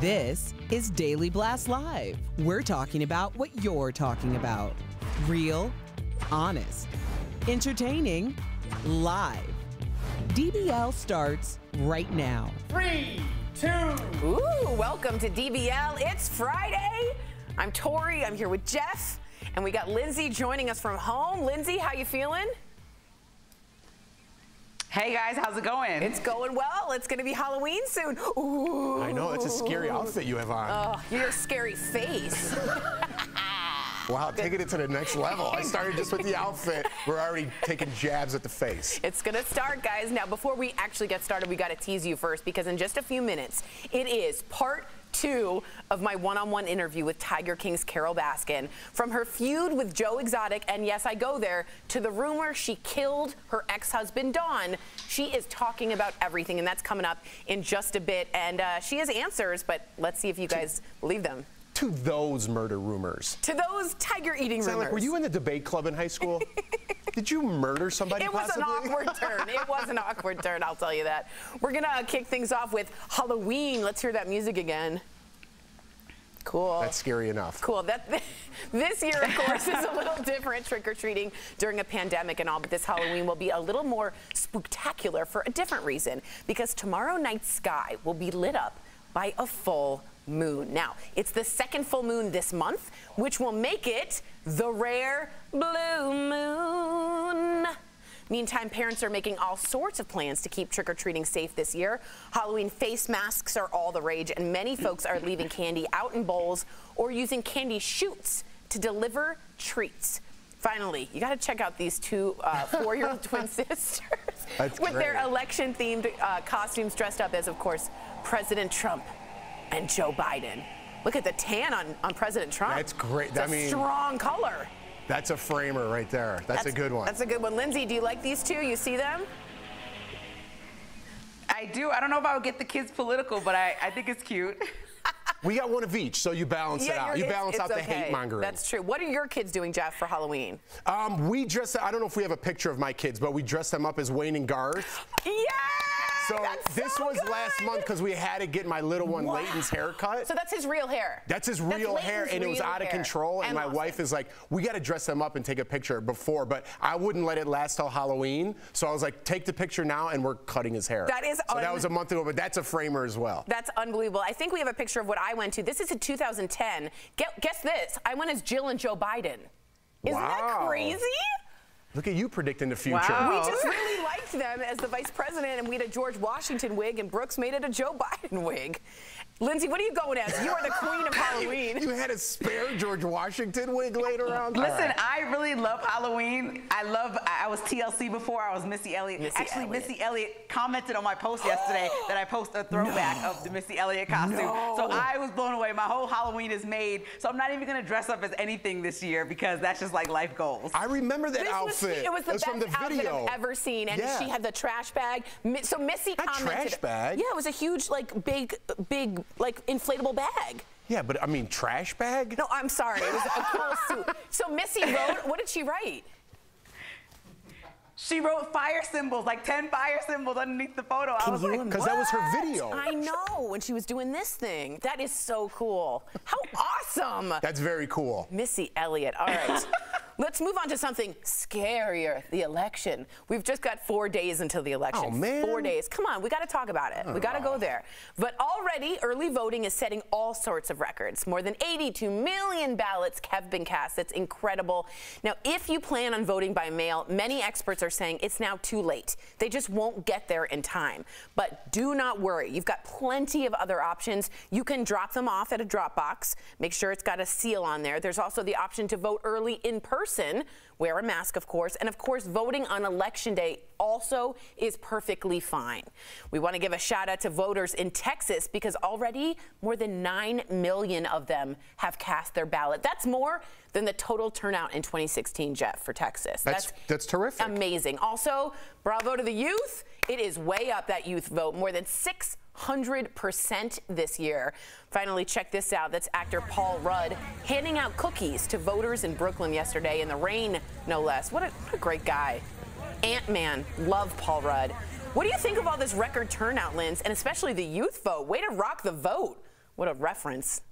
This is Daily Blast Live. We're talking about what you're talking about real, honest, entertaining, live. DBL starts right now. Three, two. Ooh, welcome to DBL. It's Friday. I'm Tori. I'm here with Jeff, and we got Lindsay joining us from home. Lindsay, how you feeling? Hey guys, how's it going? It's going well. It's going to be Halloween soon. Ooh. I know, it's a scary outfit you have on. Oh, your scary face. wow, taking it to the next level. I started just with the outfit. We're already taking jabs at the face. It's going to start, guys. Now, before we actually get started, we got to tease you first because in just a few minutes, it is part two of my one-on-one interview with Tiger King's Carole Baskin. From her feud with Joe Exotic, and yes, I go there, to the rumor she killed her ex-husband Don, she is talking about everything, and that's coming up in just a bit. And uh, she has answers, but let's see if you guys believe them. To those murder rumors. To those tiger-eating rumors. Like, were you in the debate club in high school? Did you murder somebody? It was possibly? an awkward turn. It was an awkward turn, I'll tell you that. We're going to kick things off with Halloween. Let's hear that music again. Cool. That's scary enough. Cool. That this year, of course, is a little different trick or treating during a pandemic and all, but this Halloween will be a little more spectacular for a different reason because tomorrow night's sky will be lit up by a full moon. Now, it's the second full moon this month, which will make it the rare blue moon. Meantime, parents are making all sorts of plans to keep trick or treating safe this year. Halloween face masks are all the rage, and many folks are leaving candy out in bowls or using candy chutes to deliver treats. Finally, you got to check out these two uh, four-year-old twin sisters That's with their election-themed uh, costumes, dressed up as, of course, President Trump and Joe Biden. Look at the tan on, on President Trump. That's great. It's I a mean- strong color. That's a framer right there. That's, a good one. That's a good one. Lindsay, do you like these two? You see them? I do. I don't know if I would get the kids political, but I, I think it's cute. we got one of each, so you balance it out. you're- You it's- balance it's out the okay. hate mongering. That's true. What are your kids doing, Jeff, for Halloween? Um, we dress. I don't know if we have a picture of my kids, but we dressed them up as Wayne and Garth. Yeah! So that's this so was good! last month because we had to get my little one Wow. Leighton's haircut. So that's his real hair. That's his real hair, and it was out of control. And, my lost wife is like, "We got to dress them up and take a picture before." But I wouldn't let it last till Halloween, so I was like, "Take the picture now," and we're cutting his hair. That is So that was a month ago, but that's a framer as well. That's unbelievable. I think we have a picture of what I went to. This is a 2010. Guess this. I went as Jill and Joe Biden. Isn't that crazy? Look at you predicting the future. Wow. We just really liked them as the vice president, and we had a George Washington wig, and Brooks made it a Joe Biden wig. Lindsay, what are you going as? You are the queen of Halloween. You had a spare George Washington wig laid around. Listen, right. I really love Halloween. I love, I I was TLC before, I was Missy Elliott. Missy Actually, Elliott. Missy Elliott commented on my post yesterday that I post a throwback of the Missy Elliott costume. So I was blown away. My whole Halloween is made. So I'm not even gonna dress up as anything this year because that's just like life goals. I remember that This was- outfit. it was the That's best from the outfit video. I've ever seen, and Yeah. she had the trash bag. So Missy Not commented. trash bag. Yeah, it was a huge, like, big, big, like, inflatable bag. Yeah, but I mean, trash bag. No, I'm sorry. It was a cool suit. So Missy wrote. What did she write? She wrote fire symbols, like 10 fire symbols underneath the photo. I was like, Because that was her video. I know when she was doing this thing. That is so cool. How awesome. That's very cool. Missy Elliott. All right. Let's move on to something scarier the election. We've just got four days until the election. Oh, man. Four days. Come on, we got to talk about it. We got to go oh. there. But already, early voting is setting all sorts of records. More than 82 million ballots have been cast. That's incredible. Now, if you plan on voting by mail, many experts are saying it's now too late. They just won't get there in time. But do not worry. You've got plenty of other options. You can drop them off at a drop box. Make sure it's got a seal on there. There's also the option to vote early in person. Wear a mask, of course. And of course, voting on election day also is perfectly fine. We want to give a shout out to voters in Texas because already more than 9 million of them have cast their ballot. That's more than the total turnout in 2016, Jeff, for Texas. That's- that's terrific. Amazing. Also, bravo to the youth. It is way up that youth vote, more than 600% this year. Finally, check this out. That's actor Paul Rudd handing out cookies to voters in Brooklyn yesterday in the rain, no less. What a, what a great guy. Ant Man, love Paul Rudd. What do you think of all this record turnout, Linz, and especially the youth vote? Way to rock the vote. What a reference.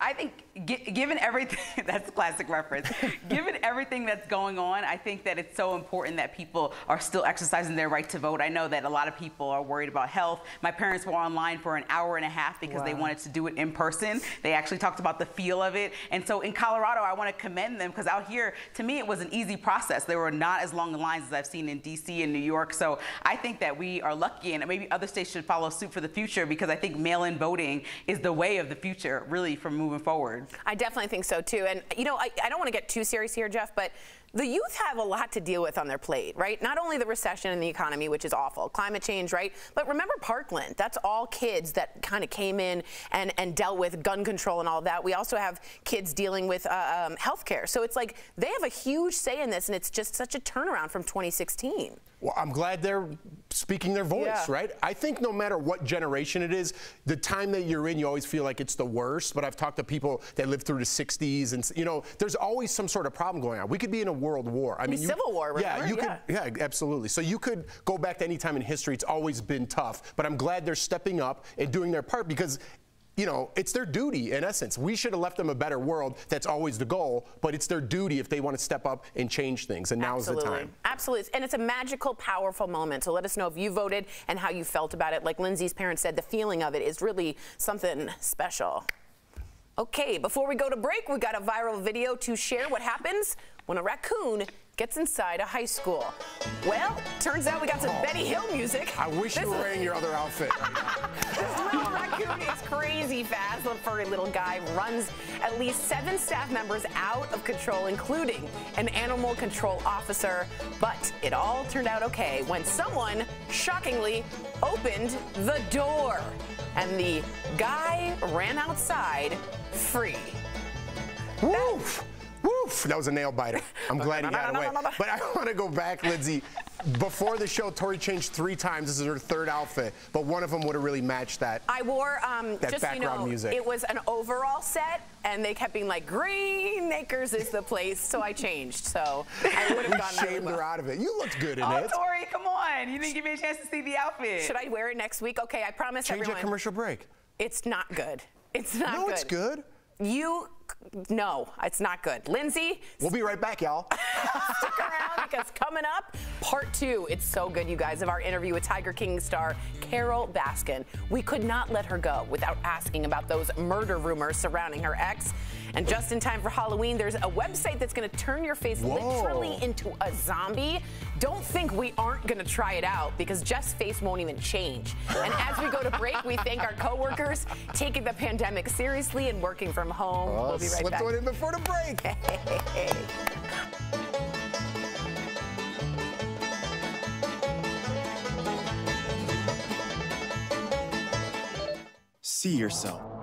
I think, given everything, that's a classic reference. given everything that's going on, I think that it's so important that people are still exercising their right to vote. I know that a lot of people are worried about health. My parents were online for an hour and a half because wow. they wanted to do it in person. They actually talked about the feel of it. And so in Colorado, I want to commend them because out here, to me, it was an easy process. There were not as long lines as I've seen in DC and New York. So I think that we are lucky and maybe other states should follow suit for the future because I think mail-in voting is the way of the future, really, for moving moving forward. I definitely think so too. And you know, I, I don't want to get too serious here, Jeff, but the youth have a lot to deal with on their plate, right? Not only the recession and the economy, which is awful, climate change, right? But remember Parkland. That's all kids that kind of came in and, and dealt with gun control and all that. We also have kids dealing with uh, um, health care. So it's like they have a huge say in this, and it's just such a turnaround from 2016. Well, I'm glad they're speaking their voice, yeah. right? I think no matter what generation it is, the time that you're in, you always feel like it's the worst. But I've talked to people that lived through the 60s, and you know, there's always some sort of problem going on. We could be in a world war. I mean, you, Civil War. Remember? Yeah, you yeah. could. Yeah, absolutely. So you could go back to any time in history. It's always been tough. But I'm glad they're stepping up and doing their part because you know, it's their duty in essence. We should have left them a better world. That's always the goal, but it's their duty if they want to step up and change things. And now's the time. Absolutely. And it's a magical, powerful moment. So let us know if you voted and how you felt about it. Like Lindsay's parents said, the feeling of it is really something special. Okay, before we go to break, we got a viral video to share what happens when a raccoon gets inside a high school. Well, turns out we got some oh. Benny Hill music. I wish this you were wearing your other outfit. this little raccoon is crazy fast. The furry little guy runs at least seven staff members out of control, including an animal control officer. But it all turned out okay when someone, shockingly, opened the door. And the guy ran outside free. Woof! Woof! That was a nail biter. I'm glad he got away. But I want to go back, Lindsay. Before the show, Tori changed three times. This is her third outfit, but one of them would have really matched that. I wore um, that just background you know, music. It was an overall set, and they kept being like, "Green Acres is the place," so I changed. So I would have gone. shamed her out of it. You looked good in oh, it. Tori, come on! You didn't give me a chance to see the outfit. Should I wear it next week? Okay, I promise Change everyone. Change commercial break. It's not good. It's not no, good. No, it's good. You no, it's not good. Lindsay. We'll be right back, y'all. Stick around because coming up, part two. It's so good, you guys, of our interview with Tiger King star Carole Baskin. We could not let her go without asking about those murder rumors surrounding her ex. And just in time for Halloween, there's a website that's going to turn your face Whoa. literally into a zombie. Don't think we aren't going to try it out because Jeff's face won't even change. And as we go to break, we thank our coworkers taking the pandemic seriously and working from home. Oh, we'll be right slipped back. one in before the break. See yourself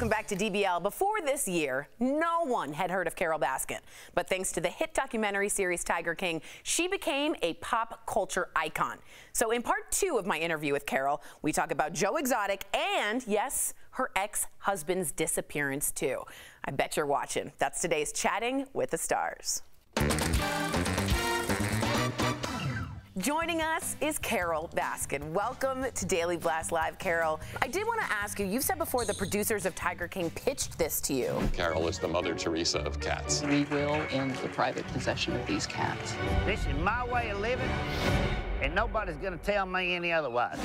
Welcome back to DBL. Before this year, no one had heard of Carole Baskin. But thanks to the hit documentary series Tiger King, she became a pop culture icon. So in part two of my interview with Carole, we talk about Joe Exotic and, yes, her ex-husband's disappearance too. I bet you're watching. That's today's Chatting with the Stars. Joining us is Carole Baskin. Welcome to Daily Blast Live, Carole. I did want to ask you, you've said before the producers of Tiger King pitched this to you. Carole is the Mother Teresa of cats. We will end the private possession of these cats. This is my way of living, and nobody's going to tell me any otherwise.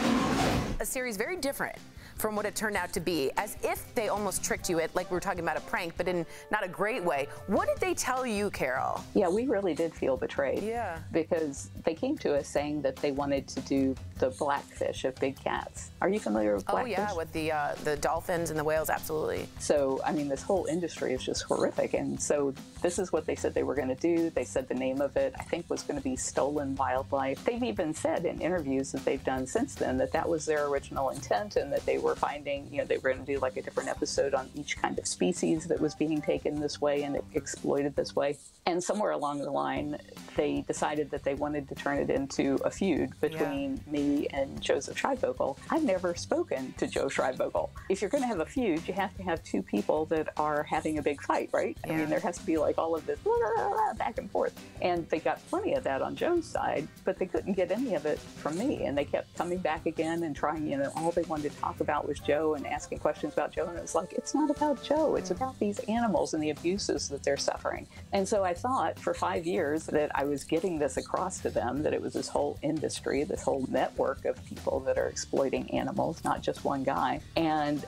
A series very different from what it turned out to be, as if they almost tricked you at, like we were talking about a prank, but in not a great way. What did they tell you, Carole? Yeah, we really did feel betrayed. Yeah. Because they came to us saying that they wanted to do the blackfish of big cats. Are you familiar with blackfish? Oh yeah, with the uh, the dolphins and the whales, absolutely. So, I mean, this whole industry is just horrific. And so, this is what they said they were going to do. They said the name of it, I think, was going to be Stolen Wildlife. They've even said in interviews that they've done since then that that was their original intent and that they were finding, you know, they were going to do like a different episode on each kind of species that was being taken this way and exploited this way. And somewhere along the line, they decided that they wanted to turn it into a feud between me and Joseph Schreibvogel. I've never spoken to Joe Schreibvogel. If you're going to have a feud, you have to have two people that are having a big fight, right? I mean, there has to be like all of this back and forth. And they got plenty of that on Joe's side, but they couldn't get any of it from me. And they kept coming back again and trying, you know, all they wanted to talk about was Joe and asking questions about Joe. And it was like, it's not about Joe, it's about these animals and the abuses that they're suffering. And so I thought for five years that I was getting this across to them that it was this whole industry, this whole network of people that are exploiting animals, not just one guy. And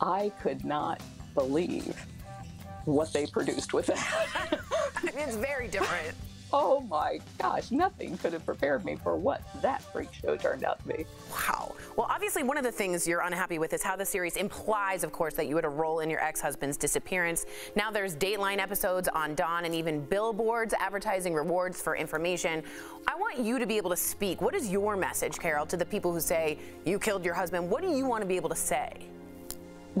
I could not believe what they produced with that. it's very different. Oh my gosh, nothing could have prepared me for what that freak show turned out to be. Wow. Well, obviously, one of the things you're unhappy with is how the series implies, of course, that you had a role in your ex-husband's disappearance. Now there's Dateline episodes on Don and even billboards advertising rewards for information. I want you to be able to speak. What is your message, Carole, to the people who say you killed your husband? What do you want to be able to say?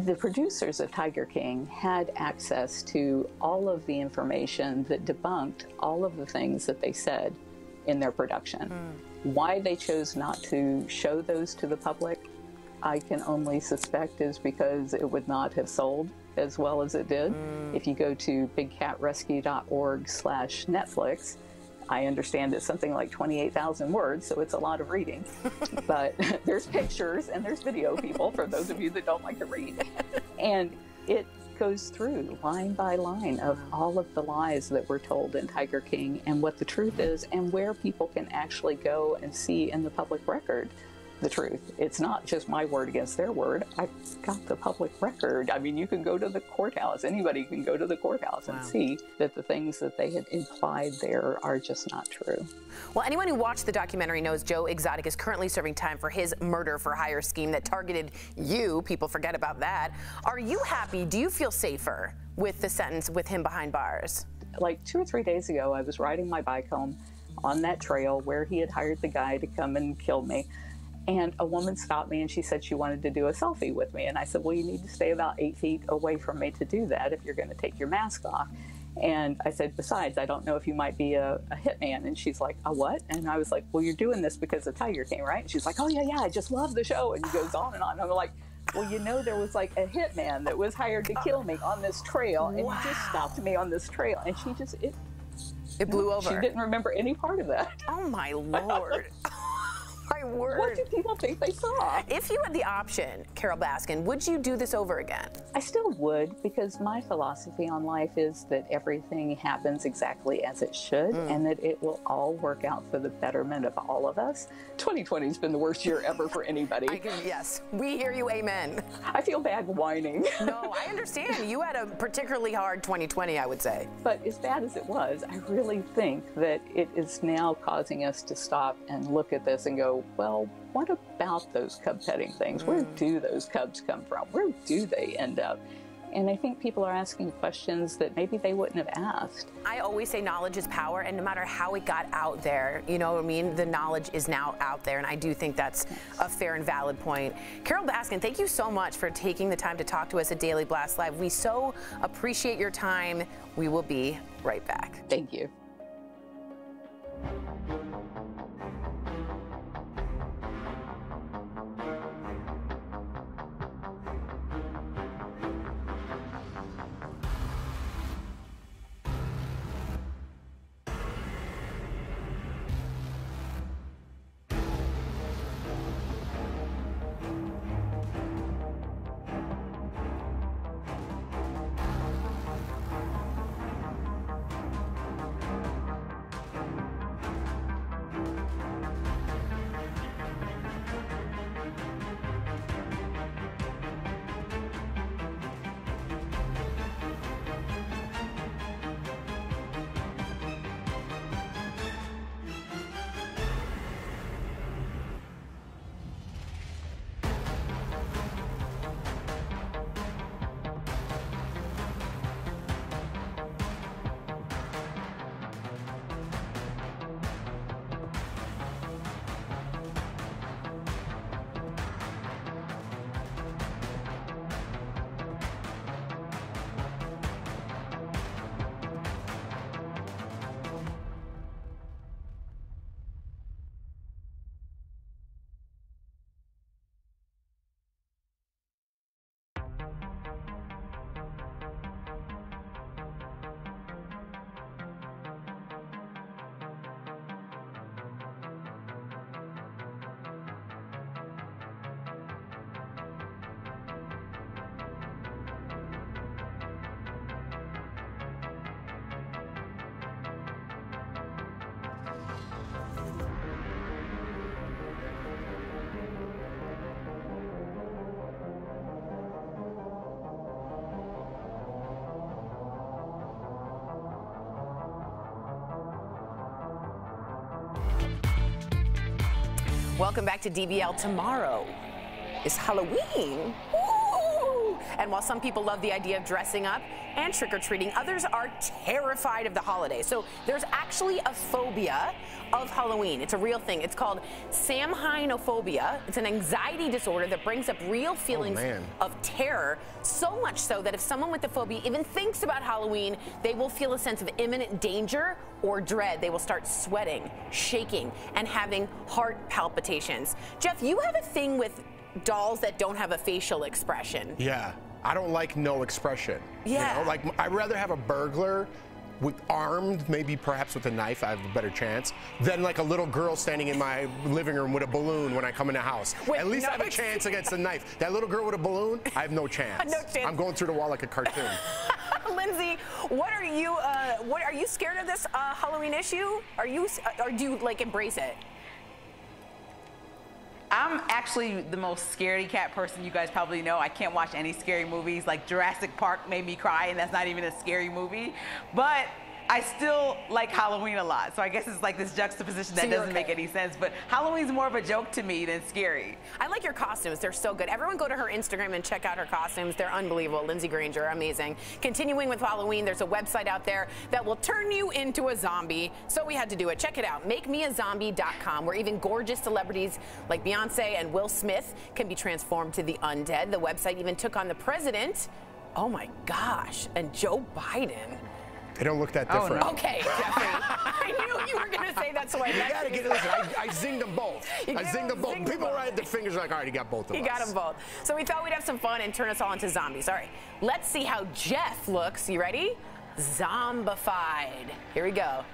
The producers of Tiger King had access to all of the information that debunked all of the things that they said in their production. Hmm. Why they chose not to show those to the public, I can only suspect is because it would not have sold as well as it did. Hmm. If you go to bigcatrescue.org slash Netflix, I understand it's something like 28,000 words, so it's a lot of reading. but there's pictures and there's video, people, for those of you that don't like to read. And it goes through line by line of all of the lies that were told in Tiger King and what the truth is and where people can actually go and see in the public record the truth. It's not just my word against their word. I've got the public record. I mean, you can go to the courthouse. Anybody can go to the courthouse and see that the things that they had implied there are just not true. Well, anyone who watched the documentary knows Joe Exotic is currently serving time for his murder for hire scheme that targeted you. People forget about that. Are you happy? Do you feel safer with the sentence with him behind bars? like two or three days ago, I was riding my bike home on that trail where he had hired the guy to come and kill me. And a woman stopped me and she said she wanted to do a selfie with me. And I said, Well, you need to stay about eight feet away from me to do that if you're going to take your mask off. And I said, Besides, I don't know if you might be a, a hitman. And she's like, A what? And I was like, Well, you're doing this because of Tiger King, right? And she's like, Oh, yeah, yeah, I just love the show. And he goes on and on. And I'm like, well, you know, there was like a hitman that was hired to kill me on this trail, and he just stopped me on this trail, and she just it It blew over. she didn't remember any part of that. Oh my lord. My word. What do people think they saw? If you had the option, Carole Baskin, would you do this over again? I still would because my philosophy on life is that everything happens exactly as it should hmm. and that it will all work out for the betterment of all of us. 2020 has been the worst year ever for anybody. I can, yes, we hear you, amen. I feel bad whining. No, I understand. You had a particularly hard 2020, I would say. But as bad as it was, I really think that it is now causing us to stop and look at this and go, well, what about those cub petting things? Where mm. do those cubs come from? Where do they end up? And I think people are asking questions that maybe they wouldn't have asked. I always say knowledge is power, and no matter how it got out there, you know what I mean? The knowledge is now out there, and I do think that's a fair and valid point. Carole Baskin, thank you so much for taking the time to talk to us at Daily Blast Live. We so appreciate your time. We will be right back. Thank you. Welcome back to DBL. Tomorrow is Halloween. Woo! And while some people love the idea of dressing up and trick or treating, others are terrified of the holiday. So there's actually a phobia of Halloween. It's a real thing. It's called Samhainophobia. It's an anxiety disorder that brings up real oh, feelings man. of terror, so much so that if someone with the phobia even thinks about Halloween, they will feel a sense of imminent danger or dread. They will start sweating, shaking, and having heart palpitations. Jeff, you have a thing with dolls that don't have a facial expression. Yeah. I don't like no expression. Yeah. You know, like I'd rather have a burglar with armed, maybe perhaps with a knife, I have a better chance, than like a little girl standing in my living room with a balloon when I come in the house. Wait, At least no, I have a chance against the knife. That little girl with a balloon, I have no chance. No chance. I'm going through the wall like a cartoon. Lindsay, what are you? Uh, what are you scared of this uh, Halloween issue? Are you, uh, or do you like embrace it? I'm actually the most scaredy cat person you guys probably know. I can't watch any scary movies. Like Jurassic Park made me cry, and that's not even a scary movie. But I still like Halloween a lot. So I guess it's like this juxtaposition that So doesn't make any sense. But Halloween's more of a joke to me than scary. I like your costumes. They're so good. Everyone go to her Instagram and check out her costumes. They're unbelievable. Lindsay Granger, amazing. Continuing with Halloween, there's a website out there that will turn you into a zombie. So we had to do it. Check it out. MakeMeAZombie.com, where even gorgeous celebrities like Beyonce and Will Smith can be transformed to the undead. The website even took on the president. Oh my gosh. And Joe Biden. They don't look that Oh, different. no. Okay, Jeffrey. I knew you were going to say that, so I You gotta get listen. I, I zinged them both. You I gave zinged them both. zinged People both. right at the fingers like, all right, you got both of He us. got them both. So we thought we'd have some fun and turn us all into zombies. All right, let's see how Jeff looks. You ready? Zombified. Here we go.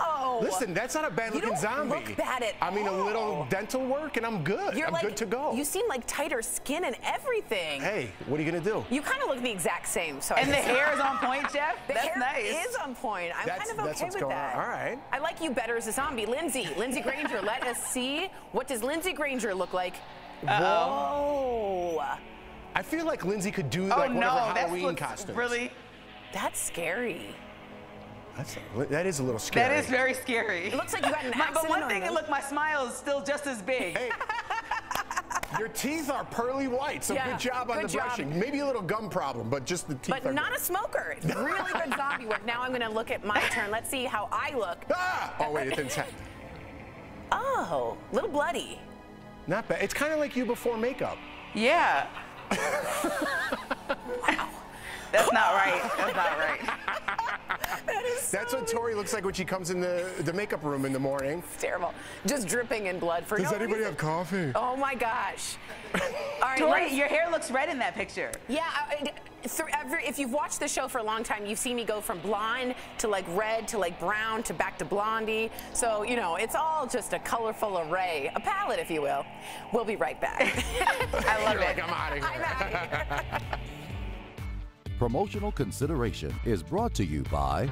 Oh! Listen, that's not a bad You looking don't zombie. look bad at I mean, a little dental work, and I'm good. You're I'm like, good to go. You seem like tighter skin and everything. hey, what are you gonna do? You kind of look the exact same. So I And the hair is on point, Jeff. The That's hair nice. is on point. I'm That's- kind of that's okay what's with going that. on. All right. I like you better as a zombie. Lindsay, Lindsay Granger, let us see. What does Lindsay Granger look like? Whoa. I feel like Lindsay could do oh like one no, of her Halloween looks costumes. really. That's scary. That's a, that is a little scary. That is very scary. It looks like you got an My- accident But one thing, the- look, my smile is still just as big. Hey, Your teeth are pearly white, so Yeah, good job on good the job. brushing. Maybe a little gum problem, but just the teeth But are not good. a smoker. It's really good zombie work. Now I'm going to look at my turn. Let's see how I look. Ah! Oh, wait, it didn't tap. Oh, little bloody. Not bad. It's kind of like you before makeup. Yeah. That's not right. That's not right. That's That's what Tori looks like when she comes in the, the makeup room in the morning. It's terrible. Just dripping in blood for Does no anybody reason. have coffee? Oh my gosh. All right, Tori, your hair looks red in that picture. Yeah, I- I- through every, if you've watched the show for a long time, you've seen me go from blonde to like red to like brown to back to blondie. So, you know, it's all just a colorful array, a palette, if you will. We'll be right back. I love You're it. like, I'm out of I'm here. Promotional consideration is brought to you by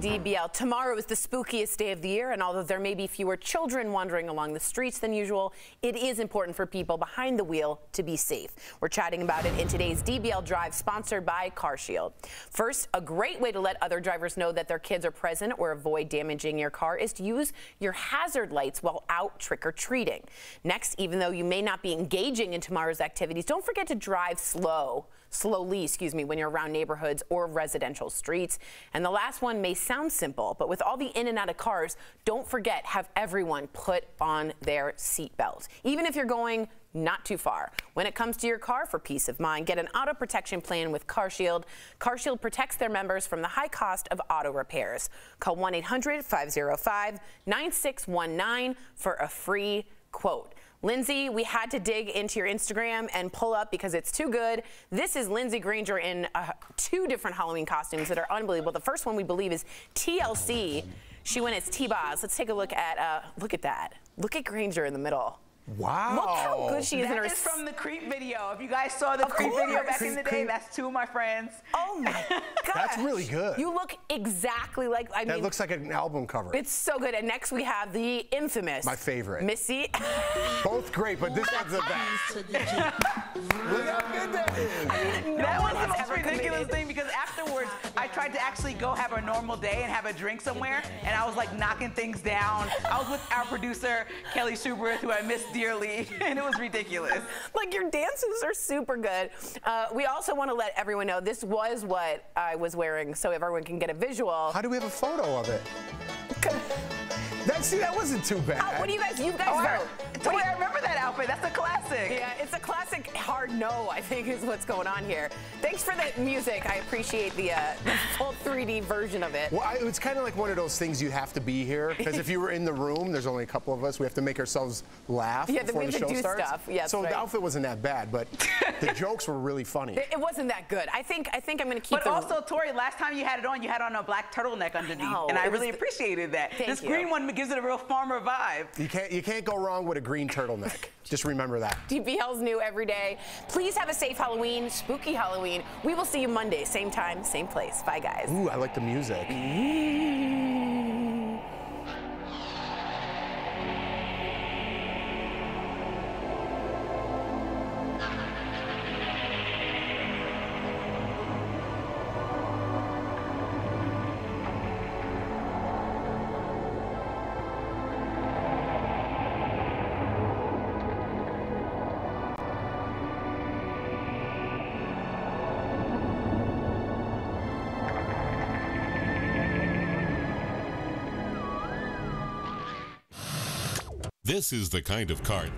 DBL. Tomorrow is the spookiest day of the year, and although there may be fewer children wandering along the streets than usual, it is important for people behind the wheel to be safe. We're chatting about it in today's DBL Drive, sponsored by CarShield. First, a great way to let other drivers know that their kids are present or avoid damaging your car is to use your hazard lights while out trick or treating. Next, even though you may not be engaging in tomorrow's activities, don't forget to drive slow slowly, excuse me, when you're around neighborhoods or residential streets. And the last one may sound simple, but with all the in and out of cars, don't forget have everyone put on their seatbelt. Even if you're going not too far. When it comes to your car, for peace of mind, get an auto protection plan with CarShield. CarShield protects their members from the high cost of auto repairs. Call 1 800 505 9619 for a free quote. Lindsay, we had to dig into your Instagram and pull up because it's too good. This is Lindsay Granger in uh, two different Halloween costumes that are unbelievable. The first one we believe is TLC. She went as T-Boz. Let's take a look at uh, look at that. Look at Granger in the middle. Wow. Look how good she is in That her. is from the Creep video. If you guys saw the Of Creep video course. back in the day, Creep. that's two of my friends. Oh my god. That's really good. You look exactly like I That mean looks like an album cover. it's so good. And next we have the infamous My favorite. Missy. Both great, but this one's the best. Look how good that is. no that one has ever ridiculous committed. thing because afterwards I tried to actually go have a normal day and have a drink somewhere and I was like knocking things down. I was with our producer Kelly Schubert who I miss dearly and it was ridiculous. like your dances are super good. Uh, we also want to let everyone know this was what I was wearing, so everyone can get a visual. How do we have a photo of it? That, see, that wasn't too bad. What do you guys? You guys Oh, I, vote. Tori, I remember that outfit. That's a classic. Yeah, it's a classic hard no, I think is what's going on here. Thanks for the music. I appreciate the, uh, the full 3D version of it. Well, I, it's kind of like one of those things you have to be here because if you were in the room, there's only a couple of us. We have to make ourselves laugh Yeah, before we the have to show do starts. stuff. Yes, so right. the outfit wasn't that bad, but the jokes were really funny. It, it wasn't that good. I think I think I'm going to keep But the also, Tori, last time you had it on, you had on a black turtleneck underneath, know, and I really appreciated that. Thank this you. green one gives it a real farmer vibe. You can't you can't go wrong with a green turtleneck. Just remember that. DBL's new every day. Please have a safe Halloween, spooky Halloween. We will see you Monday, same time, same place. Bye, guys. Ooh, I like the music. This is the kind of cart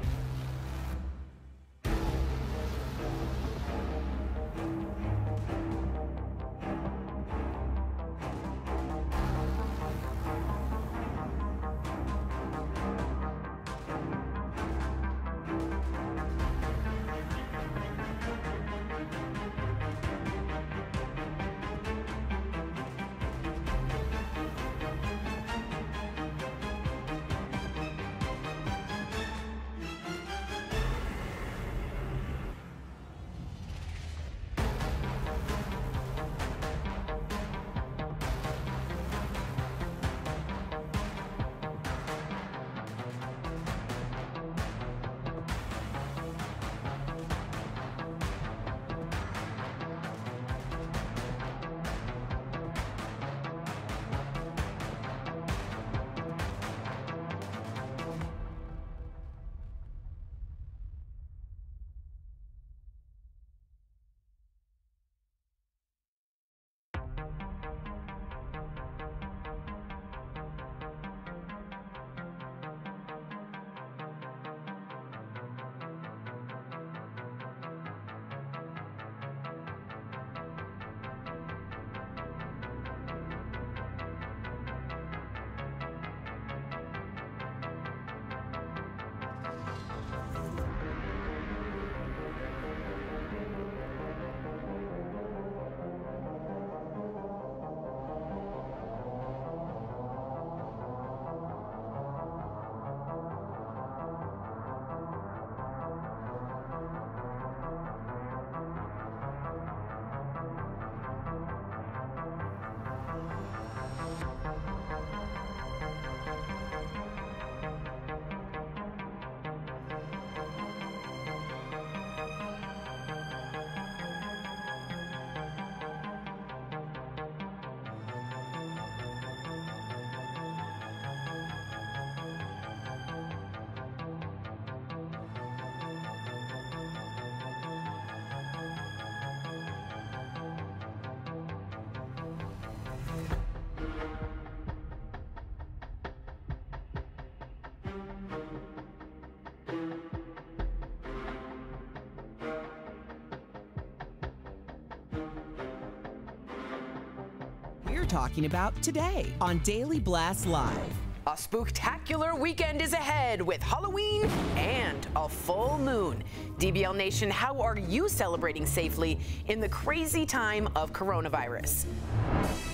talking about today on Daily Blast Live. A spooktacular weekend is ahead with Halloween and a full moon. DBL Nation, how are you celebrating safely in the crazy time of coronavirus?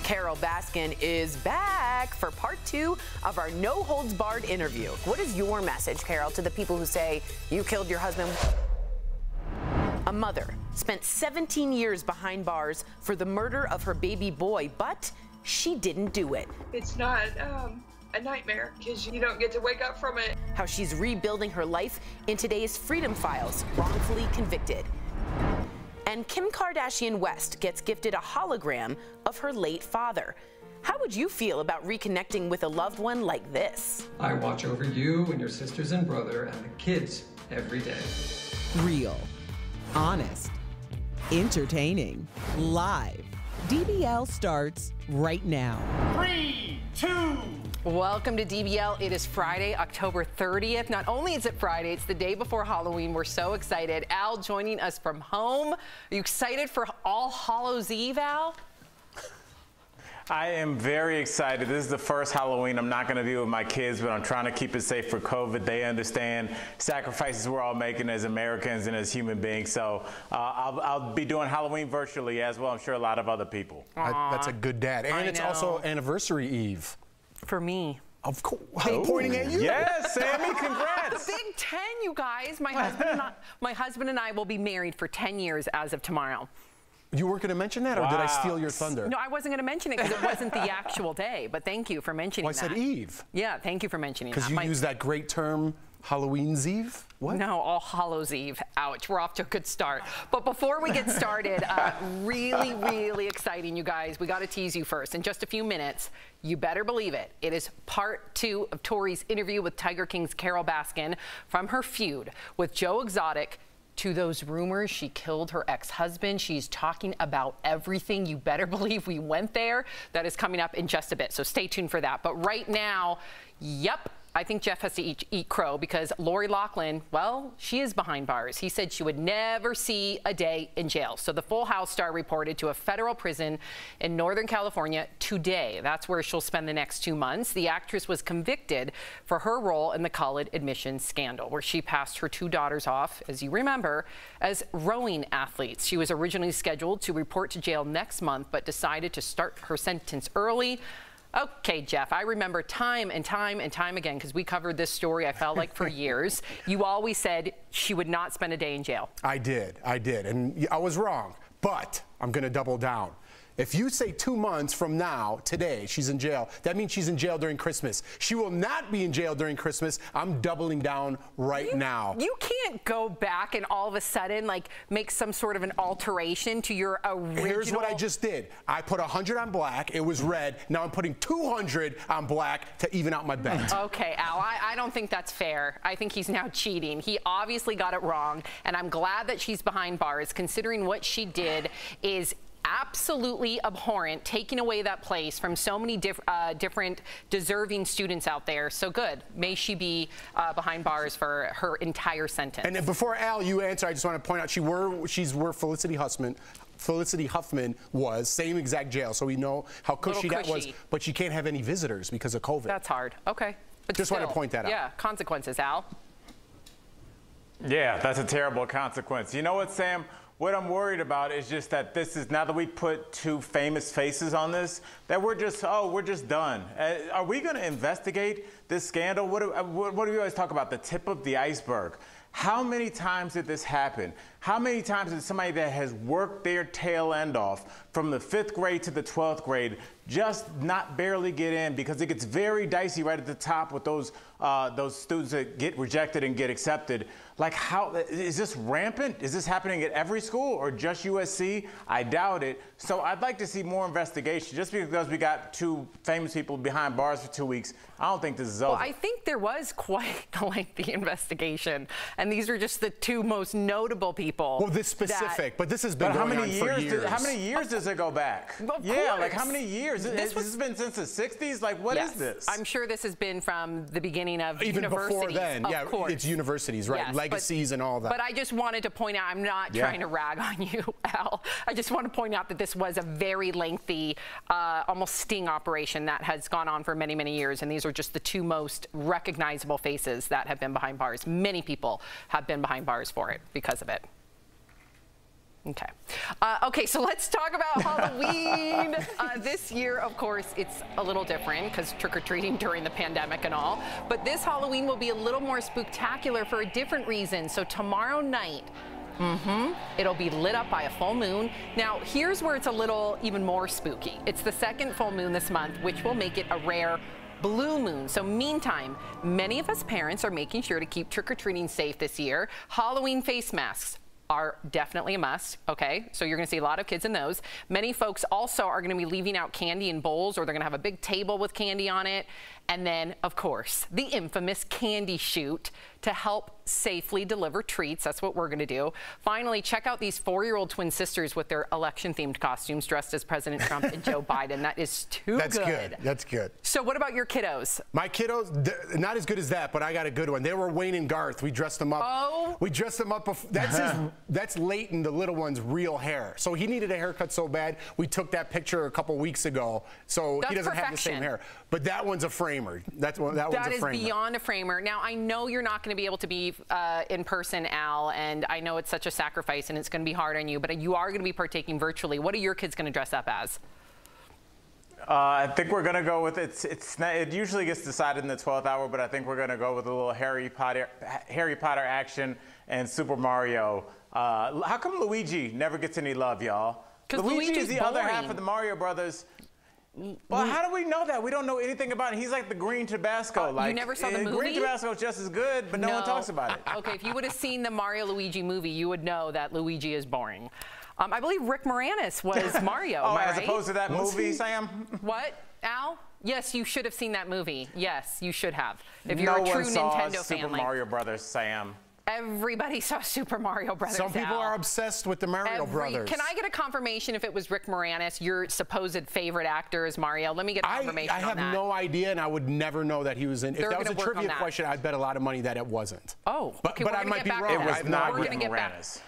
Carole Baskin is back for part two of our No Holds Barred interview. What is your message, Carole, to the people who say you killed your husband? A mother spent 17 years behind bars for the murder of her baby boy, but she didn't do it. It's not um, a nightmare because you don't get to wake up from it. How she's rebuilding her life in today's Freedom Files, wrongfully convicted. And Kim Kardashian West gets gifted a hologram of her late father. How would you feel about reconnecting with a loved one like this? I watch over you and your sisters and brother and the kids every day. Real, honest, entertaining, live. DBL starts right now. Three, two, Welcome to DBL. It is Friday, October 30th. Not only is it Friday, it's the day before Halloween. We're so excited. Al joining us from home. Are you excited for All Hallows Eve, Al? I am very excited. This is the first Halloween I'm not going to be with my kids, but I'm trying to keep it safe for COVID. They understand sacrifices we're all making as Americans and as human beings. So uh, I'll, I'll, be doing Halloween virtually as well. I'm sure a lot of other people. I, that's a good dad. And I it's know. also anniversary eve. For me. Of course. I'm pointing at you. Yes, Sammy, congrats. The Big Ten, you guys. My husband, and I, my husband and I will be married for 10 years as of tomorrow. You weren't going to mention that, or did I steal your thunder? No, I wasn't going to mention it because it wasn't the actual day, but thank you for mentioning Well, I said. Eve. Yeah, thank you for mentioning that. Because you My- use that great term, Halloween's Eve. What? No, All Hallows Eve. Ouch, we're off to a good start. But before we get started, uh, really, really exciting, you guys. We got to tease you first. In just a few minutes, you better believe it. It is part two of Tori's interview with Tiger King's Carole Baskin from her feud with Joe Exotic. To those rumors she killed her ex husband. She's talking about everything. You better believe we went there. That is coming up in just a bit. So stay tuned for that. But right now, yep, I think Jeff has to eat, eat crow because Lori Loughlin, well, she is behind bars. He said she would never see a day in jail. So the Full House star reported to a federal prison in Northern California today. That's where she'll spend the next two months. The actress was convicted for her role in the college admissions scandal, where she passed her two daughters off, as you remember, as rowing athletes. She was originally scheduled to report to jail next month, but decided to start her sentence early. Okay, Jeff, I remember time and time and time again because we covered this story, I felt like, for years. You always said she would not spend a day in jail. I did. I did. And I was wrong. But I'm going to double down. If you say two months from now, today, she's in jail, that means she's in jail during Christmas. She will not be in jail during Christmas. I'm doubling down right now. You can't go back and all of a sudden, like, make some sort of an alteration to your original. Here's what I just did. I put 100 on black. It was red. Now I'm putting 200 on black to even out my bet. Okay, Al, I, I don't think that's fair. I think he's now cheating. He obviously got it wrong, and I'm glad that she's behind bars, considering what she did is absolutely abhorrent, taking away that place from so many diff- uh, different deserving students out there. So good. May she be uh, behind bars for her entire sentence. And before Al, you answer, I just want to point out she were she's where Felicity Huffman. Felicity Huffman was same exact jail, so we know how cushy, Little that was. But she can't have any visitors because of COVID. That's hard. Okay. But Just want to point that out. Yeah, consequences, Al. Yeah, that's a terrible consequence. You know what, Sam? What I'm worried about is just that this is now that we put two famous faces on this, that we're just oh we're just done. Uh, are we going to investigate this scandal? What do, uh, what, do we always talk about? The tip of the iceberg. How many times did this happen? How many times did somebody that has worked their tail end off from the fifth grade to the 12th grade just not barely get in because it gets very dicey right at the top with those uh, those students that get rejected and get accepted. Like how is this rampant? Is this happening at every school or just USC? I doubt it. So I'd like to see more investigation. Just because we got two famous people behind bars for two weeks, I don't think this is over. Well, I think there was quite a lengthy investigation, and these are just the two most notable people. Well, this specific, but this has been But how many on for years? years. Does, how many years does it go back? Of yeah, like how many years? years. This This, has been since the 60s. Like, what is Yes. this? I'm sure this has been from the beginning of Even before then, of yeah, course. it's universities, right? Yes, but- Legacies and all that. But I just wanted to point out, I'm not Yeah. trying to rag on you, Al. I just want to point out that this was a very lengthy, uh, almost sting operation that has gone on for many, many years. And these are just the two most recognizable faces that have been behind bars. Many people have been behind bars for it because of it. Okay. Uh, okay, so let's talk about Halloween. uh, this year, of course, it's a little different because trick or treating during the pandemic and all. But this Halloween will be a little more spectacular for a different reason. So tomorrow night, Mm-hmm. It'll be lit up by a full moon. Now, here's where it's a little even more spooky. It's the second full moon this month, which will make it a rare blue moon. So meantime, many of us parents are making sure to keep trick-or-treating safe this year. Halloween face masks are definitely a must, okay? So you're gonna see a lot of kids in those. Many folks also are gonna be leaving out candy in bowls or they're gonna have a big table with candy on it. And then, of course, the infamous candy chute to help safely deliver treats. That's what we're gonna do. Finally, check out these four-year-old twin sisters with their election-themed costumes dressed as President Trump and Joe Biden. That is too That's good. That's good. So what about your kiddos? My kiddos, not as good as that, but I got a good one. They were Wayne and Garth. We dressed them up. Oh. We dressed them up. Before, that's his, that's Leighton, the little one's real hair. So he needed a haircut so bad. We took that picture a couple weeks ago. So That's he doesn't have the same perfection. hair. But that one's a framer. That's one. That, That one's a is framer. beyond a framer. Now, I know you're not going to be able to be uh, in person, Al, and I know it's such a sacrifice and it's going to be hard on you, but you are going to be partaking virtually. What are your kids going to dress up as? Uh, I think we're gonna go with it's it's not, it usually gets decided in the 12th hour, but I think we're gonna go with a little Harry Potter Harry Potter action and Super Mario. Uh, how come Luigi never gets any love, y'all? 'Cause Luigi Luigi's is the other half of the Mario Brothers. Well, how do we know that? We don't know anything about it. He's like the green Tabasco. Uh, you never saw the eh, movie? Green Tabasco is just as good, but no, one talks about it. okay, if you would have seen the Mario Luigi movie, you would know that Luigi is boring. Um, I believe Rick Moranis was Mario. oh, am I as right? opposed to that Was movie, he? Sam? What, Al? Yes, you should have seen that movie. Yes, you should have. If no you're a true one saw Nintendo Super fan, like Mario Brothers, Sam. Everybody saw Super Mario Brothers. Some people Al. are obsessed with the Mario Every- Brothers. Can I get a confirmation if it was Rick Moranis, your supposed favorite actor as Mario? Let me get a I, confirmation I have on that. no idea, and I would never know that he was in. They're if that was a gonna work on trivia question, I'd bet a lot of money that it wasn't. Oh, but, okay, but I might be wrong. It was not We're Rick gonna get back. Moranis.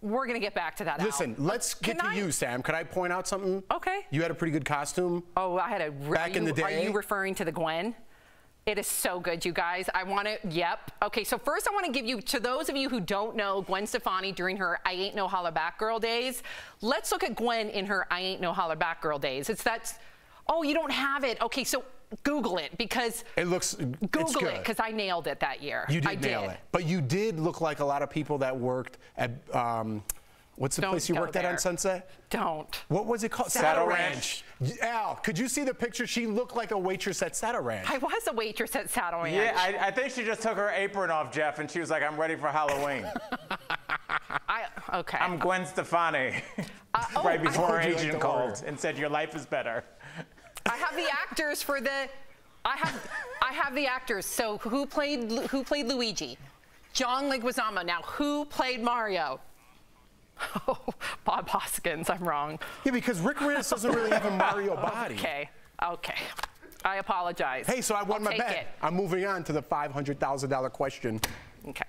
We're gonna get back to that. Al. Listen, let's get Can to I- you, Sam. Could I point out something? Okay. You had a pretty good costume. Oh, I had a. Back are in the day. Are you referring to the Gwen? It is so good, you guys. I want to. Yep. Okay. So first, I want to give you to those of you who don't know Gwen Stefani during her "I Ain't No Hollaback Girl" days. Let's look at Gwen in her "I Ain't No Hollaback Girl" days. It's that. Oh, you don't have it. Okay, so Google it because It looks. Google it because I nailed it that year. You did I nail did. it. But you did look like a lot of people that worked at. Um, what's the Don't place you go worked at on. Sunset? Don't. What was it called? Saddle Ranch. Al, could you see the picture? She looked like a waitress at Saddle Ranch. I was a waitress at Saddle Ranch. Yeah, I, I think she just took her apron off, Jeff, and she was like, "I'm ready for Halloween." I, okay. I'm Gwen Stefani. Uh, oh, right I- before her How'd like agent the called order? and said, "Your life is better." I have the actors for the. I have. I have the actors. So who played who played Luigi? John Leguizamo. Now who played Mario? Oh, Bob Hoskins. I'm wrong. Yeah, because Rick Moranis doesn't really have a Mario body. Okay. Okay. I apologize. Hey, so I won I'll my bet. it. I'm moving on to the $500,000 question. Okay.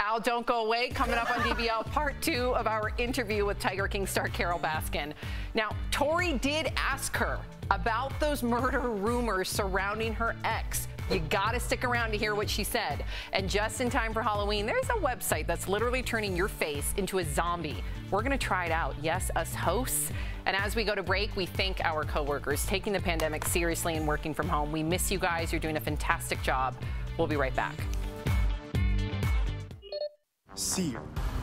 Al, don't go away. Coming up on DBL, part two of our interview with Tiger King star Carole Baskin. Now, Tori did ask her about those murder rumors surrounding her ex. You gotta stick around to hear what she said. And just in time for Halloween, there's a website that's literally turning your face into a zombie. We're gonna try it out. Yes, us hosts. And as we go to break, we thank our coworkers taking the pandemic seriously and working from home. We miss you guys. You're doing a fantastic job. We'll be right back. Sear. Welcome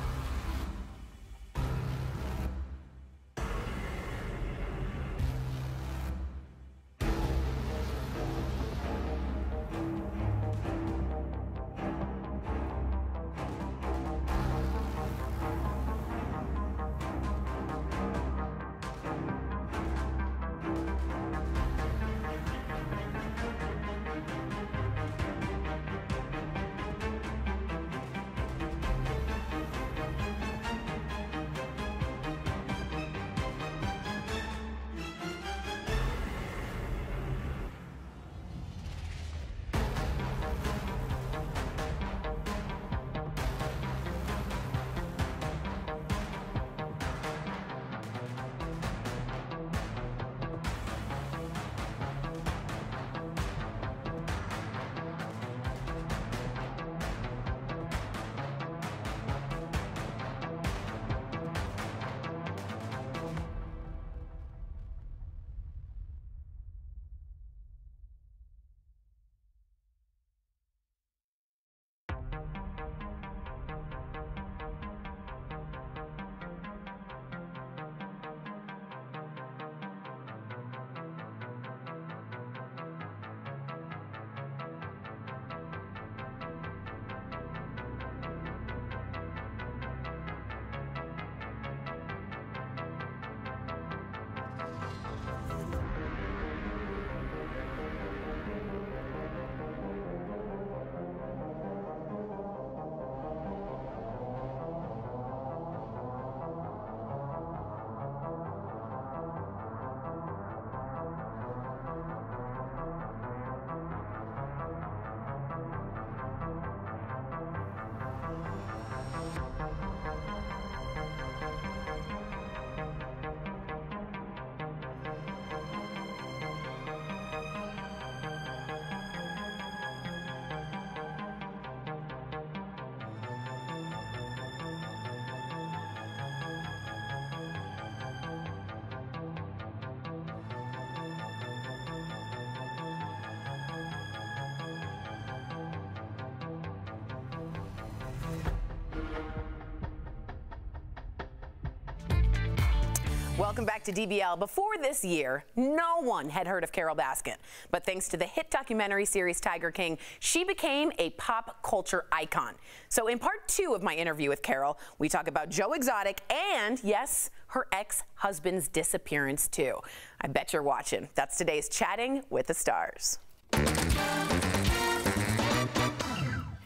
to DBL. Before this year, no one had heard of Carole Baskin. But thanks to the hit documentary series Tiger King, she became a pop culture icon. So in part two of my interview with Carole, we talk about Joe Exotic and, yes, her ex-husband's disappearance too. I bet you're watching. That's today's Chatting with the Stars.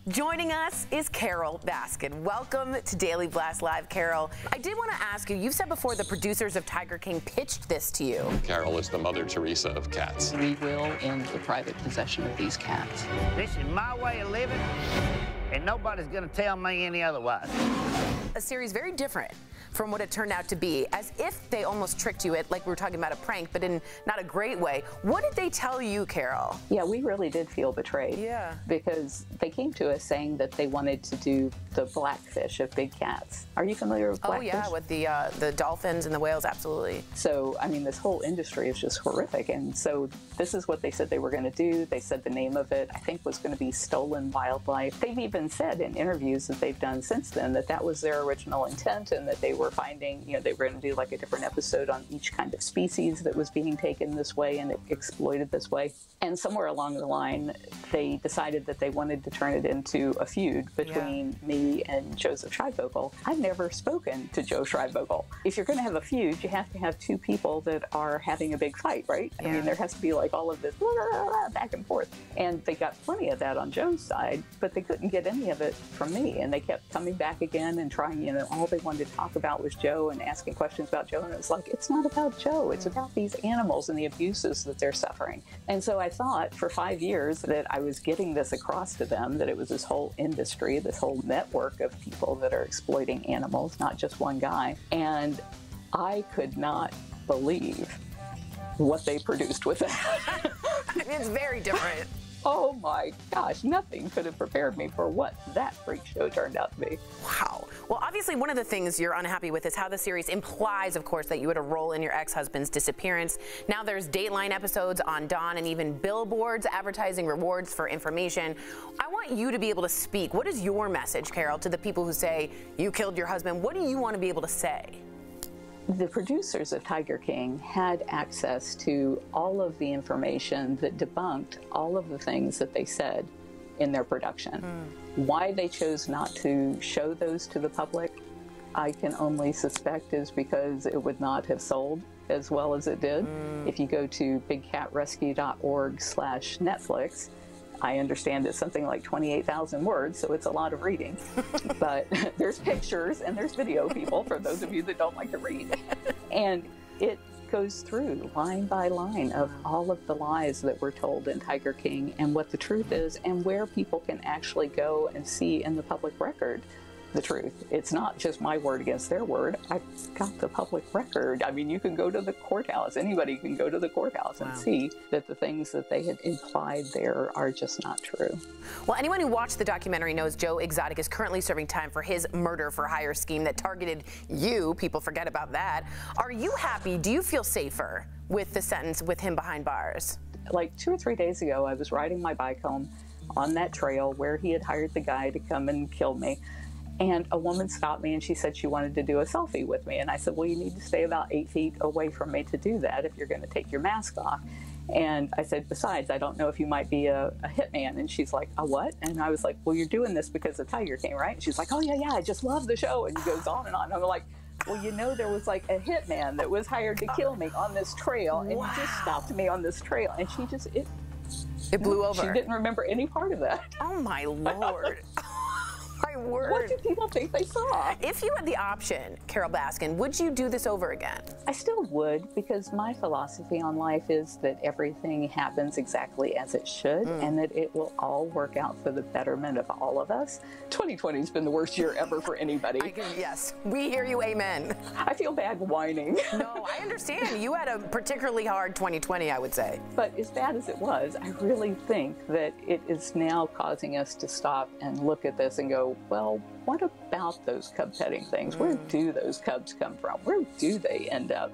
Joining us is Carole Baskin. Welcome to Daily Blast Live, Carole. I did want to ask you, you've said before the producers of Tiger King pitched this to you. Carole is the Mother Teresa of cats. We will end the private possession of these cats. This is my way of living, and nobody's going to tell me any otherwise. A series very different from what it turned out to be, as if they almost tricked you at, like we were talking about a prank, but in not a great way. What did they tell you, Carole? Yeah, we really did feel betrayed. Yeah. Because they came to us saying that they wanted to do the blackfish of big cats. Are you familiar with Oh yeah, with the uh, the dolphins and the whales, absolutely. So, I mean, this whole industry is just horrific. And so, this is what they said they were going to do. They said the name of it, I think, was going to be Stolen Wildlife. They've even said in interviews that they've done since then that that was their original intent and that they were finding, you know, they were going to do like a different episode on each kind of species that was being taken this way and exploited this way. And somewhere along the line, they decided that they wanted to turn it into a feud between me and Joseph Schreibvogel. I've never spoken to Joe Schreibvogel. If you're going to have a feud, you have to have two people that are having a big fight, right? I mean, there has to be like all of this blah, blah, blah, back and forth. And they got plenty of that on Joe's side, but they couldn't get any of it from me. And they kept coming back again and trying, you know, all they wanted to talk about was Joe and asking questions about Joe. And it was like, it's not about Joe, it's mm. about these animals and the abuses that they're suffering. And so I thought for five years that I was getting this across to them that it was this whole industry, this whole network of people that are exploiting animals, not just one guy. And I could not believe what they produced with mean, it's very different. Oh my gosh, nothing could have prepared me for what that freak show turned out to be. Wow. Well, obviously, one of the things you're unhappy with is how the series implies, of course, that you had a role in your ex husband's disappearance. Now there's Dateline episodes on Don and even billboards advertising rewards for information. I want you to be able to speak. What is your message, Carole, to the people who say you killed your husband? What do you want to be able to say? The producers of Tiger King had access to all of the information that debunked all of the things that they said in their production. Hmm. Why they chose not to show those to the public, I can only suspect is because it would not have sold as well as it did. Hmm. If you go to bigcatrescue.org slash Netflix, I understand it's something like 28,000 words, so it's a lot of reading. but there's pictures and there's video people for those of you that don't like to read. And it goes through line by line of all of the lies that were told in Tiger King and what the truth is and where people can actually go and see in the public record the truth. It's not just my word against their word. I've got the public record. I mean, you can go to the courthouse. Anybody can go to the courthouse and see that the things that they had implied there are just not true. Well, anyone who watched the documentary knows Joe Exotic is currently serving time for his murder for hire scheme that targeted you. People forget about that. Are you happy? Do you feel safer with the sentence with him behind bars? Like two or three days ago, I was riding my bike home on that trail where he had hired the guy to come and kill me. And a woman stopped me and she said she wanted to do a selfie with me. And I said, Well, you need to stay about eight feet away from me to do that if you're going to take your mask off. And I said, Besides, I don't know if you might be a, a hitman. And she's like, A what? And I was like, Well, you're doing this because of Tiger King, right? And she's like, Oh, yeah, yeah, I just love the show. And he goes on and on. And I'm like, well, you know, there was like a hitman that was hired to kill me on this trail, and he just stopped me on this trail, and she just it It blew over. She didn't remember any part of that. Oh my lord. my word. What do people think they saw? If you had the option, Carole Baskin, would you do this over again? I still would because my philosophy on life is that everything happens exactly as it should Mm. and that it will all work out for the betterment of all of us. 2020 has been the worst year ever for anybody. I can, yes, we hear you, amen. I feel bad whining. No, I understand. You had a particularly hard 2020, I would say. But as bad as it was, I really think that it is now causing us to stop and look at this and go, well, what about those cub petting things? Where mm. do those cubs come from? Where do they end up?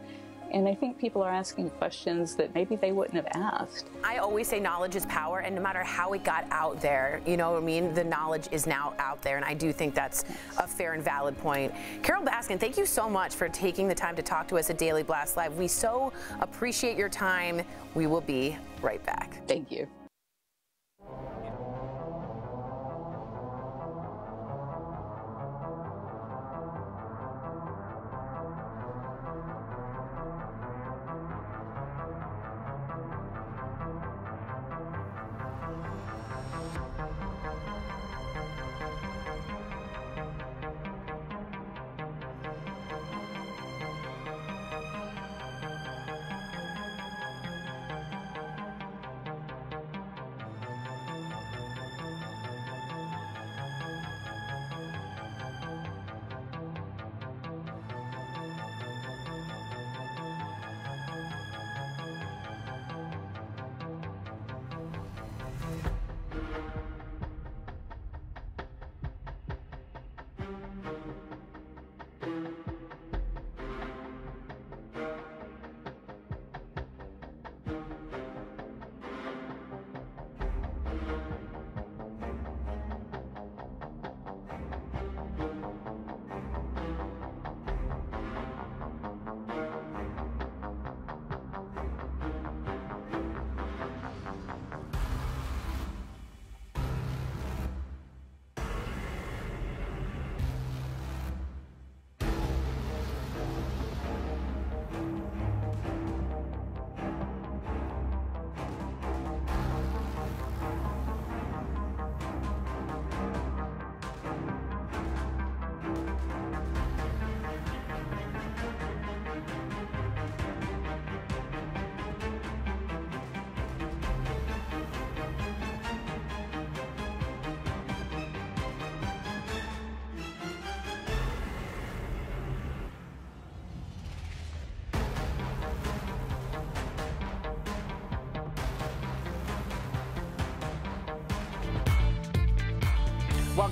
And I think people are asking questions that maybe they wouldn't have asked. I always say knowledge is power, and no matter how it got out there, you know what I mean? The knowledge is now out there, and I do think that's a fair and valid point. Carole Baskin, thank you so much for taking the time to talk to us at Daily Blast Live. We so appreciate your time. We will be right back. Thank you.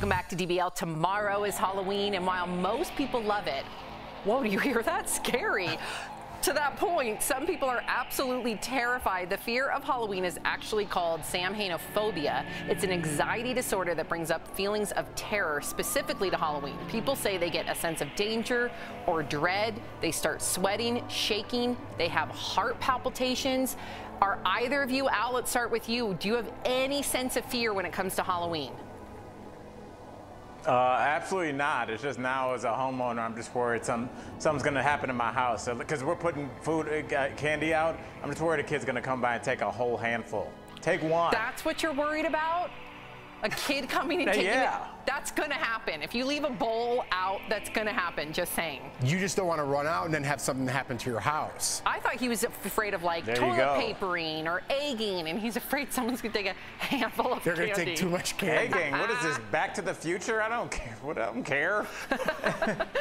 Welcome back to DBL. Tomorrow is Halloween, and while most people love it, whoa, do you hear that? Scary. To that point, some people are absolutely terrified. The fear of Halloween is actually called Samhainophobia. It's an anxiety disorder that brings up feelings of terror specifically to Halloween. People say they get a sense of danger or dread. They start sweating, shaking. They have heart palpitations. Are either of you, Al, let's start with you. Do you have any sense of fear when it comes to Halloween? Uh, absolutely not. It's just now as a homeowner, I'm just worried some something's going to happen in my house. Because so, we're putting food, uh, candy out, I'm just worried a kid's going to come by and take a whole handful. Take one. That's what you're worried about? A kid coming and taking yeah. it? That's going to happen. If you leave a bowl out, that's going to happen, just saying. You just don't want to run out and then have something happen to your house. I thought he was afraid of like There toilet papering or egging, and he's afraid someone's going to take a handful of They're candy. going to take too much candy. Egging, what is this? Back to the Future? I don't care. What, I don't care.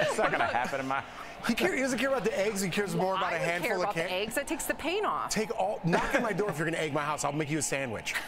It's not going to happen in my. He, care, he doesn't care about the eggs. He cares more about I a handful care of about candy. eggs. That takes the pain off. Take all. Knock on my door if you're going to egg my house. I'll make you a sandwich.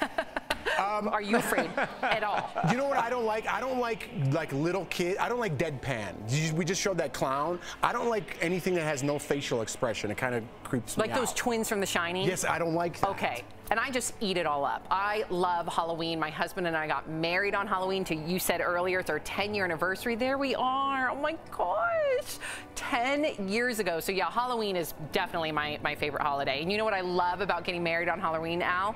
Um, Are you afraid at all? You know what I don't like? I don't like like little kid. I don't like deadpan. We just showed that clown. I don't like anything that has no facial expression. It kind of creeps me out. Like those twins from The Shining? Yes, I don't like that. Okay. And I just eat it all up. I love Halloween. My husband and I got married on Halloween to, you said earlier, it's our 10 year anniversary. There we are. Oh my gosh. 10 years ago. So yeah, Halloween is definitely my, my favorite holiday. And you know what I love about getting married on Halloween, Al?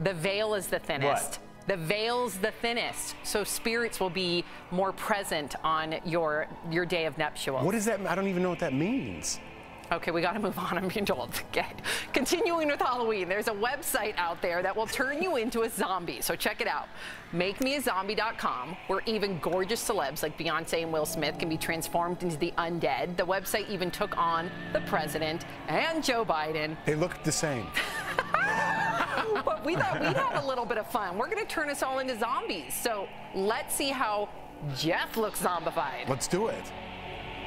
The veil is the thinnest. The veil's the thinnest, so spirits will be more present on your your day of nuptials. What does that? I don't even know what that means. Okay, we got to move on. I'm being told. Okay. Continuing with Halloween, there's a website out there that will turn you into a zombie. So check it out. MakeMeAZombie.com, where even gorgeous celebs like Beyonce and Will Smith can be transformed into the undead. The website even took on the president and Joe Biden. They look the same. but we thought we'd have a little bit of fun. We're going to turn us all into zombies. So let's see how Jeff looks zombified. Let's do it.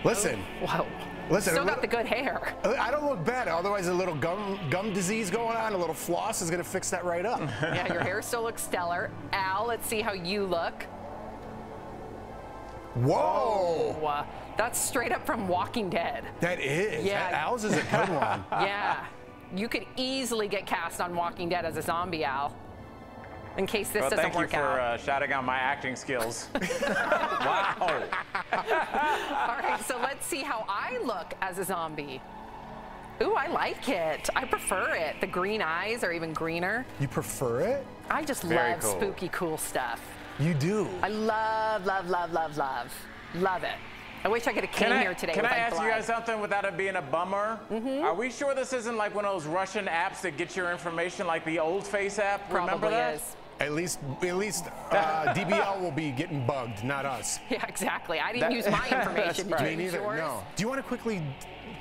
Listen. Whoa. Listen. Still got the good hair. I don't look bad. Otherwise, a little gum gum disease going on, a little floss is going to fix that right up. yeah, your hair still looks stellar. Al, let's see how you look. Whoa. Uh, That's straight up from Walking Dead. That is. Yeah. That Al's is a good one. yeah. You could easily get cast on Walking Dead as a zombie Al. In case this well, doesn't thank you for out. uh, shouting out my acting skills. wow. All right, so let's see how I look as a zombie. Ooh, I like it. I prefer it. The green eyes are even greener. You prefer it? I just Very love cool. spooky, cool stuff. You do. I love, love, love, love, love. Love it. I wish I could have came I, here today can with I like ask blood. you guys something without it being a bummer? Mm-hmm. Are we sure this isn't like one of those Russian apps that get your information like the old FaceApp? Remember Probably that? is. At least, at least uh, DBL will be getting bugged, not us. Yeah, exactly. I didn't That- use my information. Did you Me neither. yours? No. Do you want to quickly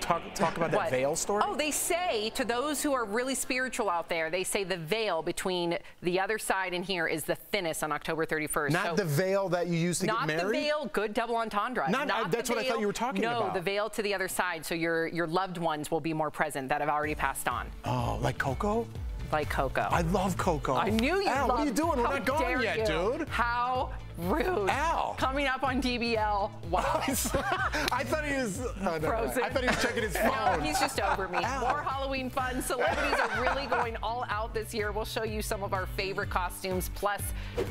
talk talk about that veil story? Oh, they say to those who are really spiritual out there, they say the veil between the other side and here is the thinnest on October 31st. Not So- the veil that you used to get married? not the veil, good double entendre. Not- I- the that's what I thought you were talking no, about. No, the veil to the other side, so your your loved ones will be more present that have already passed on. Oh, like Coco? Like Coco. I love Coco. I knew you Al, what are you loved- doing? We're How not gone yet, you? dude. How rude. Al. Coming up on DBL. Wow. I thought he was. Oh, no, no. Frozen. I thought he was checking his phone. No, phone. he's just over me. More Halloween fun. Celebrities are really going all out this year. We'll show you some of our favorite costumes. Plus,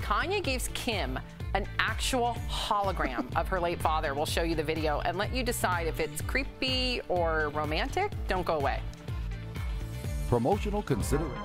Kanye gives Kim an actual hologram of her late father. We'll show you the video and let you decide if it's creepy or romantic. Don't go away. Promotional consideration.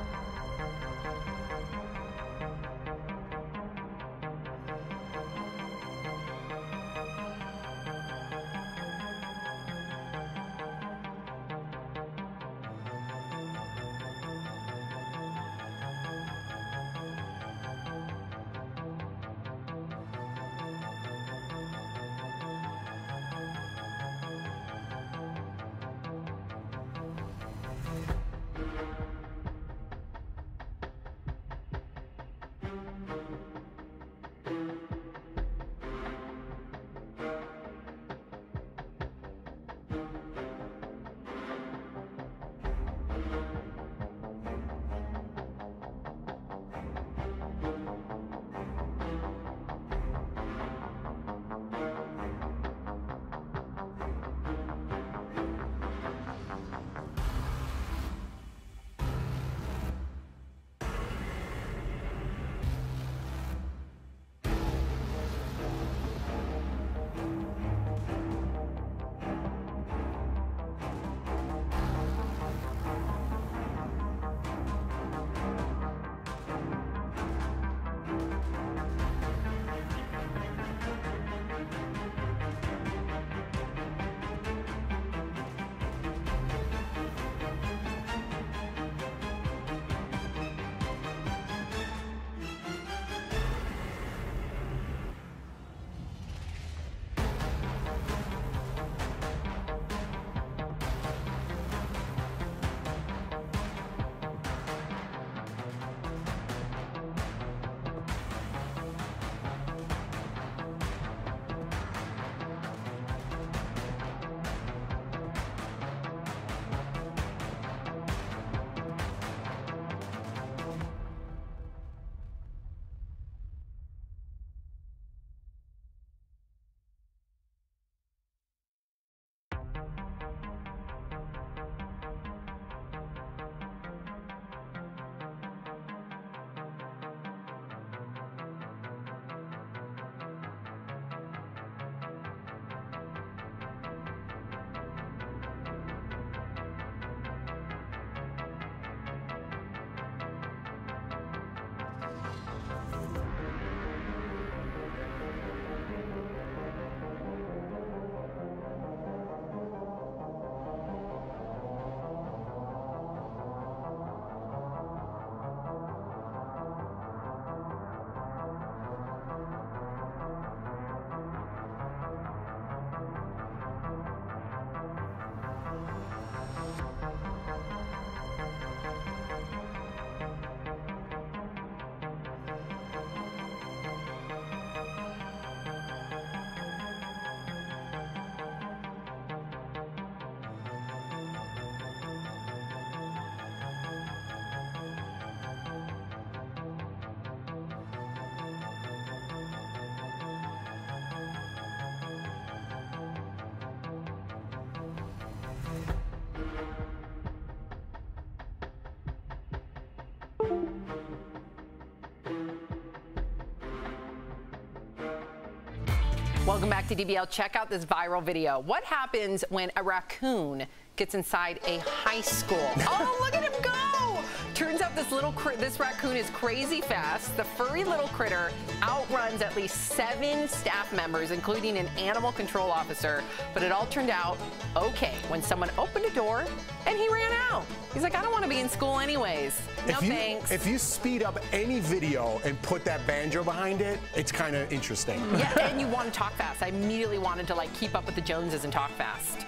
Welcome back to DBL. Check out this viral video. What happens when a raccoon gets inside a high school? Oh, look at him go! Turns out this little this raccoon is crazy fast. The furry little critter outruns at least seven staff members, including an animal control officer. But it all turned out okay when someone opened a door and he ran out. He's like, I don't want to be in school anyways. No if you, thanks. If you speed up any video and put that banjo behind it, it's kind of interesting. Yeah, and you want to talk fast. I immediately wanted to like keep up with the Joneses and talk fast.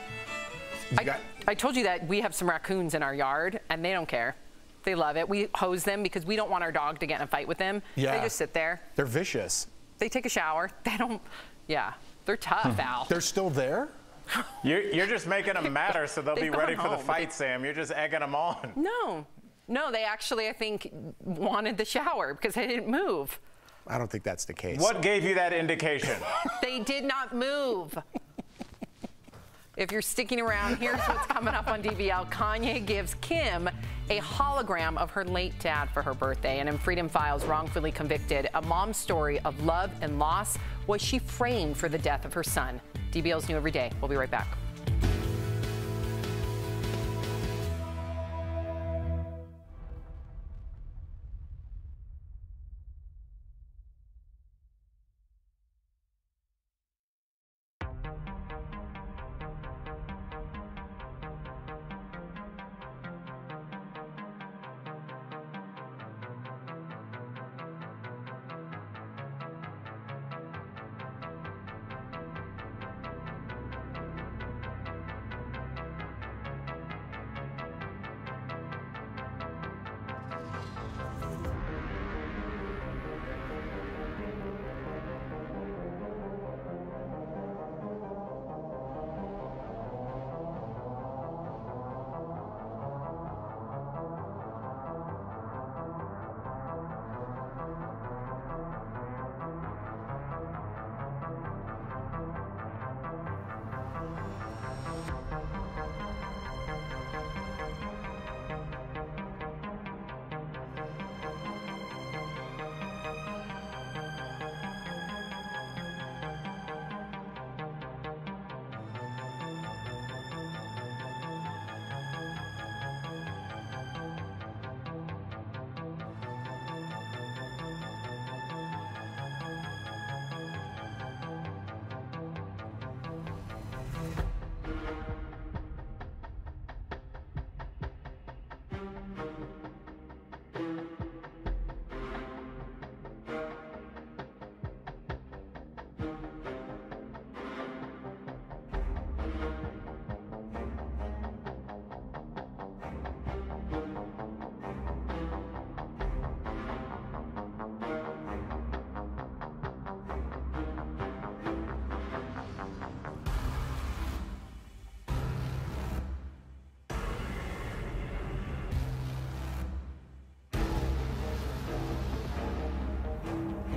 I, I told you that we have some raccoons in our yard, and they don't care. They love it. We hose them because we don't want our dog to get in a fight with them. Yeah. They just sit there. They're vicious. They take a shower. They don't, yeah, they're tough, hmm. Al. They're still there? You're, you're just making them matter so they'll They've be ready gone for the home. fight, Sam. You're just egging them on. No, no, they actually, I think, wanted the shower because they didn't move. I don't think that's the case. What gave you that indication? They did not move. If you're sticking around, here's what's coming up on DBL. Kanye gives Kim a hologram of her late dad for her birthday. And in Freedom Files, wrongfully convicted, a mom's story of love and loss. Was she framed for the death of her son? DBL's new every day. We'll be right back.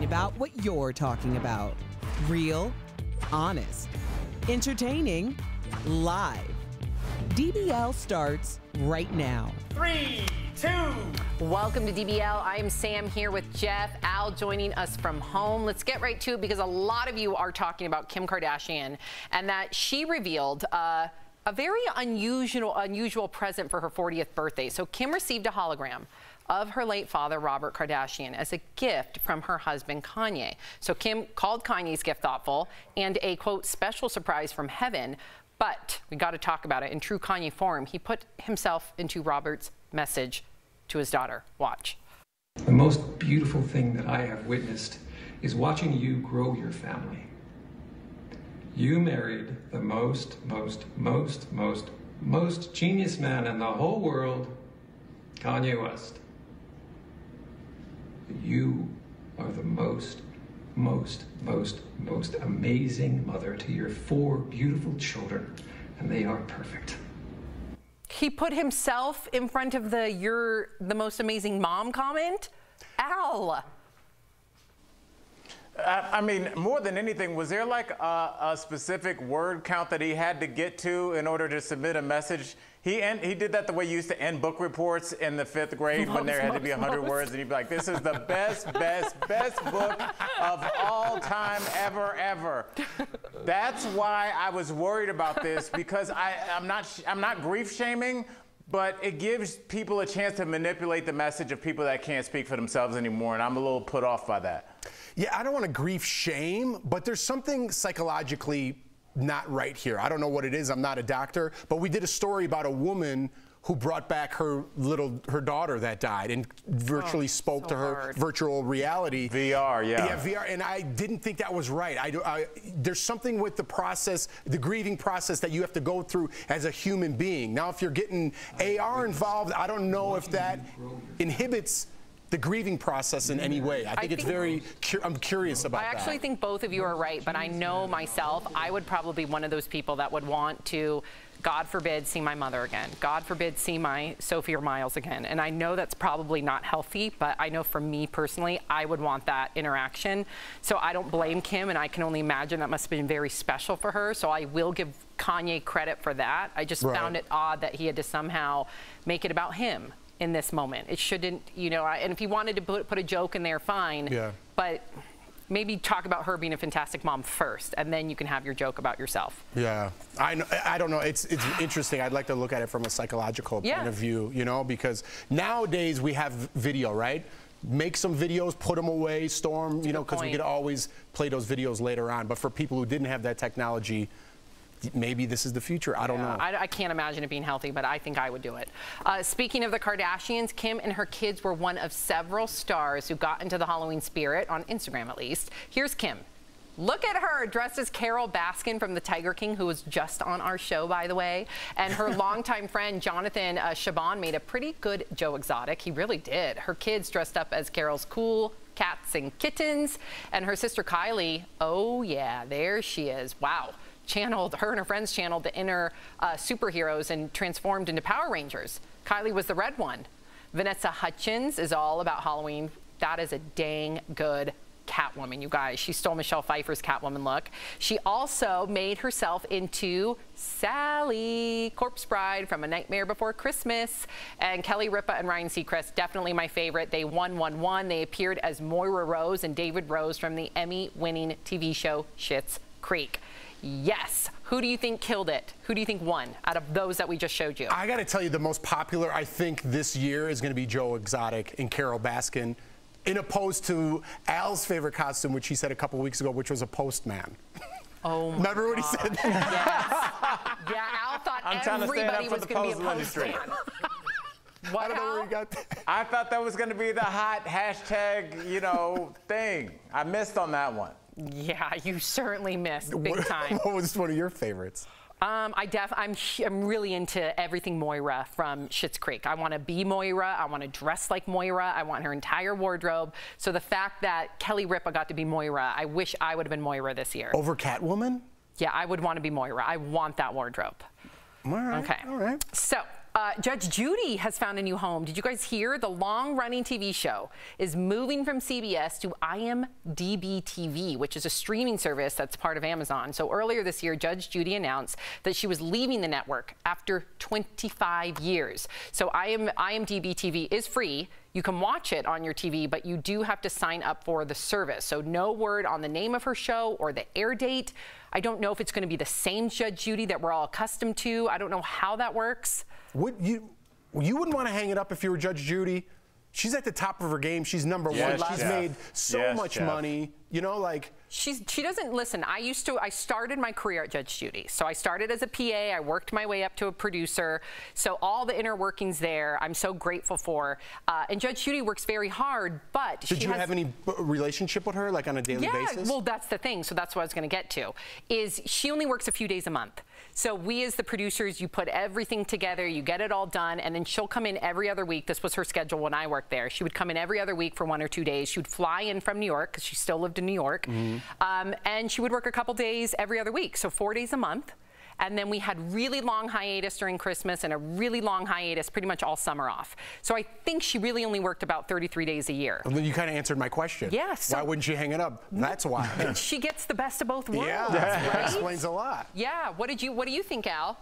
About what you're talking about. Real, honest, entertaining, live. DBL starts right now. Three, two. Welcome to DBL. I am Sam here with Jeff. Al joining us from home. Let's get right to it because a lot of you are talking about Kim Kardashian and that she revealed uh, a very unusual, unusual present for her 40th birthday. So Kim received a hologram of her late father, Robert Kardashian, as a gift from her husband, Kanye. So Kim called Kanye's gift thoughtful and a quote, special surprise from heaven. But we got to talk about it. In true Kanye form, he put himself into Robert's message to his daughter. Watch. The most beautiful thing that I have witnessed is watching you grow your family. You married the most, most, most, most, most genius man in the whole world, Kanye West. You are the most, most, most, most amazing mother to your four beautiful children, and they are perfect. He put himself in front of the "You're the most amazing mom" comment. Al. I, I mean, more than anything, was there like a, a specific word count that he had to get to in order to submit a message? He end, he did that the way you used to end book reports in the fifth grade when there had to be 100 words, and he'd be like, "This is the best, best, best book of all time, ever, ever." That's why I was worried about this because I, I'm not I'm not grief shaming, but it gives people a chance to manipulate the message of people that can't speak for themselves anymore, and I'm a little put off by that. Yeah, I don't want to grief shame, but there's something psychologically not right here. I don't know what it is. I'm not a doctor, but we did a story about a woman who brought back her little her daughter that died and virtually oh, spoke so to her hard. virtual reality VR yeah yeah VR and I didn't think that was right I, I, there's something with the process the grieving process that you have to go through as a human being now if you're getting AR involved I don't know if that inhibits the grieving process in any way. I think, I think it's very, cu I'm curious about that. I actually that. think both of you are right, but I know myself, I would probably be one of those people that would want to God forbid, see my mother again. God forbid, see my Sophie or Miles again. And I know that's probably not healthy, but I know for me personally, I would want that interaction. So I don't blame Kim, and I can only imagine that must have been very special for her. So I will give Kanye credit for that. I just right. found it odd that he had to somehow make it about him in this moment. It shouldn't, you know, and if he wanted to put, put a joke in there, fine. Yeah. But maybe talk about her being a fantastic mom first, and then you can have your joke about yourself. Yeah, I know, I don't know. It's it's interesting. I'd like to look at it from a psychological yeah. point of view, you know, because nowadays we have video, right? Make some videos, put them away, storm, you know, because we could always play those videos later on. But for people who didn't have that technology, maybe this is the future. I don't know. I, I, can't imagine it being healthy, but I think I would do it. Uh, speaking of the Kardashians, Kim and her kids were one of several stars who got into the Halloween spirit, on Instagram at least. Here's Kim. Look at her dressed as Carole Baskin from The Tiger King, who was just on our show, by the way. And her longtime friend, Jonathan uh, Cheban, made a pretty good Joe Exotic. He really did. Her kids dressed up as Carole's cool cats and kittens. And her sister Kylie, oh yeah, there she is. Wow channeled, her and her friends channeled the inner uh, superheroes and transformed into Power Rangers. Kylie was the red one. Vanessa Hudgens is all about Halloween. That is a dang good Catwoman, you guys. She stole Michelle Pfeiffer's Catwoman look. She also made herself into Sally, Corpse Bride from A Nightmare Before Christmas. And Kelly Ripa and Ryan Seacrest, definitely my favorite. They won, won, won. They appeared as Moira Rose and David Rose from the Emmy-winning TV show Schitt's Creek. Yes. Who do you think killed it? Who do you think won out of those that we just showed you? I got to tell you, the most popular, I think, this year is going to be Joe Exotic and Carole Baskin, in opposed to Al's favorite costume, which he said a couple weeks ago, which was a postman. Oh Remember God. what he said? Yes. yeah, Al thought I'm everybody was going to be a postman. What, I don't know where you got that. I thought that was going to be the hot hashtag, you know, thing. I missed on that one. Yeah, you certainly missed big what, time. What was one of your favorites? Um, I def I'm I'm really into everything Moira from Schitt's Creek. I want to be Moira. I want to dress like Moira. I want her entire wardrobe. So the fact that Kelly Ripa got to be Moira, I wish I would have been Moira this year. Over Catwoman? Yeah, I would want to be Moira. I want that wardrobe. All right. Okay. All right. So uh, Judge Judy has found a new home. Did you guys hear? The long running TV show is moving from CBS to IMDb TV, which is a streaming service that's part of Amazon. So earlier this year, Judge Judy announced that she was leaving the network after 25 years. So IM, IMDb TV is free. You can watch it on your TV, but you do have to sign up for the service. So no word on the name of her show or the air date. I don't know if it's going to be the same Judge Judy that we're all accustomed to. I don't know how that works. Would you you wouldn't want to hang it up if you were Judge Judy? She's at the top of her game. She's number yes, one. She's Jeff. made so yes, much Jeff. money. You know, like she's she doesn't listen. I used to. I started my career at Judge Judy. So I started as a PA. I worked my way up to a producer. So all the inner workings there, I'm so grateful for. Uh, and Judge Judy works very hard, but did you has, have any relationship with her, like on a daily yeah, basis? well, that's the thing. So that's what I was going to get to. Is she only works a few days a month. So we as the producers, you put everything together, you get it all done, and then she'll come in every other week. This was her schedule when I worked there. She would come in every other week for one or two days. She would fly in from New York because she still lived in New York, mm -hmm. um, and she would work a couple days every other week, so four days a month. And then we had really long hiatus during Christmas and a really long hiatus pretty much all summer off. So I think she really only worked about 33 days a year. And then you kind of answered my question. Yeah, so- why wouldn't she hang it up? Mm-hmm. That's why. She gets the best of both worlds. yeah, that right? explains a lot. Yeah. What did you What do you think, Al?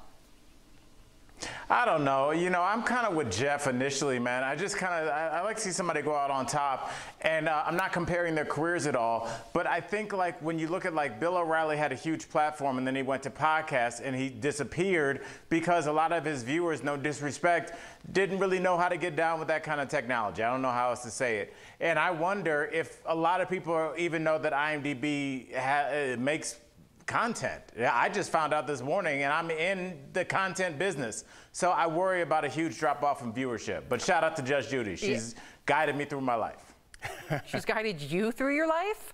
I don't know. You know, I'm kind of with Jeff initially, man. I just kind of I, I like to see somebody go out on top, and uh, I'm not comparing their careers at all. But I think like when you look at like Bill O'Reilly had a huge platform, and then he went to podcasts, and he disappeared because a lot of his viewers, no disrespect, didn't really know how to get down with that kind of technology. I don't know how else to say it. And I wonder if a lot of people even know that IMDb ha- uh, makes content. Yeah, I just found out this morning, and I'm in the content business, so I worry about a huge drop off in viewership. But shout out to Judge Judy; she's guided me through my life. She's guided you through your life.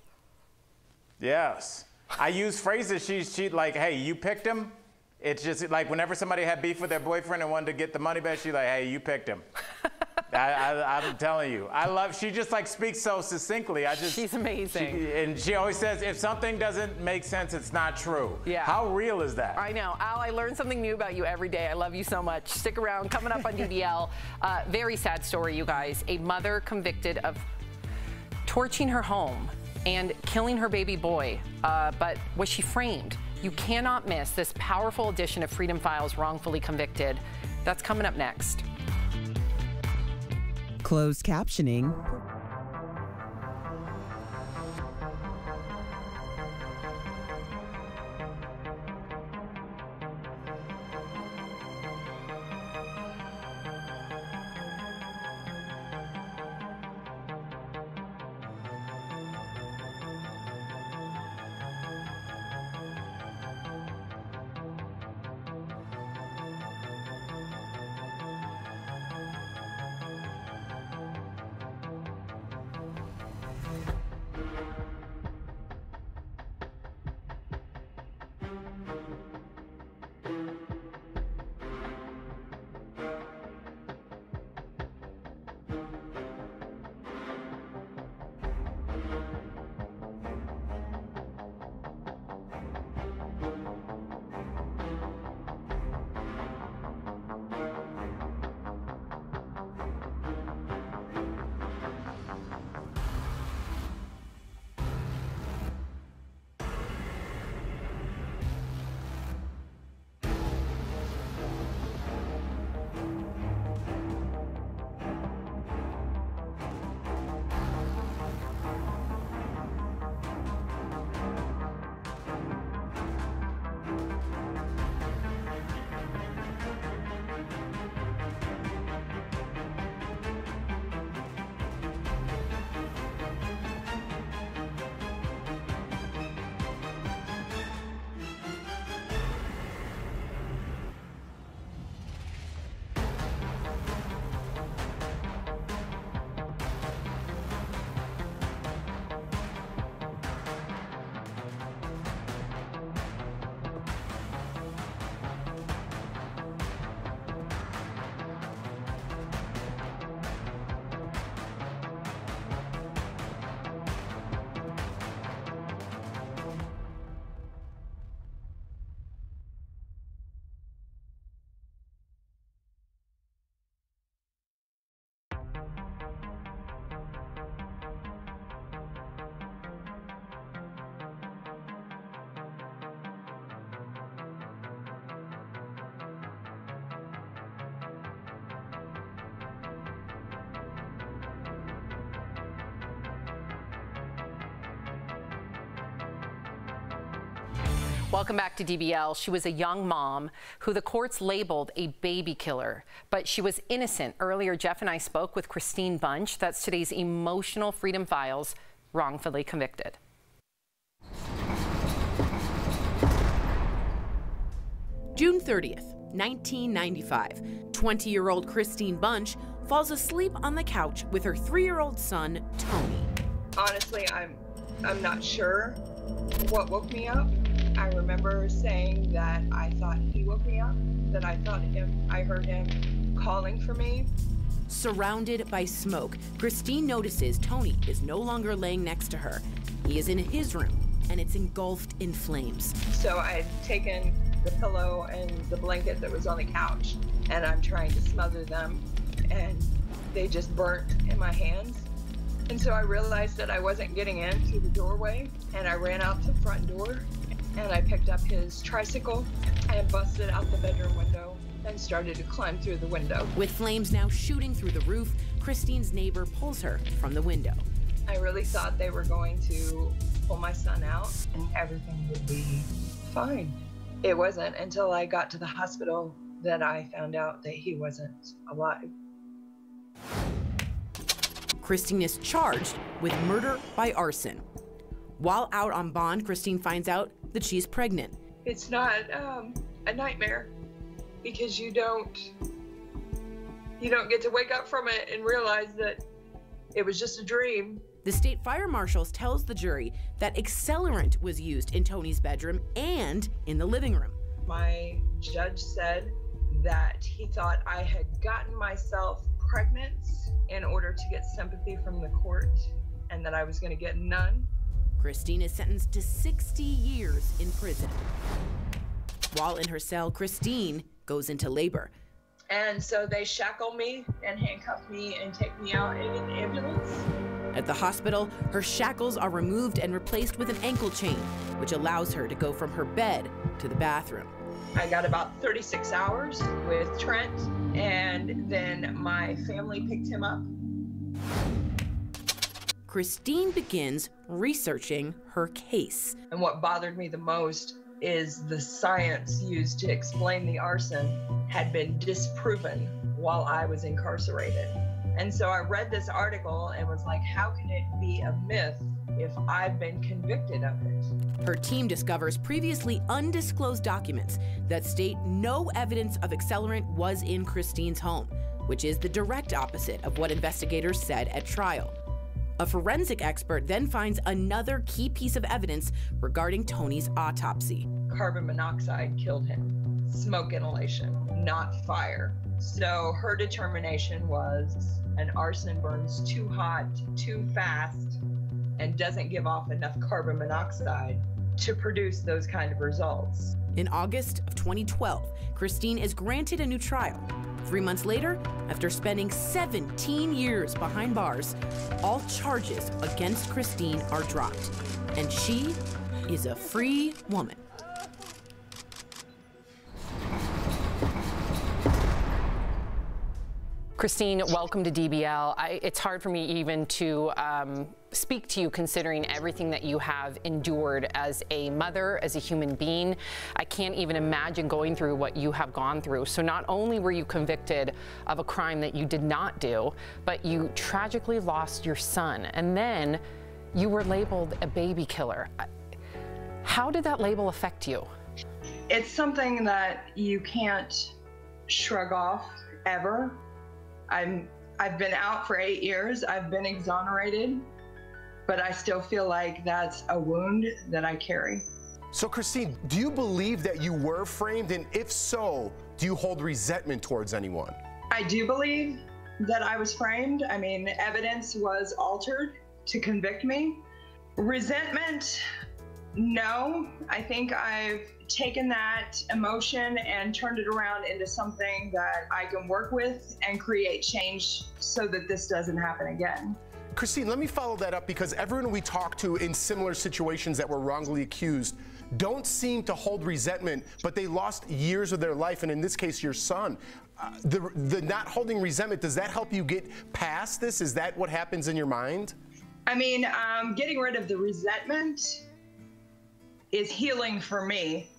Yes, I use phrases. She she like, hey, you picked him. It's just like whenever somebody had beef with their boyfriend and wanted to get the money back, she's like, hey, you picked him. I, I, I'm telling you, I love. She just like speaks so succinctly. I just. She's amazing. she- and she always says, if something doesn't make sense, it's not true. Yeah. How real is that? I know. Al, I learn something new about you every day. I love you so much. Stick around. Coming up on DBL. Uh, very sad story, you guys. A mother convicted of torching her home and killing her baby boy. Uh, but was she framed? You cannot miss this powerful edition of Freedom Files Wrongfully Convicted. That's coming up next. Closed captioning Welcome back to DBL. She was a young mom who the courts labeled a baby killer, but she was innocent. Earlier, Jeff and I spoke with Christine Bunch. That's today's emotional Freedom Files, wrongfully convicted. June 30th, 1995. 20 year old Christine Bunch falls asleep on the couch with her three year old son, Tony. Honestly, I'm I'm not sure what woke me up. I remember saying that I thought he woke me up, that I thought him I heard him calling for me. Surrounded by smoke, Christine notices Tony is no longer laying next to her. He is in his room, and it's engulfed in flames. So I had taken the pillow and the blanket that was on the couch, and I'm trying to smother them, and they just burnt in my hands. And so I realized that I wasn't getting in through the doorway, and I ran out to the front door, and I picked up his tricycle and busted out the bedroom window and started to climb through the window. With flames now shooting through the roof, Christine's neighbor pulls her from the window. I really thought they were going to pull my son out and everything would be fine. It wasn't until I got to the hospital that I found out that he wasn't alive. Christine is charged with murder by arson. While out on bond, Christine finds out that she's pregnant. It's not um, a nightmare because you don't you don't get to wake up from it and realize that it was just a dream. The state fire marshals tells the jury that accelerant was used in Tony's bedroom and in the living room. My judge said that he thought I had gotten myself pregnant in order to get sympathy from the court and that I was going to get none. Christine is sentenced to 60 years in prison. While in her cell, Christine goes into labor. And so they shackle me and handcuff me and take me out in an ambulance. At the hospital, her shackles are removed and replaced with an ankle chain, which allows her to go from her bed to the bathroom. I got about 36 hours with Trent, and then my family picked him up. Christine begins researching her case. And what bothered me the most is the science used to explain the arson had been disproven while I was incarcerated. And so I read this article and was like, how can it be a myth if I've been convicted of it? Her team discovers previously undisclosed documents that state no evidence of accelerant was in Christine's home, which is the direct opposite of what investigators said at trial. A forensic expert then finds another key piece of evidence regarding Tony's autopsy. Carbon monoxide killed him, smoke inhalation, not fire. So her determination was an arson burns too hot, too fast, and doesn't give off enough carbon monoxide to produce those kind of results. In August of 2012, Christine is granted a new trial. Three months later, after spending 17 years behind bars, all charges against Christine are dropped, and she is a free woman. Christine, welcome to DBL. I, it's hard for me even to um, speak to you considering everything that you have endured as a mother, as a human being. I can't even imagine going through what you have gone through. So not only were you convicted of a crime that you did not do, but you tragically lost your son. And then you were labeled a baby killer. How did that label affect you? It's something that you can't shrug off ever. I'm I've been out for eight years. I've been exonerated, but I still feel like that's a wound that I carry. So, Christine, do you believe that you were framed? And if so, do you hold resentment towards anyone? I do believe that I was framed. I mean, evidence was altered to convict me. Resentment, no. I think I've taken that emotion and turned it around into something that I can work with and create change so that this doesn't happen again. Christine, let me follow that up because everyone we talk to in similar situations that were wrongly accused don't seem to hold resentment, but they lost years of their life, and in this case, your son. Uh, the, the not holding resentment, does that help you get past this? Is that what happens in your mind? I mean, um, getting rid of the resentment is healing for me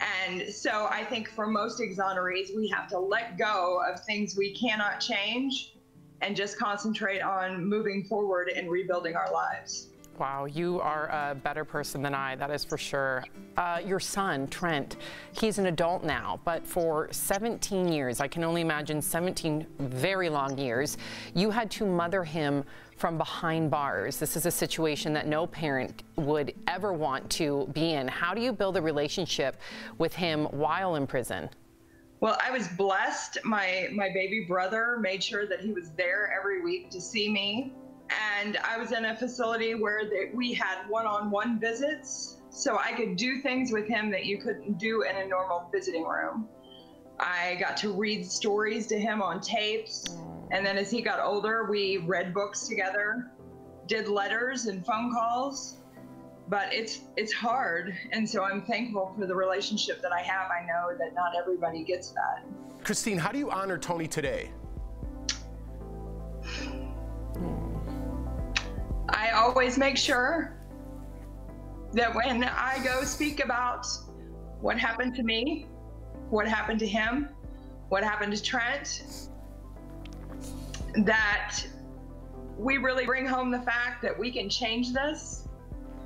and so I think for most exonerees, we have to let go of things we cannot change and just concentrate on moving forward and rebuilding our lives. Wow, you are a better person than I, that is for sure. Uh, your son, Trent, he's an adult now, but for 17 years, I can only imagine 17 very long years, you had to mother him from behind bars. This is a situation that no parent would ever want to be in. How do you build a relationship with him while in prison? Well, I was blessed. My my baby brother made sure that he was there every week to see me, and I was in a facility where they, we had one-on-one visits. so I could do things with him that you couldn't do in a normal visiting room. I got to read stories to him on tapes. And then as he got older, we read books together, did letters and phone calls. But it's it's hard, and so I'm thankful for the relationship that I have. I know that not everybody gets that. Christine, how do you honor Tony today? I always make sure that when I go speak about what happened to me, what happened to him, what happened to Trent, that we really bring home the fact that we can change this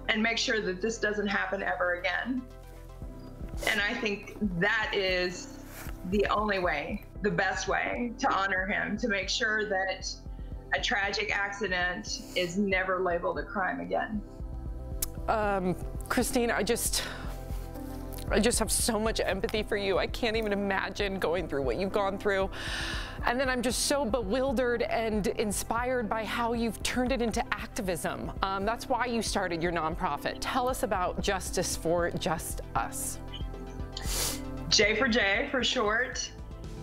and make sure that this doesn't happen ever again. And I think that is the only way, the best way to honor him, to make sure that a tragic accident is never labeled a crime again. Um, Christine, I just, I just have so much empathy for you. I can't even imagine going through what you've gone through. And then I'm just so bewildered and inspired by how you've turned it into activism. Um, that's why you started your nonprofit. Tell us about Justice for Just Us. J for J for short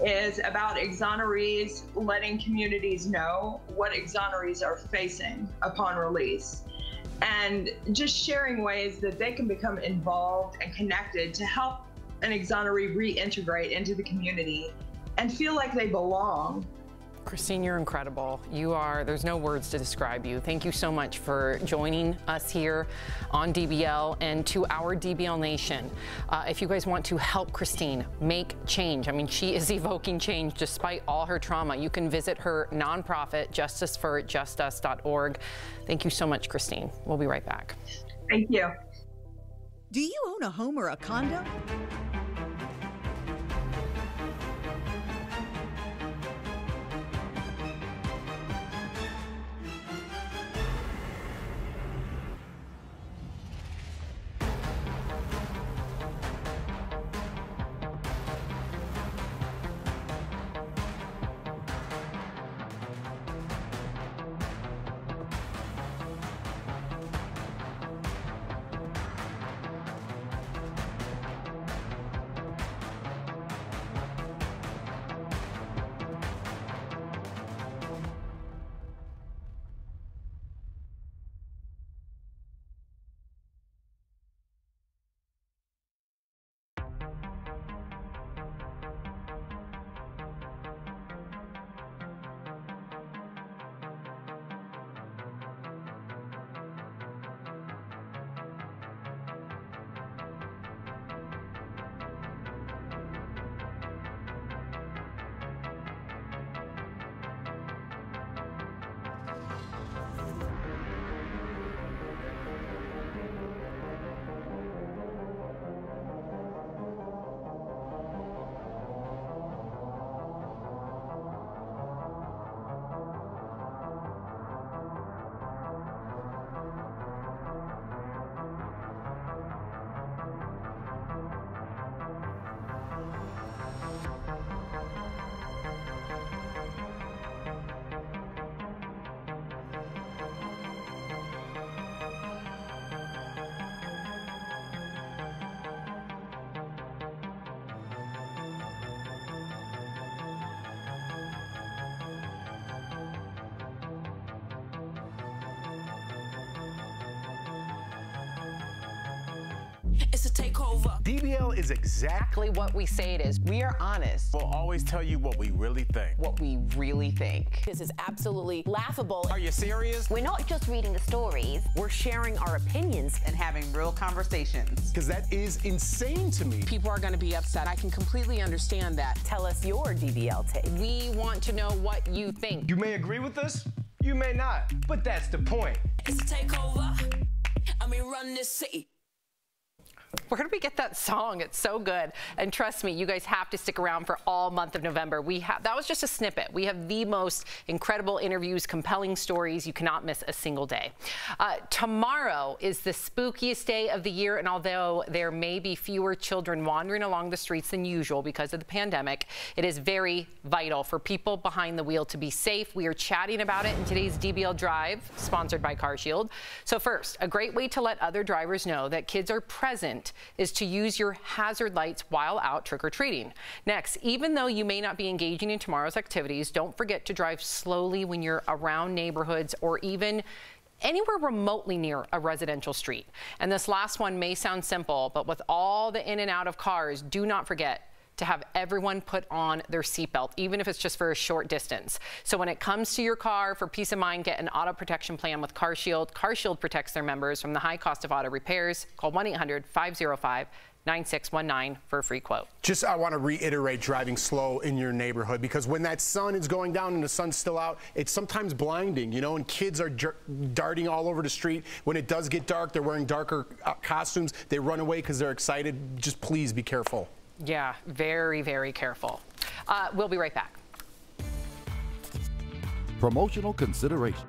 is about exonerees letting communities know what exonerees are facing upon release and just sharing ways that they can become involved and connected to help an exoneree reintegrate into the community and feel like they belong. Christine, you're incredible. You are, there's no words to describe you. Thank you so much for joining us here on DBL and to our DBL Nation. Uh, if you guys want to help Christine make change, I mean, she is evoking change despite all her trauma. You can visit her nonprofit, justiceforjustus.org. Thank you so much, Christine. We'll be right back. Thank you. Do you own a home or a condo? It's a takeover. DBL is exactly what we say it is. We are honest. We'll always tell you what we really think. What we really think. This is absolutely laughable. Are you serious? We're not just reading the stories. We're sharing our opinions and having real conversations. Because that is insane to me. People are going to be upset. I can completely understand that. Tell us your DBL take. We want to know what you think. You may agree with us, you may not, but that's the point. It's a takeover. I mean, run this city. Where did we get that song? It's so good. And trust me, you guys have to stick around for all month of November. We have that was just a snippet. We have the most incredible interviews, compelling stories. You cannot miss a single day. Uh, tomorrow is the spookiest day of the year, and although there may be fewer children wandering along the streets than usual because of the pandemic, it is very vital for people behind the wheel to be safe. We are chatting about it in today's DBL Drive, sponsored by CarShield. So first, a great way to let other drivers know that kids are present is to use your hazard lights while out trick or treating. Next, even though you may not be engaging in tomorrow's activities, don't forget to drive slowly when you're around neighborhoods or even anywhere remotely near a residential street. And this last one may sound simple, but with all the in and out of cars, do not forget to have everyone put on their seatbelt, even if it's just for a short distance. So when it comes to your car, for peace of mind, get an auto protection plan with CarShield. CarShield protects their members from the high cost of auto repairs. Call 1-800-505 9619 for a free quote. Just I want to reiterate driving slow in your neighborhood because when that sun is going down and the sun's still out, it's sometimes blinding, you know, and kids are darting all over the street. When it does get dark, they're wearing darker uh, costumes. They run away because they're excited. Just please be careful. Yeah, very, very careful. Uh, we'll be right back. Promotional consideration.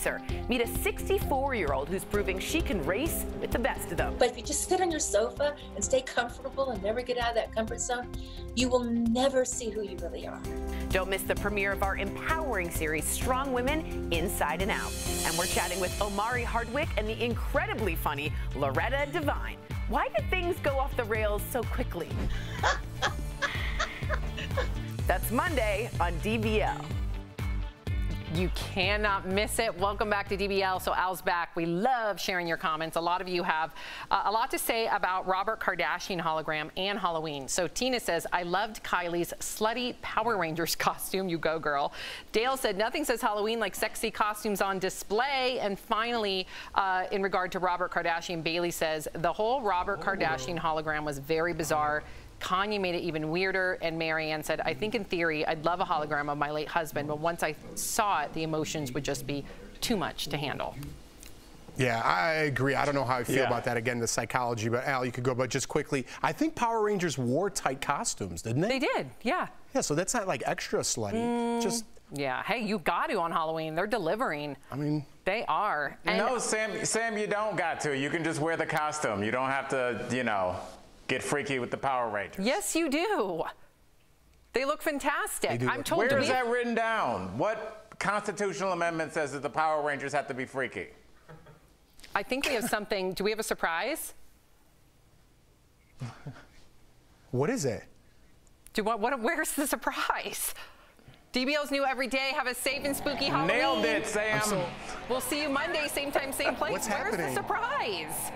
Racer. Meet a 64 year old who's proving she can race with the best of them. But if you just sit on your sofa and stay comfortable and never get out of that comfort zone, you will never see who you really are. Don't miss the premiere of our empowering series, Strong Women Inside and Out. And we're chatting with Omari Hardwick and the incredibly funny Loretta Devine. Why did things go off the rails so quickly? That's Monday on DBL. You cannot miss it. Welcome back to DBL. So Al's back. We love sharing your comments. A lot of you have uh, a lot to say about Robert Kardashian hologram and Halloween. So Tina says, I loved Kylie's slutty Power Rangers costume. You go, girl. Dale said, nothing says Halloween like sexy costumes on display. And finally, uh, in regard to Robert Kardashian, Bailey says, the whole Robert Kardashian hologram was very bizarre. Kanye made it even weirder, and Marianne said, I think in theory, I'd love a hologram of my late husband, but once I saw it, the emotions would just be too much to handle. Yeah, I agree. I don't know how I feel Yeah. about that. Again, the psychology, but Al, you could go. But just quickly, I think Power Rangers wore tight costumes, didn't they? They did, yeah. Yeah, so that's not like extra slutty. Mm, Just, yeah. Hey, you got to on Halloween. They're delivering. I mean, they are. And no, Sam, Sam, you don't got to. You can just wear the costume. You don't have to, you know, get freaky with the Power Rangers. yes, you do. They look fantastic. I'm told. Where do is that written down? What constitutional amendment says that the Power Rangers have to be freaky? I think we have something. Do we have a surprise? what is it? Do what? What? Where's the surprise? DBL's new every day. Have a safe and spooky Halloween. Nailed it, Sam. So- we'll see you Monday, same time, same place. What's Where's happening? the surprise?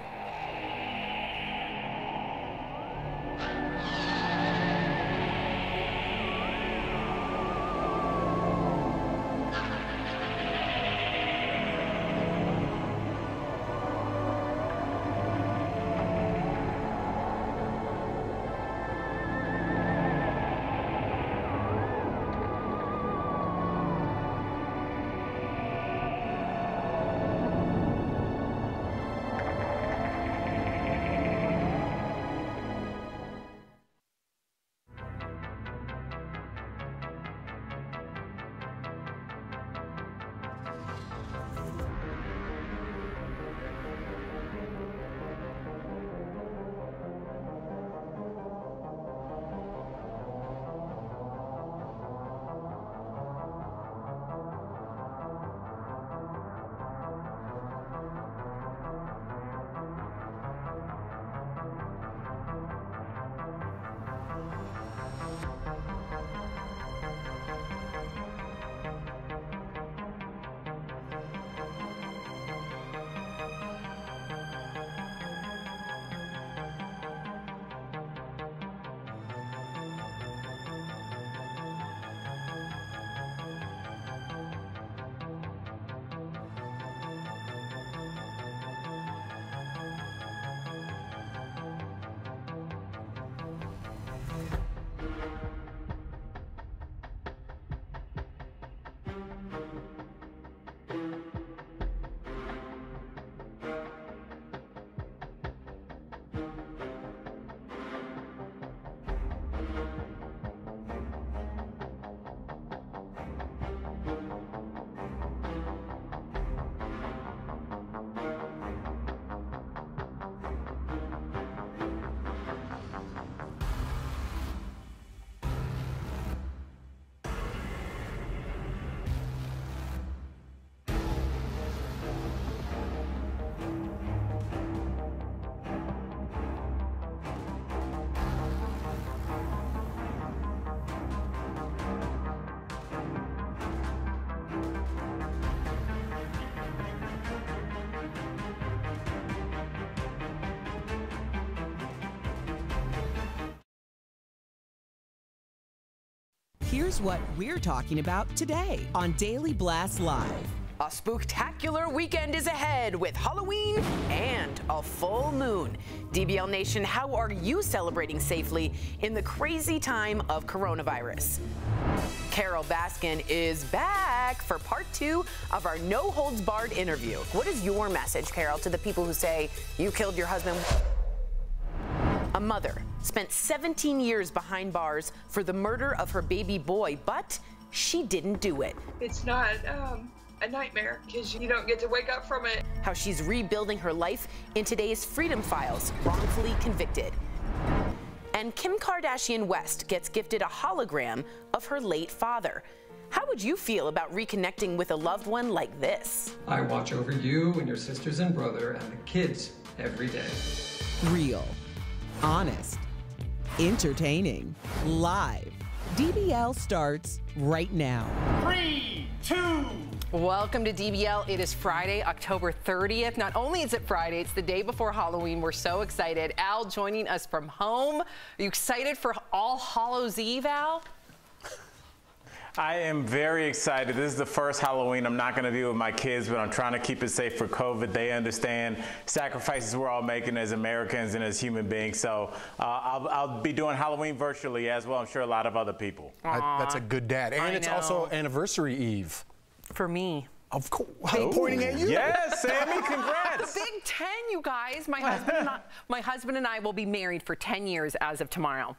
Here's what we're talking about today on Daily Blast Live. A spooktacular weekend is ahead with Halloween and a full moon. DBL Nation, how are you celebrating safely in the crazy time of coronavirus? Carole Baskin is back for part two of our No Holds Barred interview. What is your message, Carole, to the people who say you killed your husband? A mother spent 17 years behind bars for the murder of her baby boy, but she didn't do it. It's not um, a nightmare because you don't get to wake up from it. How she's rebuilding her life in today's Freedom Files, wrongfully convicted. And Kim Kardashian West gets gifted a hologram of her late father. How would you feel about reconnecting with a loved one like this? I watch over you and your sisters and brother and the kids every day. Real, honest, entertaining, live. DBL starts right now. Three, two. Welcome to DBL. It is Friday, October 30th. Not only is it Friday, it's the day before Halloween. We're so excited. Al joining us from home. Are you excited for All Hallows Eve, Al? I am very excited. This is the first Halloween I'm not going to be with my kids, but I'm trying to keep it safe for COVID. They understand sacrifices we're all making as Americans and as human beings. So uh, I'll, I'll, be doing Halloween virtually as well. I'm sure a lot of other people. I, that's a good dad. And I it's know. also anniversary eve. For me. Of course. I'm pointing at you. Yes, Sammy, congrats. The Big Ten, you guys. My husband, and I, my husband and I will be married for 10 years as of tomorrow.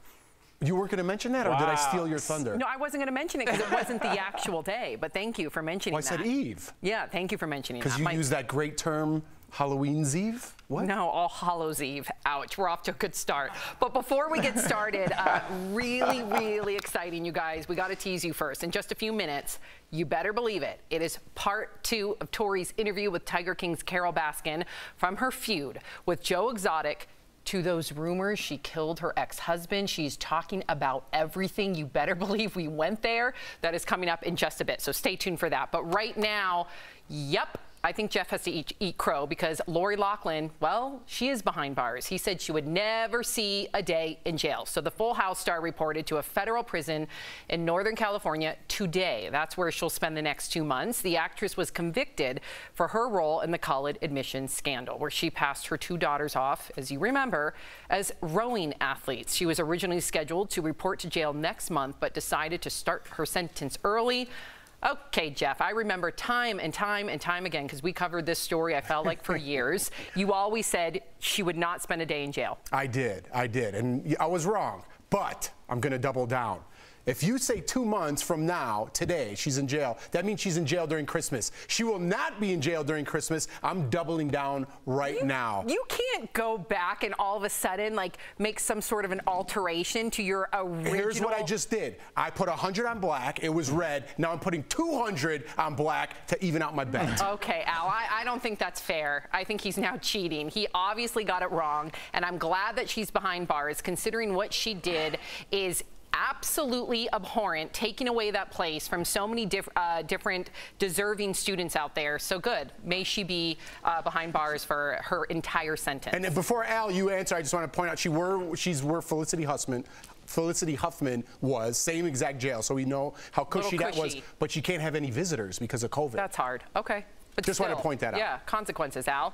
You weren't going to mention that, or did I steal your thunder? No, I wasn't going to mention it because it wasn't the actual day. But thank you for mentioning Well, I that. said Eve. Yeah, thank you for mentioning that. Because that. you My- use that great term, Halloween's Eve? What? No, All Hallows Eve. Ouch, we're off to a good start. But before we get started, uh, really, really exciting, you guys. We got to tease you first. In just a few minutes, you better believe it. It is part two of Tori's interview with Tiger King's Carole Baskin from her feud with Joe Exotic. To those rumors, she killed her ex husband. She's talking about everything. You better believe we went there. That is coming up in just a bit. So stay tuned for that. But right now, yep, I think Jeff has to eat, eat crow because Lori Loughlin, well, she is behind bars. He said she would never see a day in jail. So the Full House star reported to a federal prison in Northern California today. That's where she'll spend the next two months. The actress was convicted for her role in the college admissions scandal, where she passed her two daughters off, as you remember, as rowing athletes. She was originally scheduled to report to jail next month, but decided to start her sentence early. Okay, Jeff, I remember time and time and time again because we covered this story, I felt like, for years. You always said she would not spend a day in jail. I did. I did. And I was wrong. But I'm going to double down. If you say two months from now, today, she's in jail, that means she's in jail during Christmas. She will not be in jail during Christmas. I'm doubling down right now. You can't go back and all of a sudden, like, make some sort of an alteration to your original. Here's what I just did. I put 100 on black. It was red. Now I'm putting 200 on black to even out my bet. Okay, Al, I, I don't think that's fair. I think he's now cheating. He obviously got it wrong, and I'm glad that she's behind bars, considering what she did is absolutely abhorrent, taking away that place from so many diff- uh, different deserving students out there. So good. May she be uh, behind bars for her entire sentence. And before Al, you answer, I just want to point out she were she's where Felicity Huffman. Felicity Huffman was same exact jail, so we know how cushy, Little that was. But she can't have any visitors because of COVID. That's hard. Okay. But Just want to point that out. Yeah, consequences, Al.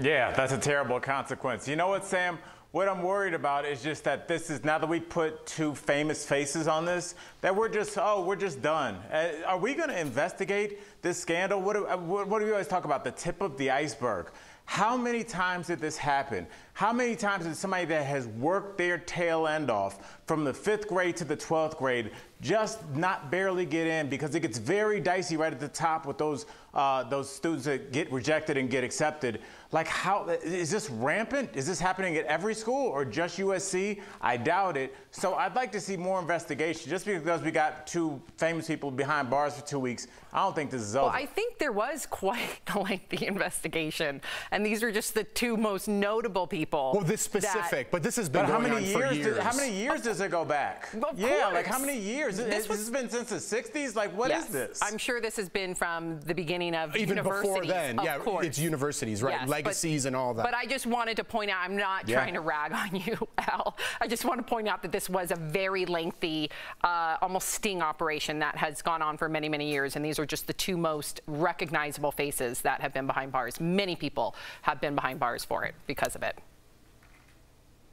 Yeah, that's a terrible consequence. You know what, Sam? What I'm worried about is just that this is now that we put two famous faces on this, that we're just oh we're just done. Uh, are we going to investigate this scandal? What do, uh, what, do we always talk about? The tip of the iceberg. How many times did this happen? How many times did somebody that has worked their tail end off from the fifth grade to the 12th grade just not barely get in because it gets very dicey right at the top with those uh, those students that get rejected and get accepted. Like how is this rampant? Is this happening at every school or just USC? I doubt it. So I'd like to see more investigation. Just because we got two famous people behind bars for two weeks, I don't think this is over. Well, I think there was quite a lengthy investigation, and these are just the two most notable people. Well, this that- specific, but this has been But how going many on for years? years. Does, how many years does it go back? Of yeah, like how many years? This Has was- this been since the '60s? Like what is Yes. this? I'm sure this has been from the beginning of Even before universities, then, of yeah, course. it's universities, right? Yes, but- Legacies and all that. But I just wanted to point out, I'm not Yeah. trying to rag on you, Al. I just want to point out that this was a very lengthy, uh, almost sting operation that has gone on for many, many years. And these are just the two most recognizable faces that have been behind bars. Many people have been behind bars for it because of it.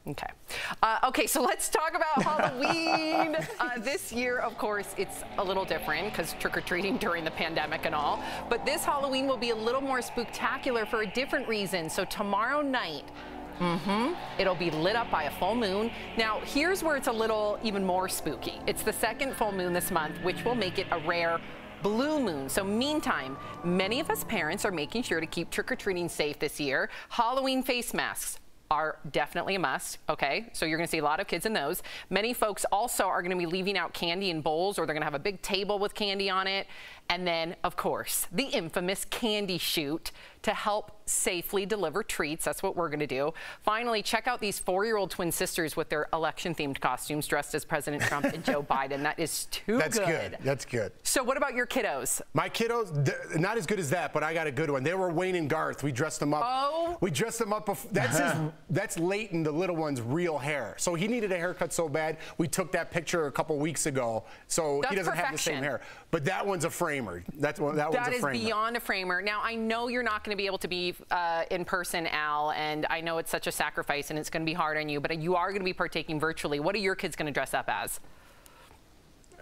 Okay. Uh, okay, so let's talk about Halloween. uh, this year, of course, it's a little different because trick or treating during the pandemic and all. But this Halloween will be a little more spectacular for a different reason. So tomorrow night, Mm-hmm. It'll be lit up by a full moon. Now, here's where it's a little even more spooky. It's the second full moon this month, which will make it a rare Blue Moon. So, meantime, many of us parents are making sure to keep trick or treating safe this year. Halloween face masks are definitely a must, okay? So you're gonna see a lot of kids in those. Many folks also are gonna be leaving out candy in bowls or they're gonna have a big table with candy on it. And then, of course, the infamous candy chute to help safely deliver treats. That's what we're going to do. Finally, check out these four-year-old twin sisters with their election-themed costumes dressed as President Trump and Joe Biden. That is too That's good. good. That's good. So what about your kiddos? My kiddos, not as good as that, but I got a good one. They were Wayne and Garth. We dressed them up. Oh. We dressed them up. Before, that's his, that's Leighton, the little one's real hair. So he needed a haircut so bad. We took that picture a couple weeks ago. So That's he doesn't have the same hair. But that one's a framer. That's one. That, one's That a is framer. beyond a framer. Now, I know you're not going to be able to be uh, in person, Al, and I know it's such a sacrifice and it's going to be hard on you, but you are going to be partaking virtually. What are your kids going to dress up as?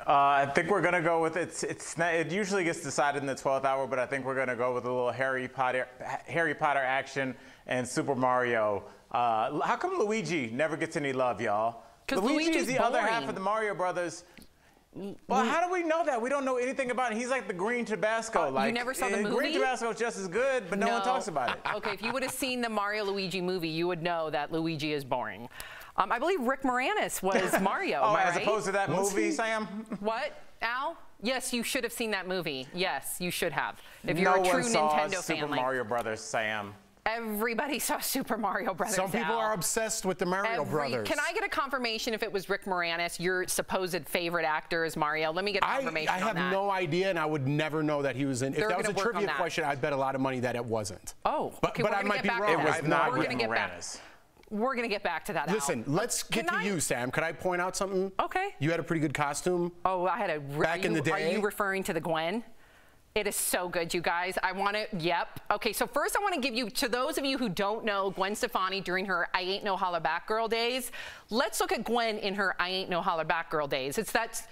Uh, I think we're gonna go with it's it's not, it usually gets decided in the 12th hour, but I think we're gonna go with a little Harry Potter Harry Potter action and Super Mario. Uh, how come Luigi never gets any love, y'all? 'Cause Luigi Luigi's is the other half of the Mario Brothers. Well, how do we know that? We don't know anything about it. He's like the green Tabasco. Uh, you never saw the eh, movie? Green Tabasco is just as good, but no, one talks about it. okay, if you would have seen the Mario Luigi movie, you would know that Luigi is boring. Um, I believe Rick Moranis was Mario. oh, as right? opposed to that Was movie, he? Sam? What, Al? Yes, you should have seen that movie. Yes, you should have. If you're no a true one saw Nintendo Super fan, like Mario Brothers, Sam. Everybody saw Super Mario Brothers. Some people Al. are obsessed with the Mario Every- Brothers. Can I get a confirmation if it was Rick Moranis, your supposed favorite actor is Mario? Let me get a I, confirmation I have on that. no idea, and I would never know that he was in. They're if that was a gonna work on trivia question, I'd bet a lot of money that it wasn't. Oh, but, okay, but I might be wrong. It was not We're Rick gonna get back- Moranis. We're gonna get back to that. Al. Listen, let's get Can to I- you, Sam. Could I point out something? Okay. You had a pretty good costume. Oh, I had a. Back are in the day. Are you referring to the Gwen? It is so good, you guys. I want to. Yep. Okay. So first, I want to give you to those of you who don't know Gwen Stefani during her "I Ain't No Hollaback Girl" days. Let's look at Gwen in her "I Ain't No Hollaback Girl" days. It's that.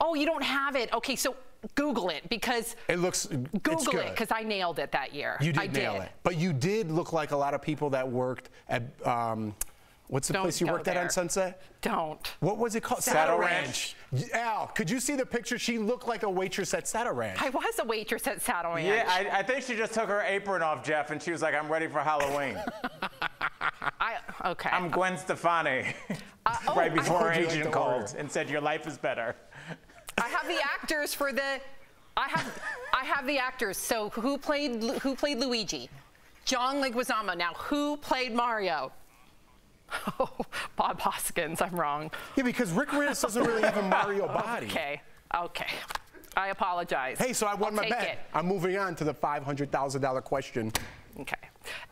Oh, you don't have it. Okay, so Google it because It looks. Google it because I nailed it that year. You did I nail did. it. But you did look like a lot of people that worked at. Um, what's the Don't place you go worked at on Sunset? Don't. What was it called? Saddle Ranch. Al, could you see the picture? She looked like a waitress at Saddle Ranch. I was a waitress at Saddle Ranch. Yeah, I, I think she just took her apron off, Jeff, and she was like, I'm ready for Halloween. I, okay. I'm Gwen Stefani. Uh, oh, right I before her heard like agent called word. and said, Your life is better. I have the actors for the. I have. I have the actors. So who played who played Luigi? John Leguizamo. Now who played Mario? Oh, Bob Hoskins. I'm wrong. Yeah, because Rick Moranis doesn't really have a Mario body. Okay. Okay. I apologize. Hey, so I won I'll my bet. it. I'm moving on to the $500,000 question. Okay.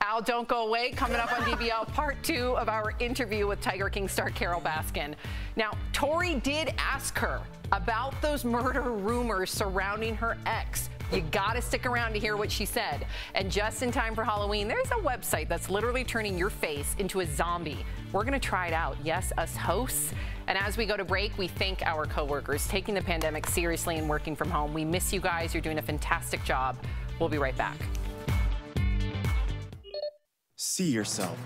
Al, don't go away. Coming up on DBL, part two of our interview with Tiger King star Carole Baskin. Now, Tori did ask her about those murder rumors surrounding her ex. You gotta stick around to hear what she said. And just in time for Halloween, there's a website that's literally turning your face into a zombie. We're gonna try it out. Yes, us hosts. And as we go to break, we thank our coworkers taking the pandemic seriously and working from home. We miss you guys. You're doing a fantastic job. We'll be right back. See yourself.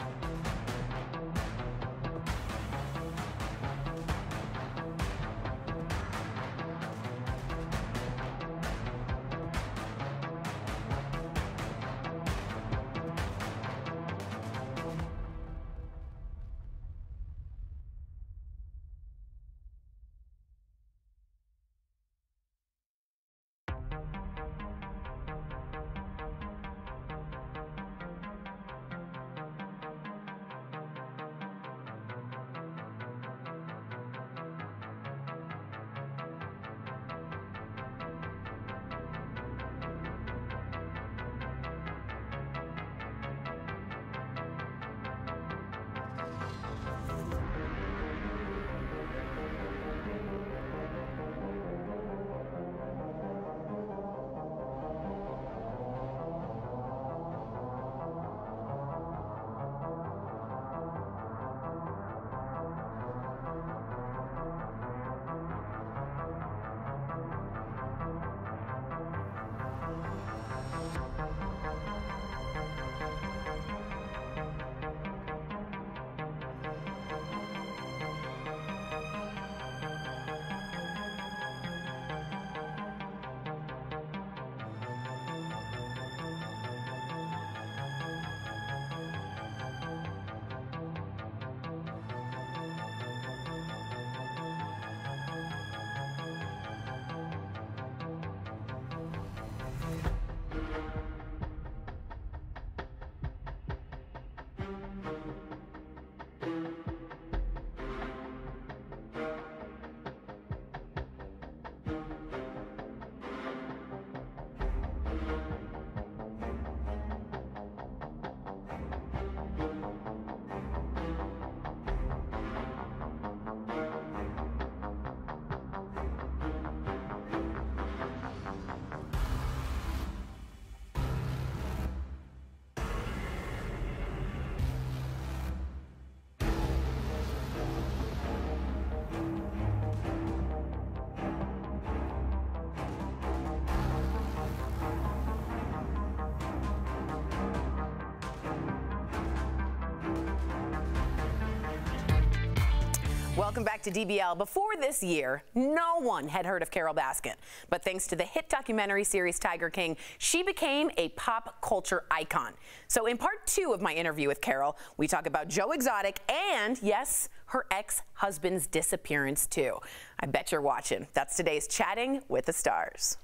Welcome back to DBL. Before this year, no one had heard of Carole Baskin. But thanks to the hit documentary series Tiger King, she became a pop culture icon. So in part two of my interview with Carole, we talk about Joe Exotic and, yes, her ex-husband's disappearance too. I bet you're watching. That's today's Chatting with the Stars.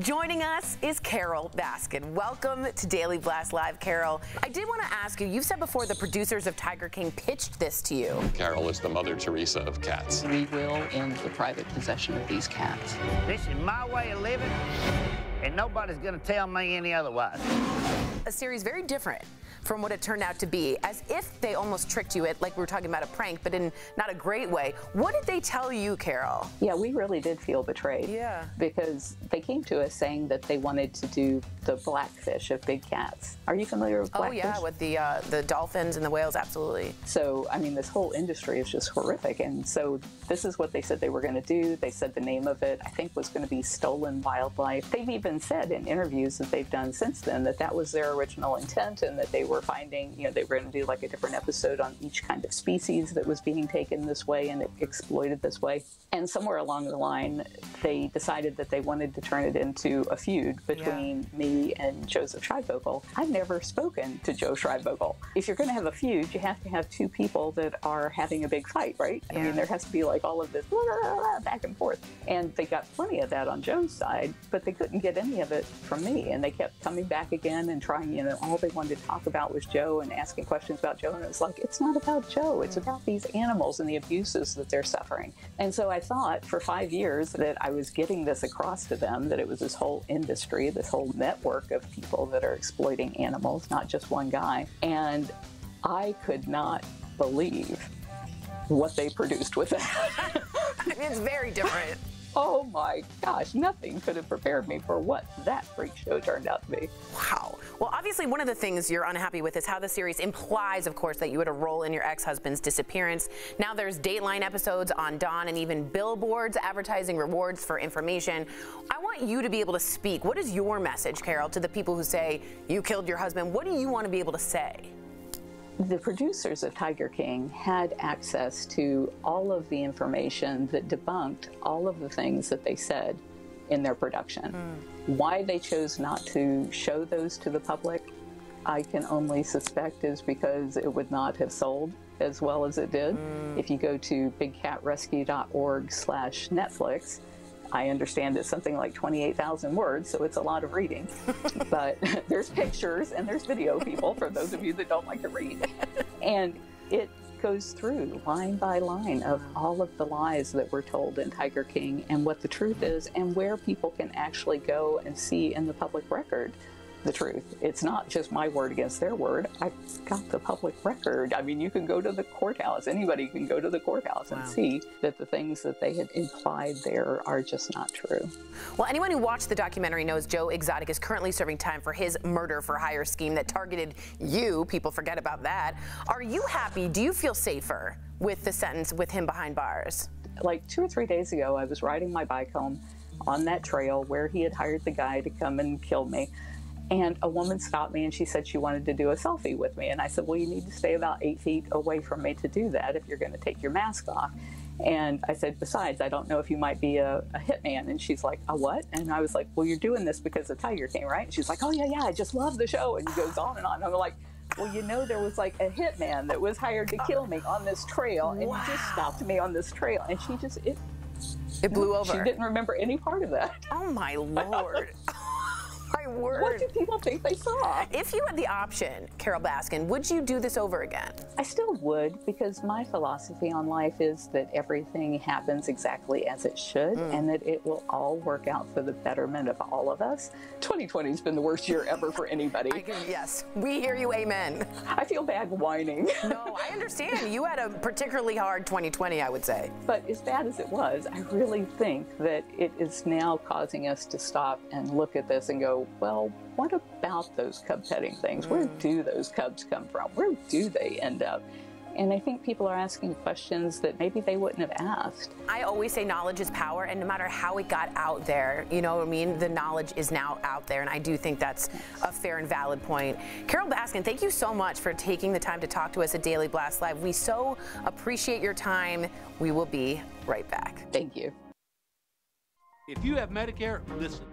Joining us is Carole Baskin. Welcome to Daily Blast Live, Carole. I did want to ask you, you've said before the producers of Tiger King pitched this to you. Carole is the Mother Teresa of cats. We will end the private possession of these cats. This is my way of living, and nobody's going to tell me any otherwise. A series very different from what it turned out to be, as if they almost tricked you at, like we were talking about a prank, but in not a great way. What did they tell you, Carole? Yeah, we really did feel betrayed. Yeah. Because they came to us saying that they wanted to do the blackfish of big cats. Are you familiar with Oh yeah, with the uh, the dolphins and the whales, absolutely. So, I mean, this whole industry is just horrific. And so, this is what they said they were going to do. They said the name of it, I think, was going to be Stolen Wildlife. They've even said in interviews that they've done since then that that was their original intent and that they were finding, you know, they were going to do like a different episode on each kind of species that was being taken this way and exploited this way. And somewhere along the line, they decided that they wanted to turn it into a feud between me and Joseph Schreibvogel. I've never spoken to Joe Schreibvogel. If you're going to have a feud, you have to have two people that are having a big fight, right? I mean, there has to be like all of this back and forth. And they got plenty of that on Joe's side, but they couldn't get any of it from me. And they kept coming back again and trying, you know, all they wanted to talk about was Joe and asking questions about Joe. And it was like, it's not about Joe, it's about these animals and the abuses that they're suffering. And so I thought for five years that I was getting this across to them that it was this whole industry, this whole network of people that are exploiting animals, not just one guy. And I could not believe what they produced with that. It's very different. Oh my gosh, nothing could have prepared me for what that freak show turned out to be. Wow. Well, obviously, one of the things you're unhappy with is how the series implies, of course, that you had a role in your ex husband's disappearance. Now there's Dateline episodes on Don and even billboards advertising rewards for information. I want you to be able to speak. What is your message, Carole, to the people who say you killed your husband? What do you want to be able to say? The producers of Tiger King had access to all of the information that debunked all of the things that they said in their production. Hmm. Why they chose not to show those to the public, I can only suspect is because it would not have sold as well as it did. Hmm. If you go to bigcatrescue.org slash Netflix, I understand it's something like 28,000 words, so it's a lot of reading. but there's pictures and there's video, people, for those of you that don't like to read. And it goes through line by line of all of the lies that were told in Tiger King and what the truth is and where people can actually go and see in the public record the truth. It's not just my word against their word. I've got the public record. I mean, you can go to the courthouse. Anybody can go to the courthouse and see that the things that they had implied there are just not true. Well, anyone who watched the documentary knows Joe Exotic is currently serving time for his murder for hire scheme that targeted you. People forget about that. Are you happy? Do you feel safer with the sentence with him behind bars? Like two or three days ago, I was riding my bike home on that trail where he had hired the guy to come and kill me. And a woman stopped me and she said she wanted to do a selfie with me. And I said, Well, you need to stay about eight feet away from me to do that if you're going to take your mask off. And I said, Besides, I don't know if you might be a, a hitman. And she's like, A what? And I was like, Well, you're doing this because of Tiger King, right? And she's like, Oh, yeah, yeah, I just love the show. And he goes on and on. And I'm like, well, you know, there was like a hitman that was hired to kill me on this trail, and he just stopped me on this trail, and she just it It blew over. She didn't remember any part of that. Oh my lord. My word. What do people think they saw? If you had the option, Carole Baskin, would you do this over again? I still would because my philosophy on life is that everything happens exactly as it should mm. and that it will all work out for the betterment of all of us. 2020 has been the worst year ever for anybody. yes, we hear you, amen. I feel bad whining. no, I understand. You had a particularly hard 2020, I would say. But as bad as it was, I really think that it is now causing us to stop and look at this and go, well, what about those cub petting things? Where hmm. do those cubs come from? Where do they end up? And I think people are asking questions that maybe they wouldn't have asked. I always say knowledge is power, and no matter how it got out there, you know what I mean? The knowledge is now out there, and I do think that's a fair and valid point. Carole Baskin, thank you so much for taking the time to talk to us at Daily Blast Live. We so appreciate your time. We will be right back. Thank you. If you have Medicare, listen.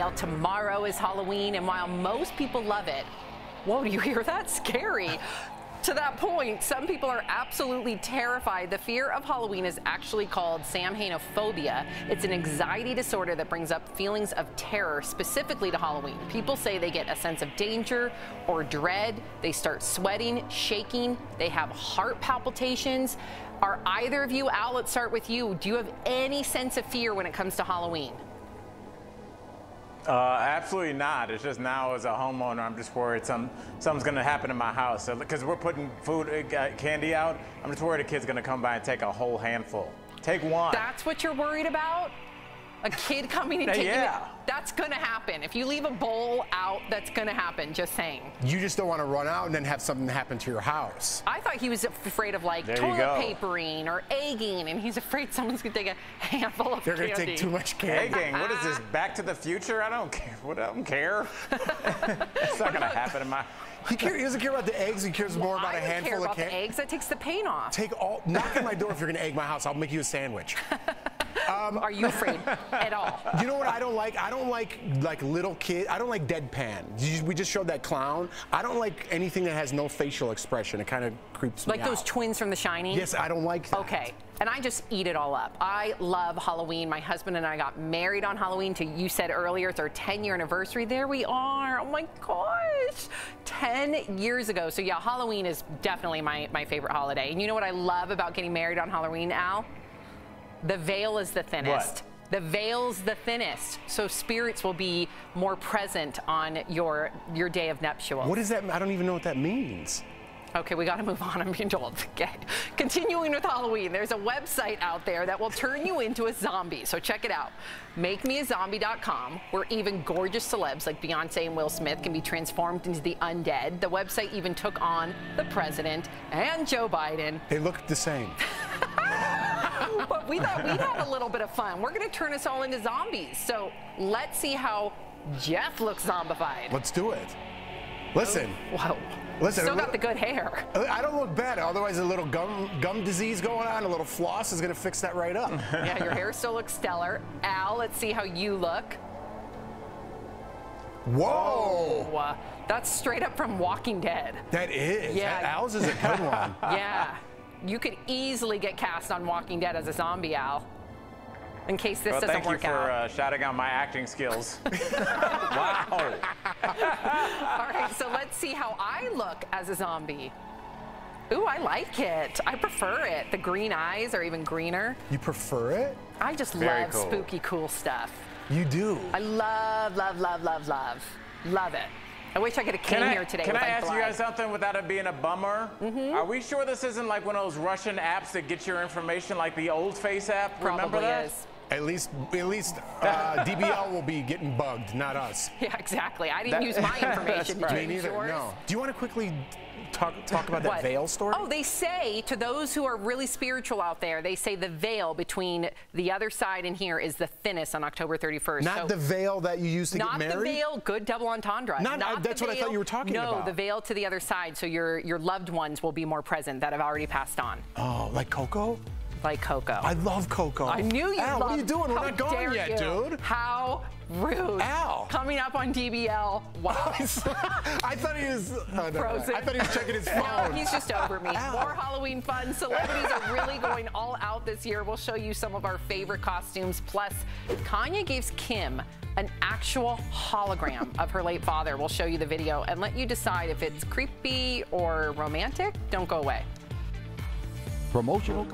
DBL. Tomorrow is Halloween, and while most people love it, whoa, do you hear that? Scary. To that point, some people are absolutely terrified. The fear of Halloween is actually called Samhainophobia. It's an anxiety disorder that brings up feelings of terror specifically to Halloween. People say they get a sense of danger or dread. They start sweating, shaking. They have heart palpitations. Are either of you, Al, let's start with you. Do you have any sense of fear when it comes to Halloween? Uh, absolutely not. It's just now as a homeowner, I'm just worried some something's to happen in my house. Because we're putting food, uh, candy out, I'm just worried a kid's to come by and take a whole handful. Take one. That's what you're worried about? A kid coming and taking yeah. it? That's going to happen. If you leave a bowl out, that's going to happen. Just saying. You just don't want to run out and then have something happen to your house. I thought he was afraid of like There toilet papering or egging, and he's afraid someone's going to take a handful of They're gonna take too much candy. Egging, what is this? Back to the Future? I don't care. What, I don't care. it's not going to happen in my. He, care, he doesn't care about the eggs. He cares more about I a would care handful about of the eggs. That takes the pain off. Take all. Knock on my door if you're gonna egg my house. I'll make you a sandwich. Um, Are you afraid at all? You know what I don't like? I don't like like little kid. I don't like deadpan. We just showed that clown. I don't like anything that has no facial expression. It kind of creeps me out. Like those twins from The Shining? Yes, I don't like that. Okay. And I just eat it all up. I love Halloween. My husband and I got married on Halloween. To you said earlier, it's our 10 year anniversary. There we are. Oh my gosh. 10 years ago. So yeah, Halloween is definitely my, my favorite holiday. And you know what I love about getting married on Halloween, Al? The veil is the thinnest. What? The veil's the thinnest, so spirits will be more present on your your day of nuptials. What does that? I don't even know what that means. Okay, we got to move on. I'm being told. Okay. Continuing with Halloween, there's a website out there that will turn you into a zombie. So check it out. MakeMeAZombie.com, where even gorgeous celebs like Beyonce and Will Smith can be transformed into the undead. The website even took on the president and Joe Biden. They look the same. but we thought we'd have a little bit of fun. We're going to turn us all into zombies. So let's see how Jeff looks zombified. Let's do it. Listen. Whoa. Listen. Still got the good hair. I don't look bad. Otherwise, a little gum gum disease going on, a little floss is gonna fix that right up. yeah, your hair still looks stellar. Al, let's see how you look. Whoa! Uh, That's straight up from Walking Dead. That is. Yeah. That Al's is a good one. yeah. You could easily get cast on Walking Dead as a zombie Al. In case this well, doesn't work out. thank you for out. uh, shouting out my acting skills. wow. All right, so let's see how I look as a zombie. Ooh, I like it. I prefer it. The green eyes are even greener. You prefer it? I just Very love cool. spooky, cool stuff. You do. I love, love, love, love, love. Love it. I wish I could have came Can I, here today can with I ask blood. you guys something without it being a bummer? Mm-hmm. Are we sure this isn't like one of those Russian apps that get your information like the old FaceApp? Remember Probably that? is. At least, at least uh, DBL will be getting bugged, not us. Yeah, exactly. I didn't That- use my information. Did Me neither. yours? No. Do you want to quickly talk talk about that veil story? Oh, they say to those who are really spiritual out there, they say the veil between the other side and here is the thinnest on October 31st. Not So- the veil that you used to get married? not the veil, good double entendre. Not- I- the that's what I thought you were talking no, about. No, the veil to the other side, so your your loved ones will be more present that have already passed on. Oh, like Coco? Like Coco. I love Coco. I knew you Al, what are you doing? We're How not gone yet, you. dude. How rude. Al. Coming up on DBL. Wow. I thought he was. Oh, no, Frozen. I thought he was checking his phone. No, he's just over me. More Halloween fun. Celebrities are really going all out this year. We'll show you some of our favorite costumes. Plus, Kanye gives Kim an actual hologram of her late father. We'll show you the video and let you decide if it's creepy or romantic. Don't go away. Promotional.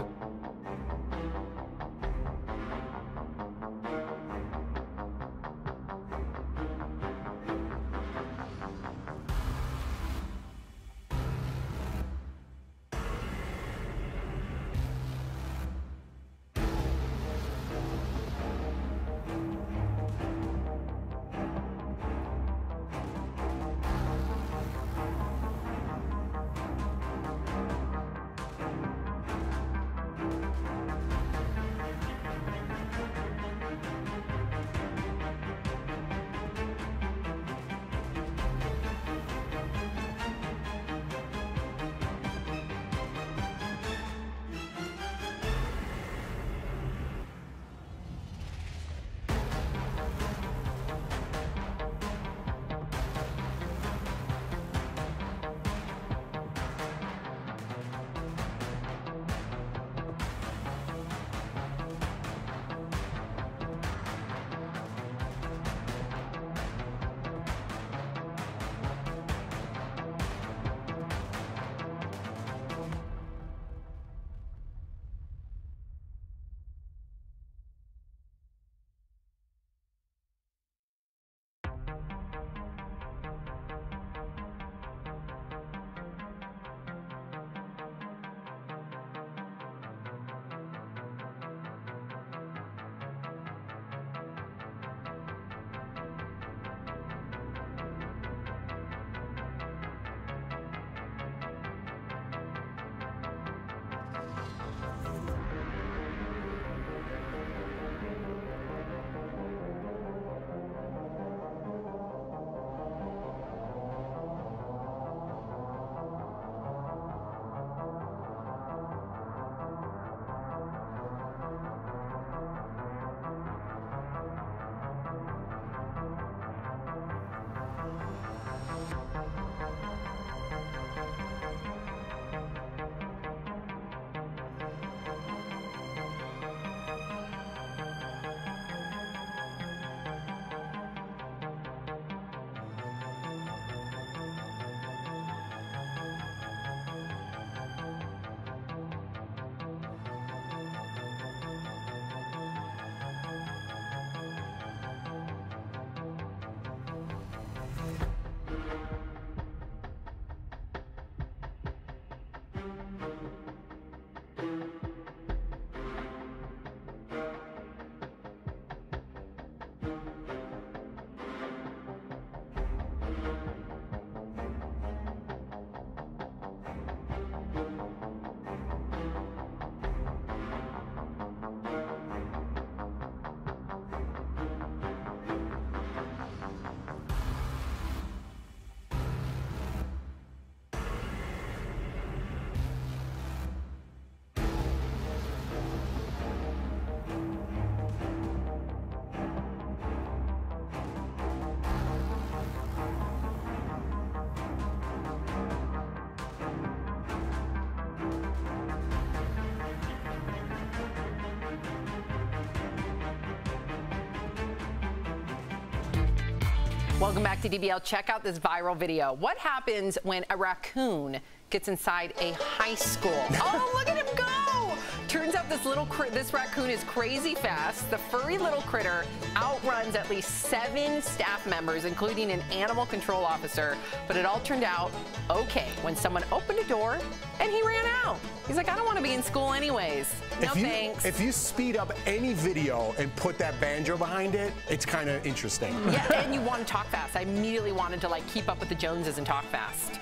Welcome back to DBL. Check out this viral video. What happens when a raccoon gets inside a high school? Oh, look at him go! Turns out this little this raccoon is crazy fast. The furry little critter outruns at least seven staff members, including an animal control officer. But it all turned out okay when someone opened a door and he ran out. He's like, I don't want to be in school anyways. No if you, thanks. If you speed up any video and put that banjo behind it, it's kind of interesting. Yeah, and you want to talk fast. I immediately wanted to like keep up with the Joneses and talk fast.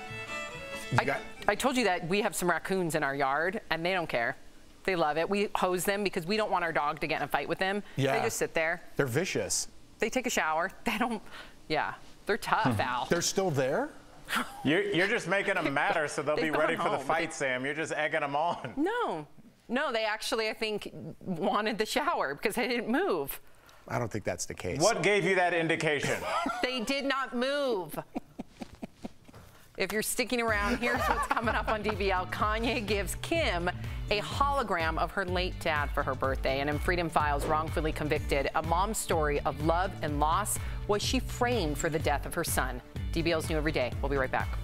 I, I told you that we have some raccoons in our yard, and they don't care. They love it. We hose them because we don't want our dog to get in a fight with them. Yeah. They just sit there. They're vicious. They take a shower. They don't, yeah, they're tough, hmm. Al. They're still there? You're, you're just making them matter so they'll They've be ready gone for the home. fight, Sam. You're just egging them on. No, no, they actually, I think, wanted the shower because they didn't move. I don't think that's the case. What gave you that indication? They did not move. If you're sticking around, here's what's coming up on DBL. Kanye gives Kim a hologram of her late dad for her birthday. And in Freedom Files, wrongfully convicted, a mom's story of love and loss. Was she framed for the death of her son? DBL's new every day. We'll be right back.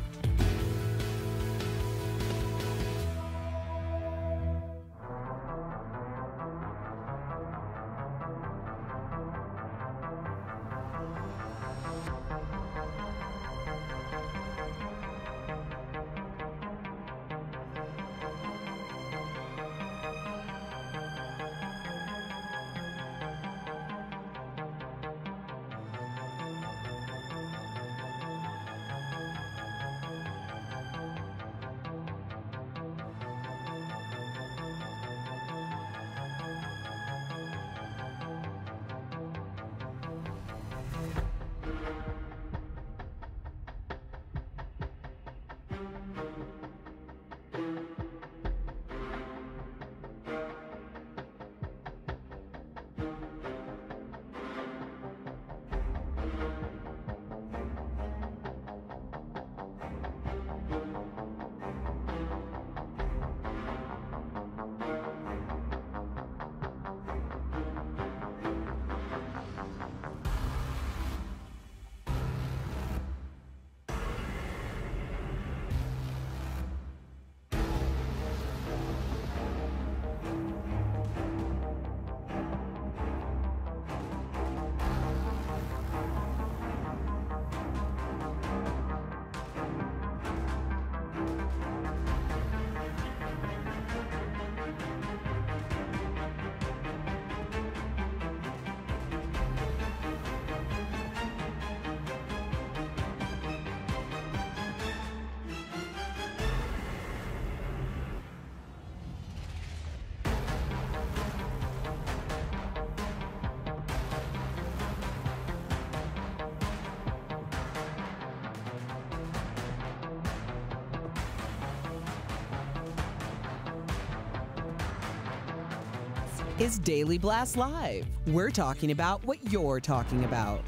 Is Daily Blast Live. We're talking about what you're talking about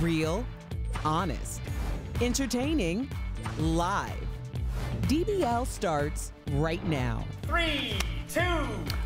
real, honest, entertaining, live. DBL starts right now. Three, two.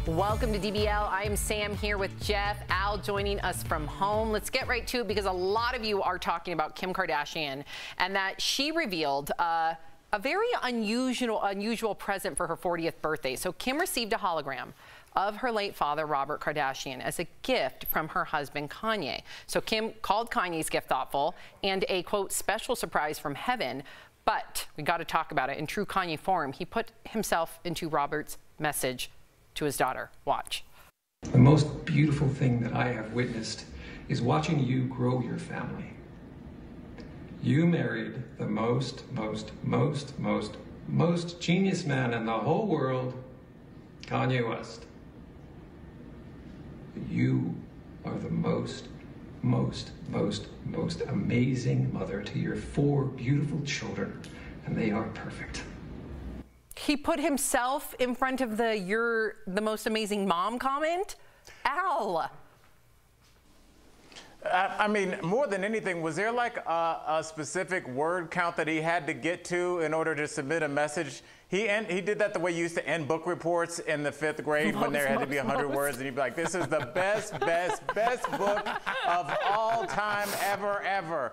Welcome to DBL. I am Sam here with Jeff. Al joining us from home. Let's get right to it because a lot of you are talking about Kim Kardashian and that she revealed. Uh, a very unusual, unusual present for her 40th birthday. So Kim received a hologram of her late father, Robert Kardashian, as a gift from her husband, Kanye. So Kim called Kanye's gift thoughtful and a quote special surprise from heaven. But we got to talk about it. In true Kanye form, he put himself into Robert's message to his daughter. Watch. The most beautiful thing that I have witnessed is watching you grow your family. You married the most, most, most, most, most genius man in the whole world, Kanye West. You are the most, most, most, most amazing mother to your four beautiful children, and they are perfect. He put himself in front of the "You're the most amazing mom" comment. Al. I I mean, more than anything, was there like a, a specific word count that he had to get to in order to submit a message? He end, he did that the way you used to end book reports in the fifth grade when there had to be 100 most. words, and he'd be like, "This is the best, best, best book of all time, ever, ever."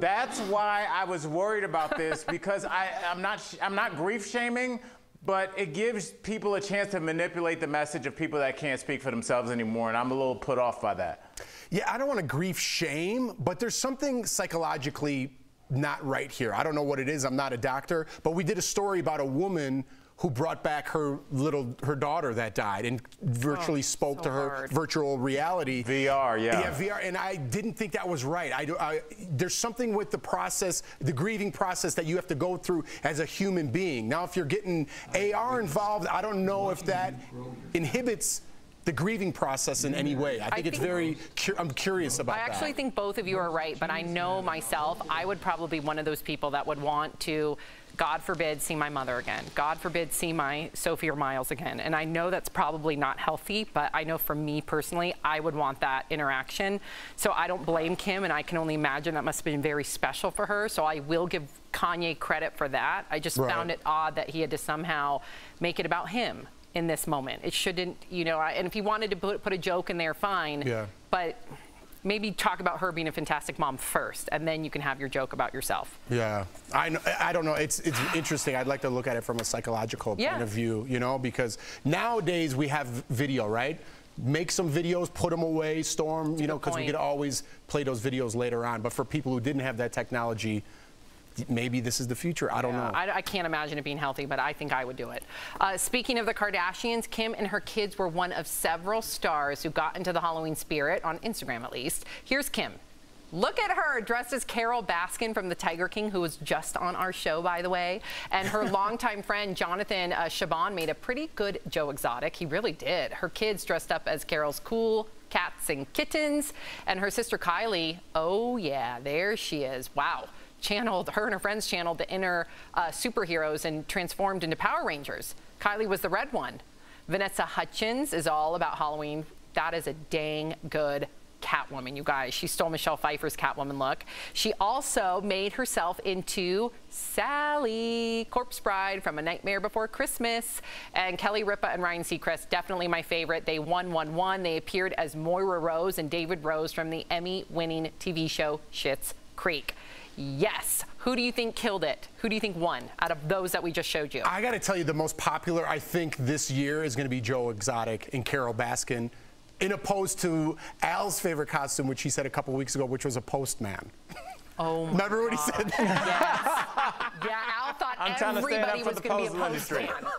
That's why I was worried about this because I, I'm not I'm not grief shaming, but it gives people a chance to manipulate the message of people that can't speak for themselves anymore, and I'm a little put off by that. Yeah, I don't want to grief shame, but there's something psychologically not right here. I don't know what it is. I'm not a doctor, but we did a story about a woman who brought back her little her daughter that died and virtually oh, spoke so to her hard. virtual reality. VR, yeah. Yeah, VR, and I didn't think that was right. I, do- I, there's something with the process, the grieving process that you have to go through as a human being. Now, if you're getting AR involved, I don't know if that inhibits the grieving process in any way. I think it's think- very. Cu- I'm curious about I that. actually think both of you are right, but I know myself, I would probably be one of those people that would want to, God forbid, see my mother again. God forbid, see my Sophie or Miles again. And I know that's probably not healthy, but I know for me personally, I would want that interaction. So I don't blame Kim, and I can only imagine that must have been very special for her. So I will give Kanye credit for that. I just Right. found it odd that he had to somehow make it about him in this moment. It shouldn't, you know, I- and if he wanted to put, put a joke in there, fine. Yeah. But maybe talk about her being a fantastic mom first, and then you can have your joke about yourself. Yeah, I I don't know. It's it's interesting. I'd like to look at it from a psychological Yeah. point of view, you know, because nowadays we have video, right? Make some videos, put them away, store 'em, you know, because we could always play those videos later on. But for people who didn't have that technology, maybe this is the future. I don't know. I, I can't imagine it being healthy, but I think I would do it. Uh, speaking of the Kardashians, Kim and her kids were one of several stars who got into the Halloween spirit, on Instagram at least. Here's Kim. Look at her dressed as Carole Baskin from The Tiger King, who was just on our show, by the way. And her longtime friend, Jonathan uh, Cheban, made a pretty good Joe Exotic. He really did. Her kids dressed up as Carole's cool cats and kittens. And her sister Kylie, oh, yeah, there she is. Wow channeled, her and her friends channeled the inner uh, superheroes and transformed into Power Rangers. Kylie was the red one. Vanessa Hudgens is all about Halloween. That is a dang good Catwoman, you guys. She stole Michelle Pfeiffer's Catwoman look. She also made herself into Sally, Corpse Bride from A Nightmare Before Christmas. And Kelly Ripa and Ryan Seacrest, definitely my favorite. They won, won, won. They appeared as Moira Rose and David Rose from the Emmy winning TV show Schitt's Creek. Yes. Who do you think killed it? Who do you think won out of those that we just showed you? I got to tell you, the most popular I think this year is going to be Joe Exotic and Carole Baskin, in opposed to Al's favorite costume, which he said a couple weeks ago, which was a postman. Oh my Remember what he said? Yes. yeah, Al thought I'm trying to stand everybody up for was the going to be a postal industry. postman.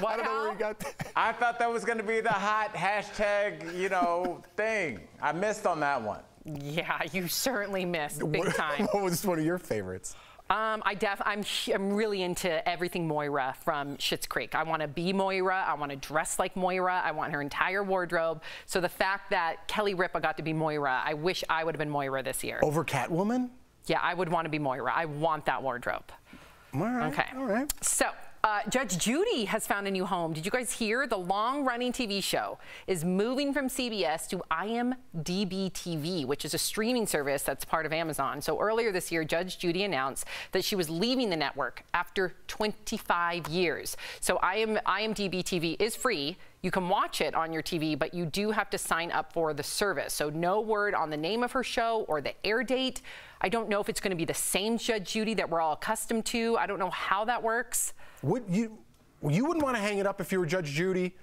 What, Al? I thought that was going to be the hot hashtag, you know, thing. I missed on that one. Yeah, you certainly missed big time. what was one of your favorites? Um, I def I'm I'm really into everything Moira from Schitt's Creek. I want to be Moira. I want to dress like Moira. I want her entire wardrobe. So the fact that Kelly Ripa got to be Moira, I wish I would have been Moira this year. Over Catwoman? Yeah, I would want to be Moira. I want that wardrobe. All right. Okay. All right. So, uh, Judge Judy has found a new home. Did you guys hear? The long running TV show is moving from CBS to IMDb TV, which is a streaming service that's part of Amazon. So, earlier this year, Judge Judy announced that she was leaving the network after 25 years. So, IM, IMDb TV is free. You can watch it on your TV, but you do have to sign up for the service. So, no word on the name of her show or the air date. I don't know if it's going to be the same Judge Judy that we're all accustomed to. I don't know how that works. Would you you wouldn't want to hang it up if you were Judge Judy?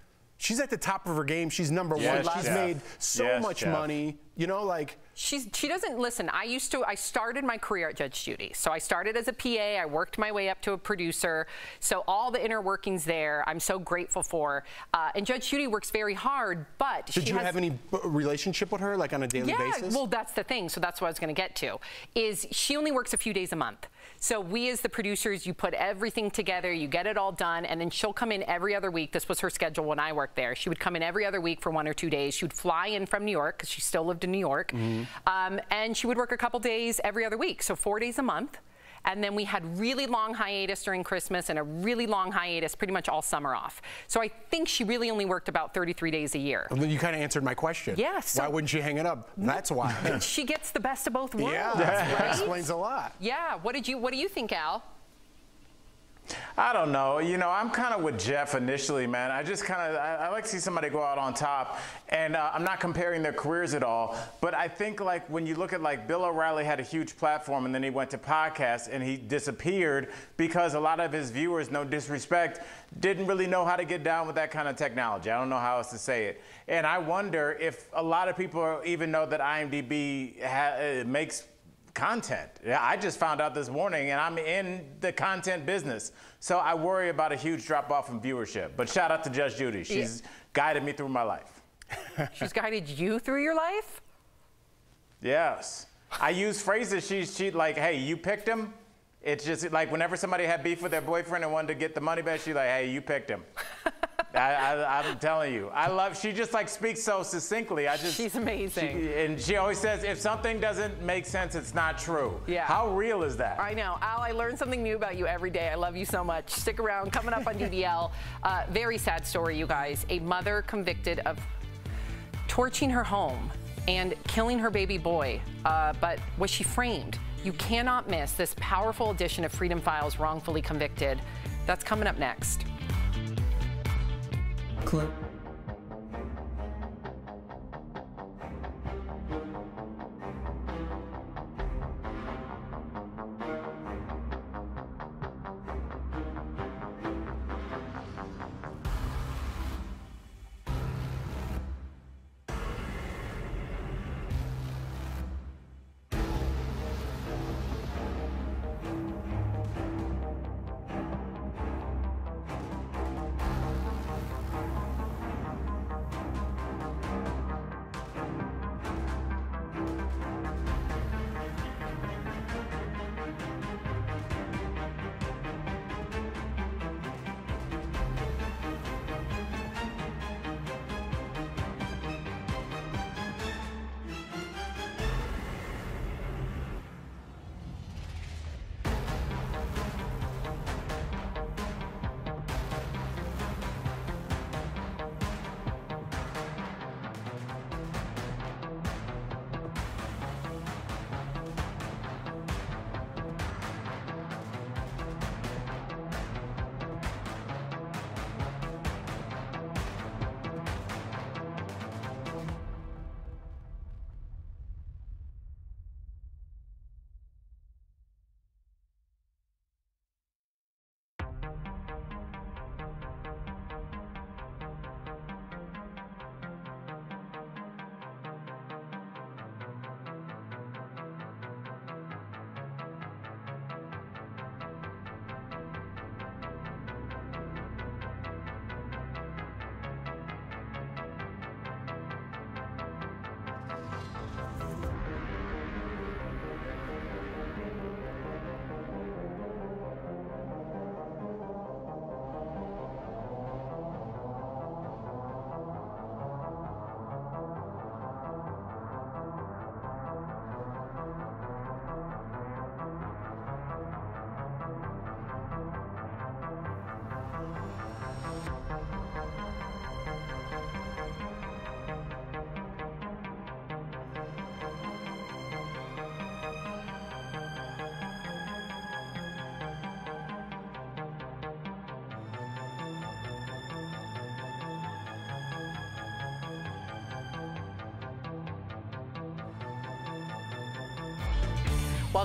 She's at the top of her game. She's number Yes, one. She's Jeff. made so Yes, much Jeff. money. You know, like She's she doesn't listen. I used to I started my career at Judge Judy. So I started as a PA, I worked my way up to a producer. So all the inner workings there, I'm so grateful for. Uh, and Judge Judy works very hard, but did she you has, have any b- relationship with her, like on a daily yeah, basis? well, that's the thing. So that's what I was going to get to. Is she only works a few days a month. So we, as the producers, you put everything together, you get it all done, and then she'll come in every other week. This was her schedule when I worked there. She would come in every other week for one or two days. She would fly in from New York because she still lived in New York, um, and she would work a couple days every other week, so four days a month. And then we had really long hiatus during Christmas and a really long hiatus pretty much all summer off. So I think she really only worked about 33 days a year. Well, then you kind of answered my question. Yeah, so- why wouldn't she hang it up? That's why. She gets the best of both worlds. yeah, that right? explains a lot. Yeah. What did you What do you think, Al? I don't know. You know, I'm kind of with Jeff initially, man. I just kind of I, I, like to see somebody go out on top, and uh, I'm not comparing their careers at all. But I think like when you look at like Bill O'Reilly had a huge platform, and then he went to podcasts, and he disappeared because a lot of his viewers, no disrespect, didn't really know how to get down with that kind of technology. I don't know how else to say it. And I wonder if a lot of people even know that IMDb uh, makes content. Yeah, I just found out this morning, and I'm in the content business. So I worry about a huge drop off in viewership. But shout out to Judge Judy. She's yeah. guided me through my life. She's guided you through your life? Yes. I use phrases. She's she like, hey, you picked him. It's just like whenever somebody had beef with their boyfriend and wanted to get the money back, she's like, hey, you picked him. I, am telling you, I love. She just like speaks so succinctly. I just. She's amazing. She, and she always says, if something doesn't make sense, it's not true. Yeah. How real is that? I know, Al. I learn something new about you every day. I love you so much. Stick around. Coming up on DBL, uh, very sad story, you guys. A mother convicted of torching her home and killing her baby boy. Uh, but was she framed? You cannot miss this powerful edition of Freedom Files Wrongfully Convicted. That's coming up next. Clip.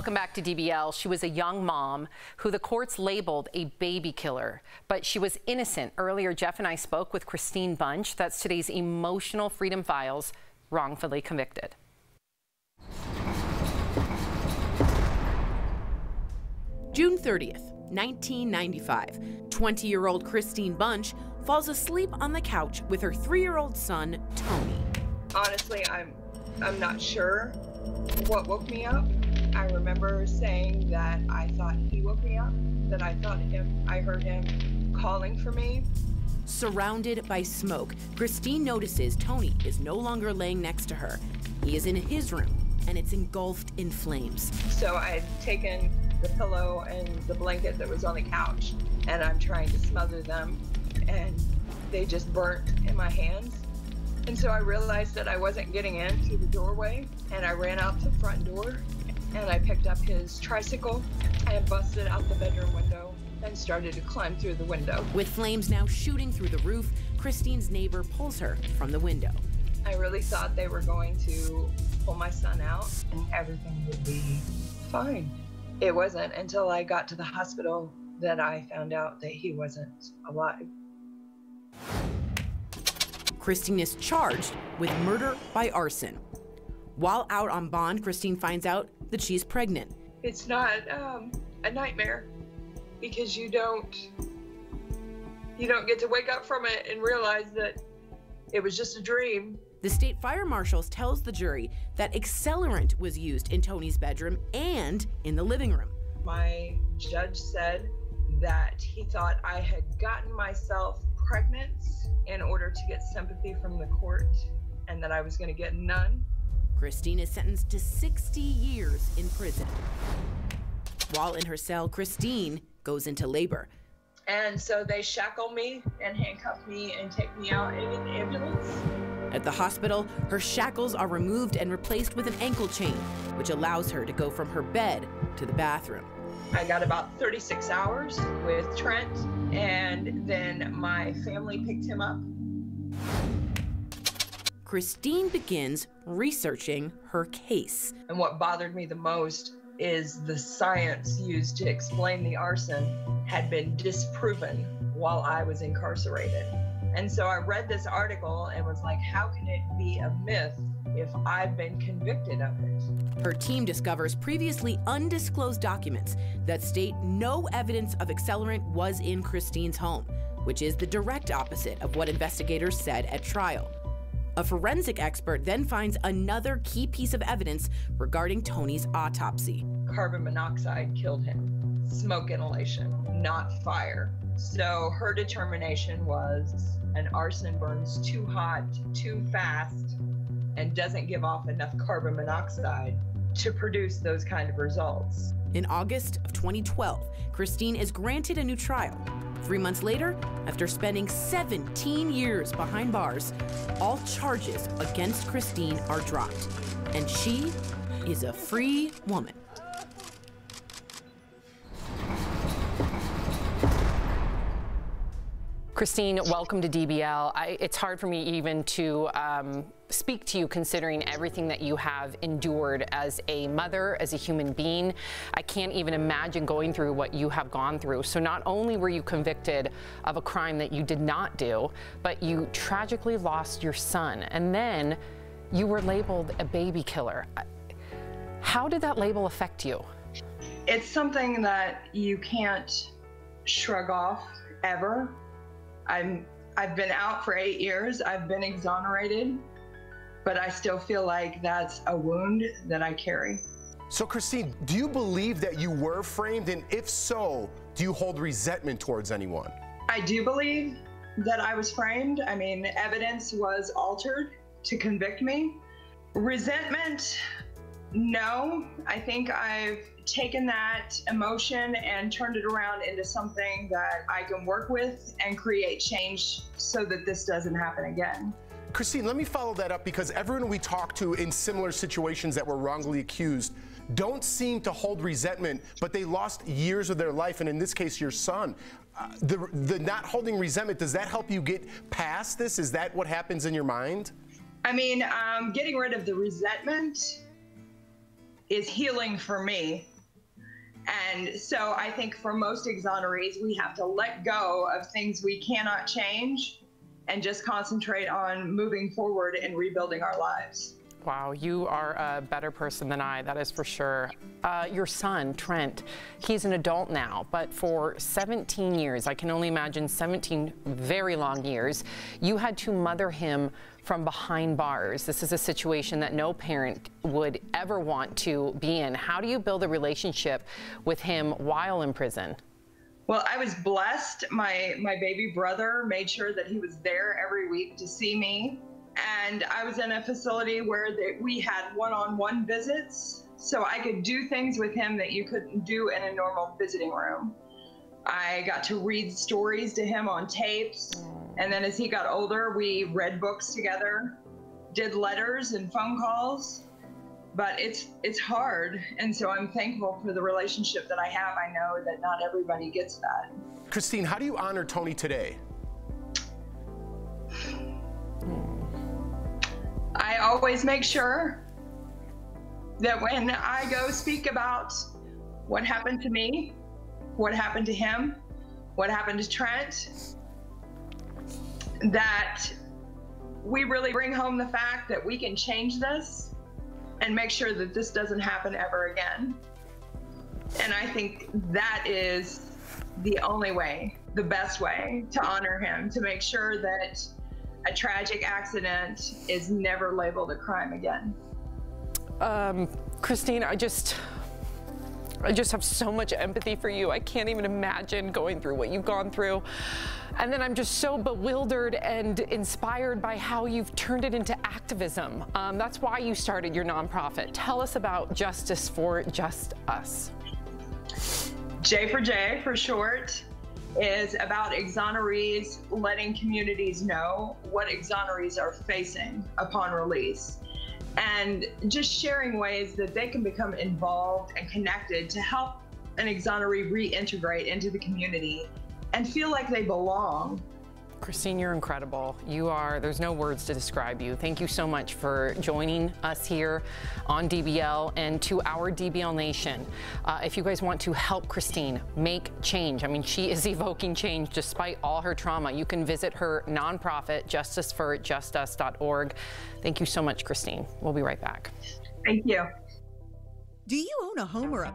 Welcome back to DBL. She was a young mom who the courts labeled a baby killer, but she was innocent. Earlier, Jeff and I spoke with Christine Bunch. That's today's emotional Freedom Files, wrongfully convicted. June 30th, 1995. 20 year old Christine Bunch falls asleep on the couch with her three year old son, Tony. Honestly, I'm, I'm not sure what woke me up. I remember saying that I thought he woke me up, that I thought him, I heard him calling for me. Surrounded by smoke, Christine notices Tony is no longer laying next to her. He is in his room, and it's engulfed in flames. So I had taken the pillow and the blanket that was on the couch, and I'm trying to smother them, and they just burnt in my hands. And so I realized that I wasn't getting in through the doorway, and I ran out the front door and I picked up his tricycle and busted out the bedroom window and started to climb through the window. With flames now shooting through the roof, Christine's neighbor pulls her from the window. I really thought they were going to pull my son out and everything would be fine. It wasn't until I got to the hospital that I found out that he wasn't alive. Christine is charged with murder by arson. While out on bond, Christine finds out that she's pregnant. It's not um, a nightmare because you don't you don't get to wake up from it and realize that it was just a dream. The state fire marshals tells the jury that accelerant was used in Tony's bedroom and in the living room. My judge said that he thought I had gotten myself pregnant in order to get sympathy from the court and that I was going to get none. Christine is sentenced to 60 years in prison. While in her cell, Christine goes into labor. And so they shackle me and handcuff me and take me out in an ambulance. At the hospital, her shackles are removed and replaced with an ankle chain, which allows her to go from her bed to the bathroom. I got about 36 hours with Trent, and then my family picked him up. Christine begins researching her case. And what bothered me the most is the science used to explain the arson had been disproven while I was incarcerated. And so I read this article and was like, how can it be a myth if I've been convicted of it? Her team discovers previously undisclosed documents that state no evidence of accelerant was in Christine's home, which is the direct opposite of what investigators said at trial. A forensic expert then finds another key piece of evidence regarding Tony's autopsy. Carbon monoxide killed him. Smoke inhalation, not fire. So her determination was an arson burns too hot, too fast, and doesn't give off enough carbon monoxide to produce those kind of results. In August of 2012, Christine is granted a new trial. Three months later, after spending 17 years behind bars, all charges against Christine are dropped, and she is a free woman. Christine, welcome to DBL. I, it's hard for me even to um, speak to you considering everything that you have endured as a mother, as a human being. I can't even imagine going through what you have gone through. So not only were you convicted of a crime that you did not do, but you tragically lost your son. And then you were labeled a baby killer. How did that label affect you? It's something that you can't shrug off ever. I'm I've been out for eight years. I've been exonerated, but I still feel like that's a wound that I carry. So, Christine, do you believe that you were framed? And if so, do you hold resentment towards anyone? I do believe that I was framed. I mean, evidence was altered to convict me. Resentment, no. I think I've taken that emotion and turned it around into something that I can work with and create change so that this doesn't happen again. Christine, let me follow that up because everyone we talk to in similar situations that were wrongly accused don't seem to hold resentment, but they lost years of their life, and in this case, your son. Uh, the, the not holding resentment, does that help you get past this? Is that what happens in your mind? I mean, um, getting rid of the resentment is healing for me. And so I think for most exonerees, we have to let go of things we cannot change and just concentrate on moving forward and rebuilding our lives. Wow, you are a better person than I, that is for sure. Uh, your son, Trent, he's an adult now, but for 17 years, I can only imagine 17 very long years, you had to mother him from behind bars. This is a situation that no parent would ever want to be in. How do you build a relationship with him while in prison? Well, I was blessed. My my baby brother made sure that he was there every week to see me, and I was in a facility where we had one-on-one visits, so I could do things with him that you couldn't do in a normal visiting room. I got to read stories to him on tapes. And then as he got older, we read books together, did letters and phone calls. but it's it's hard, and so I'm thankful for the relationship that I have. I know that not everybody gets that. Christine, how do you honor Tony today? I always make sure that when I go speak about what happened to me, what happened to him, what happened to Trent, that we really bring home the fact that we can change this and make sure that this doesn't happen ever again. And I think that is the only way, the best way to honor him, to make sure that a tragic accident is never labeled a crime again. Um, Christine, I just, I just have so much empathy for you. I can't even imagine going through what you've gone through. And then I'm just so bewildered and inspired by how you've turned it into activism. Um, that's why you started your nonprofit. Tell us about Justice for Just Us. J for J for short is about exonerees letting communities know what exonerees are facing upon release and just sharing ways that they can become involved and connected to help an exoneree reintegrate into the community and feel like they belong. Christine, you're incredible. You are, there's no words to describe you. Thank you so much for joining us here on DBL and to our DBL Nation. Uh, if you guys want to help Christine make change, I mean, she is evoking change despite all her trauma. You can visit her nonprofit, justiceforjustus.org. Thank you so much, Christine. We'll be right back. Thank you. Do you own a home or a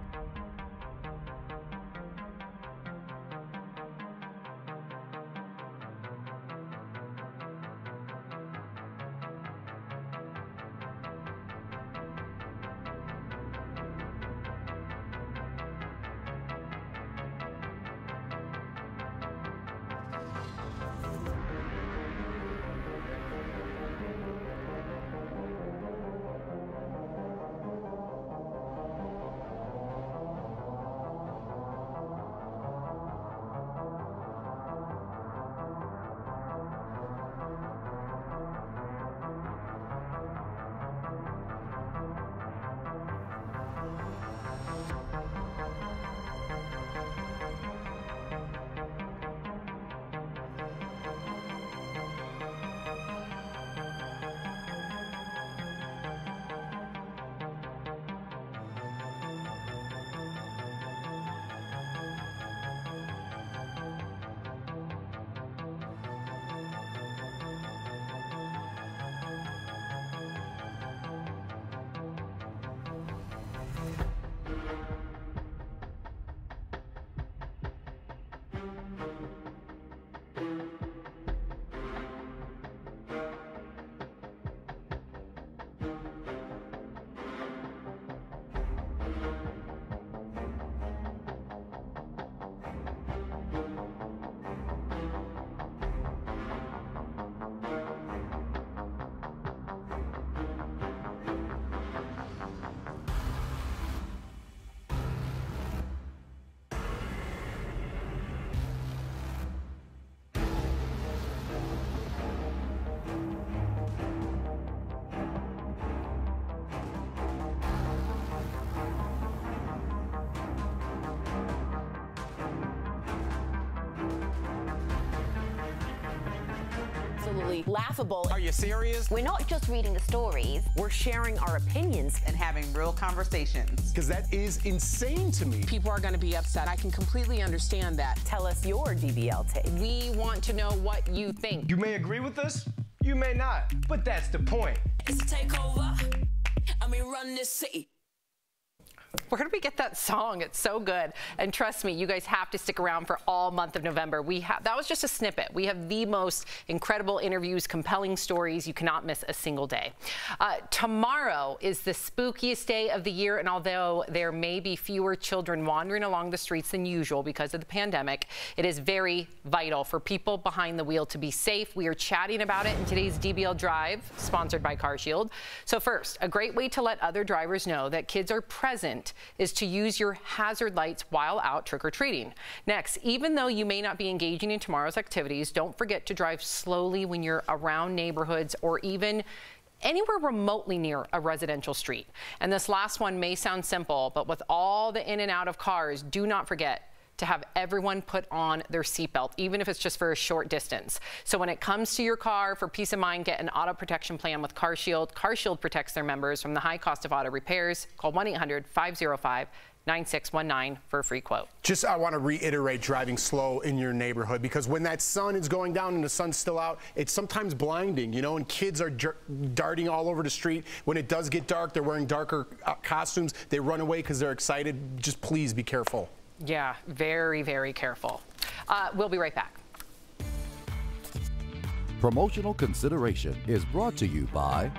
laughable. Are you serious? We're not just reading the stories. We're sharing our opinions and having real conversations. Because that is insane to me. People are going to be upset. I can completely understand that. Tell us your DBL take. We want to know what you think. You may agree with us, you may not, but that's the point. It's a takeover. I mean, run this city. Where did we get that song? It's so good. And trust me, you guys have to stick around for all month of November. We have that was just a snippet. We have the most incredible interviews, compelling stories. You cannot miss a single day. Uh, tomorrow is the spookiest day of the year, and although there may be fewer children wandering along the streets than usual because of the pandemic, it is very vital for people behind the wheel to be safe. We are chatting about it in today's DBL Drive, sponsored by CarShield. So first, a great way to let other drivers know that kids are present is to use your hazard lights while out trick-or-treating. Next, even though you may not be engaging in tomorrow's activities, don't forget to drive slowly when you're around neighborhoods or even anywhere remotely near a residential street. And this last one may sound simple, but with all the in and out of cars, do not forget to have everyone put on their seatbelt, even if it's just for a short distance. So when it comes to your car, for peace of mind, get an auto protection plan with CarShield. CarShield protects their members from the high cost of auto repairs. Call 1-800-505 9619 for a free quote. Just I want to reiterate driving slow in your neighborhood because when that sun is going down and the sun's still out, it's sometimes blinding, you know, and kids are darting all over the street. When it does get dark, they're wearing darker uh, costumes. They run away because they're excited. Just please be careful. Yeah, very, very careful. Uh, we'll be right back. Promotional consideration is brought to you by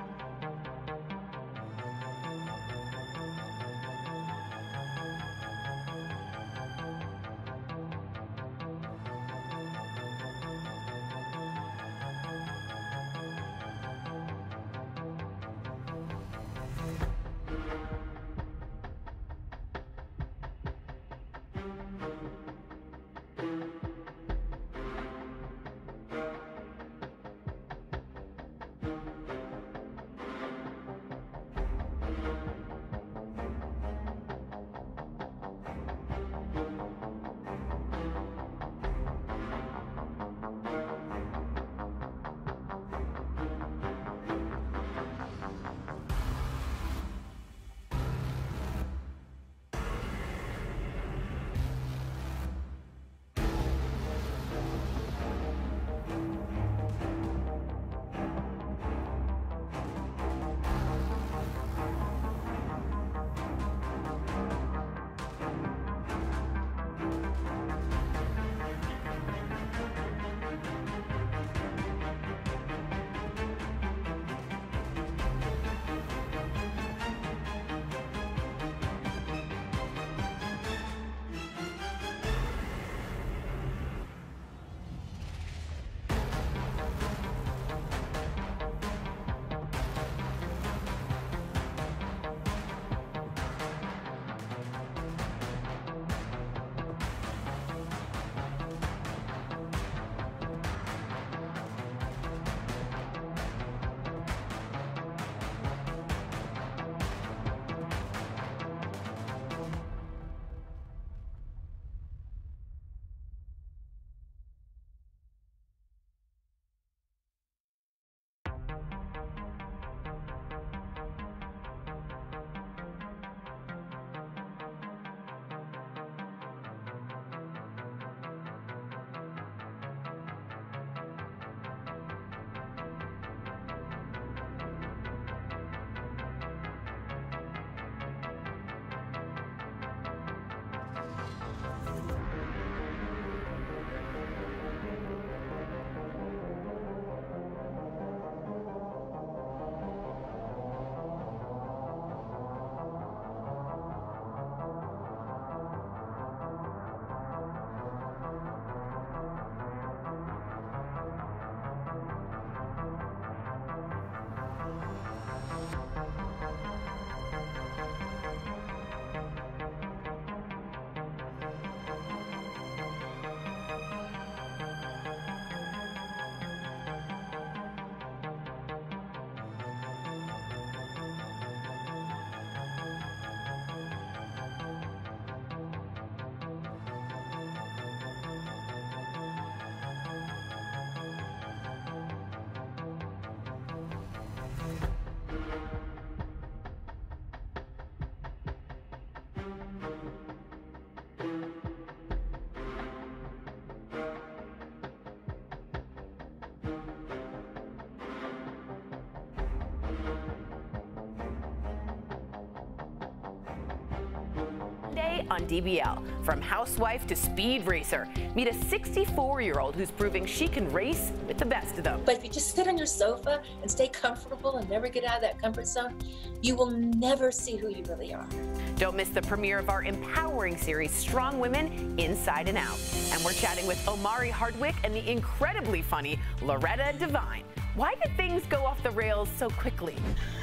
on DBL. From housewife to speed racer, meet a 64-year-old who's proving she can race with the best of them. But if you just sit on your sofa and stay comfortable and never get out of that comfort zone, you will never see who you really are. Don't miss the premiere of our empowering series, Strong Women Inside and Out. And we're chatting with Omari Hardwick and the incredibly funny Loretta Devine. Why did things go off the rails so quickly?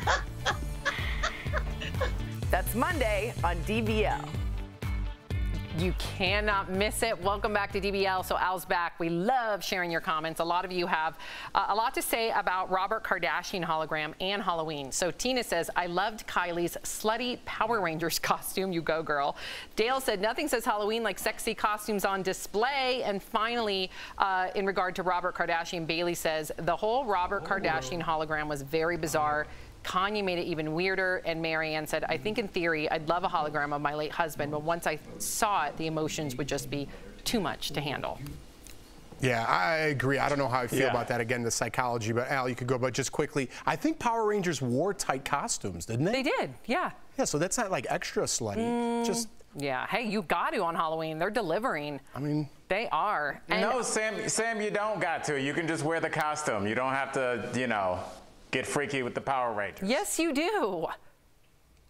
That's Monday on DBL. You cannot miss it. Welcome back to DBL. So Al's back. We love sharing your comments. A lot of you have uh, a lot to say about Robert Kardashian hologram and Halloween. So Tina says, I loved Kylie's slutty Power Rangers costume. You go, girl. Dale said, nothing says Halloween like sexy costumes on display. And finally, uh, in regard to Robert Kardashian, Bailey says, the whole Robert Kardashian hologram was very bizarre. Kanye made it even weirder, and Marianne said, I think in theory, I'd love a hologram of my late husband, but once I saw it, the emotions would just be too much to handle. Yeah, I agree. I don't know how I feel Yeah. about that. Again, the psychology, but Al, you could go. But just quickly, I think Power Rangers wore tight costumes, didn't they? They did, yeah. Yeah, so that's not like extra slutty. Mm, Just, yeah. Hey, you got to on Halloween. They're delivering. I mean, they are. And no, Sam, Sam, you don't got to. You can just wear the costume. You don't have to, you know, get freaky with the Power Rangers. Yes, you do.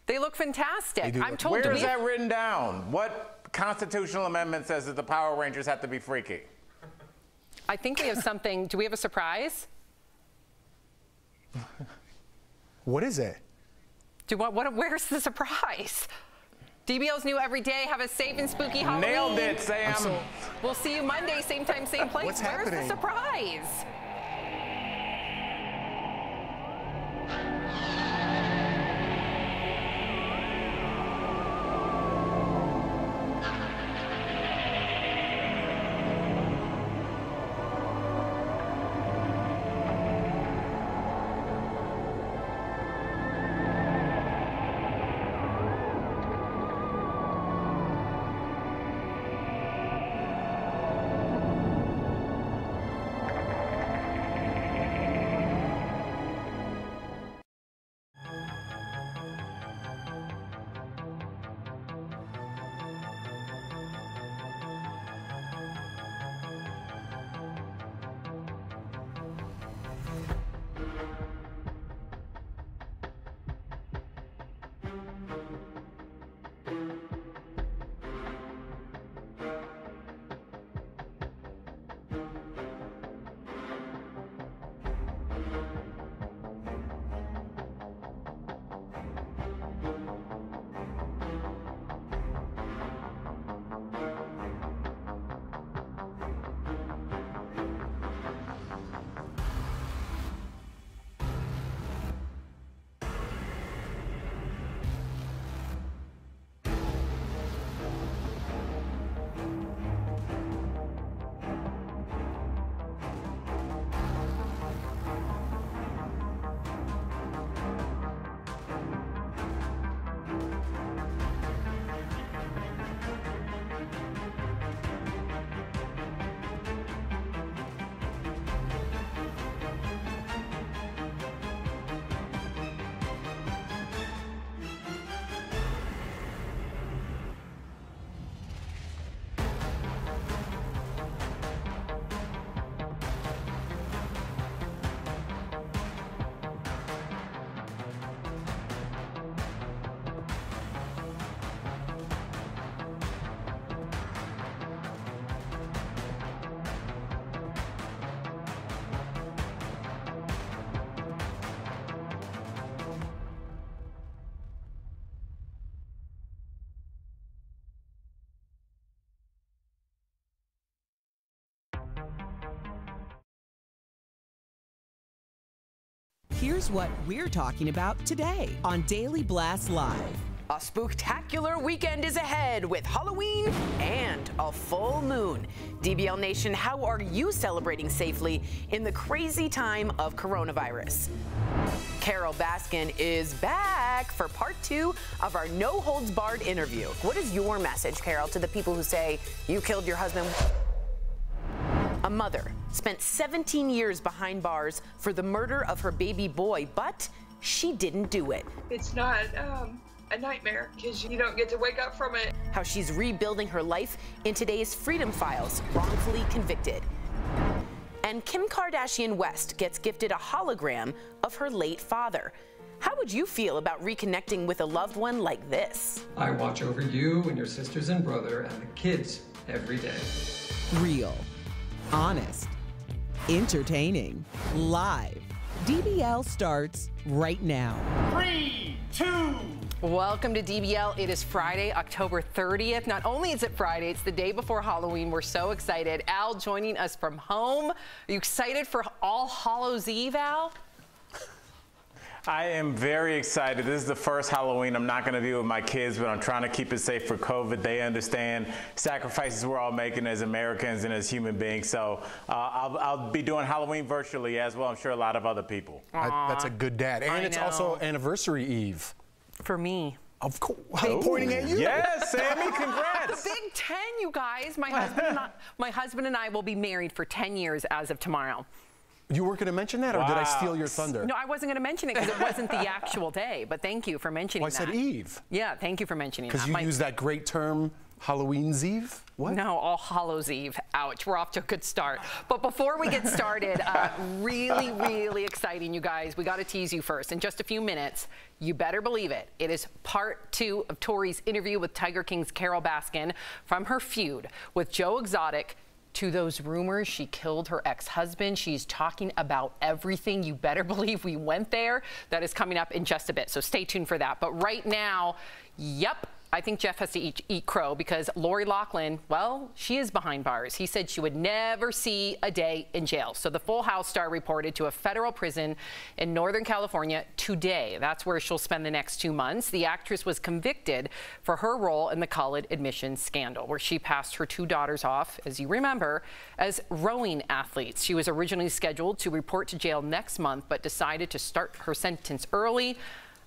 They look fantastic. I'm told. Where do is we- that written down? What constitutional amendment says that the Power Rangers have to be freaky? I think we have something. Do we have a surprise? what is it? Do what? What? Where's the surprise? DBL's new every day. Have a safe and spooky Halloween. Nailed it, Sam. So- We'll see you Monday, same time, same place. What's Where's happening? the surprise? Here's what we're talking about today on Daily Blast Live. A spectacular weekend is ahead with Halloween and a full moon. DBL Nation, how are you celebrating safely in the crazy time of coronavirus? Carole Baskin is back for part two of our no holds barred interview. What is your message, Carole, to the people who say you killed your husband? A mother spent 17 years behind bars for the murder of her baby boy, but she didn't do it. It's not um, a nightmare because you don't get to wake up from it. How she's rebuilding her life in today's Freedom Files, wrongfully convicted. And Kim Kardashian West gets gifted a hologram of her late father. How would you feel about reconnecting with a loved one like this? I watch over you and your sisters and brother and the kids every day. Real, honest, entertaining, live. DBL starts right now. Three, two, Welcome to DBL. It is Friday, October 30th. Not only is it Friday, it's the day before Halloween. We're so excited. Al joining us from home. Are you excited for All Hallows Eve, Al? I am very excited. This is the first Halloween I'm not going to be with my kids, but I'm trying to keep it safe for COVID. They understand sacrifices we're all making as Americans and as human beings. So uh, I'll, I'll, be doing Halloween virtually as well. I'm sure a lot of other people. I, that's a good dad. And I it's know. also anniversary eve. For me. Of course. I'm pointing at you. Yes, Sammy, congrats. The Big Ten, you guys. My husband, and I, my husband and I will be married for 10 years as of tomorrow. You weren't going to mention that, or did I steal your thunder? No, I wasn't going to mention it because it wasn't the actual day, but thank you for mentioning Well, I that. said Eve. Yeah, thank you for mentioning Because that. you My- use that great term, Halloween's Eve. What? No, All Hallows Eve. Ouch, we're off to a good start. But before we get started, uh, really, really exciting, you guys. We got to tease you first. In just a few minutes, you better believe it. It is part two of Tori's interview with Tiger King's Carole Baskin from her feud with Joe Exotic to those rumors she killed her ex-husband. She's talking about everything. You better believe we went there. That is coming up in just a bit. So stay tuned for that. But right now, yep, I think Jeff has to eat, eat crow because Lori Loughlin, well, she is behind bars. He said she would never see a day in jail. So the Full House star reported to a federal prison in Northern California today. That's where she'll spend the next two months. The actress was convicted for her role in the college admissions scandal, where she passed her two daughters off, as you remember, as rowing athletes. She was originally scheduled to report to jail next month, but decided to start her sentence early.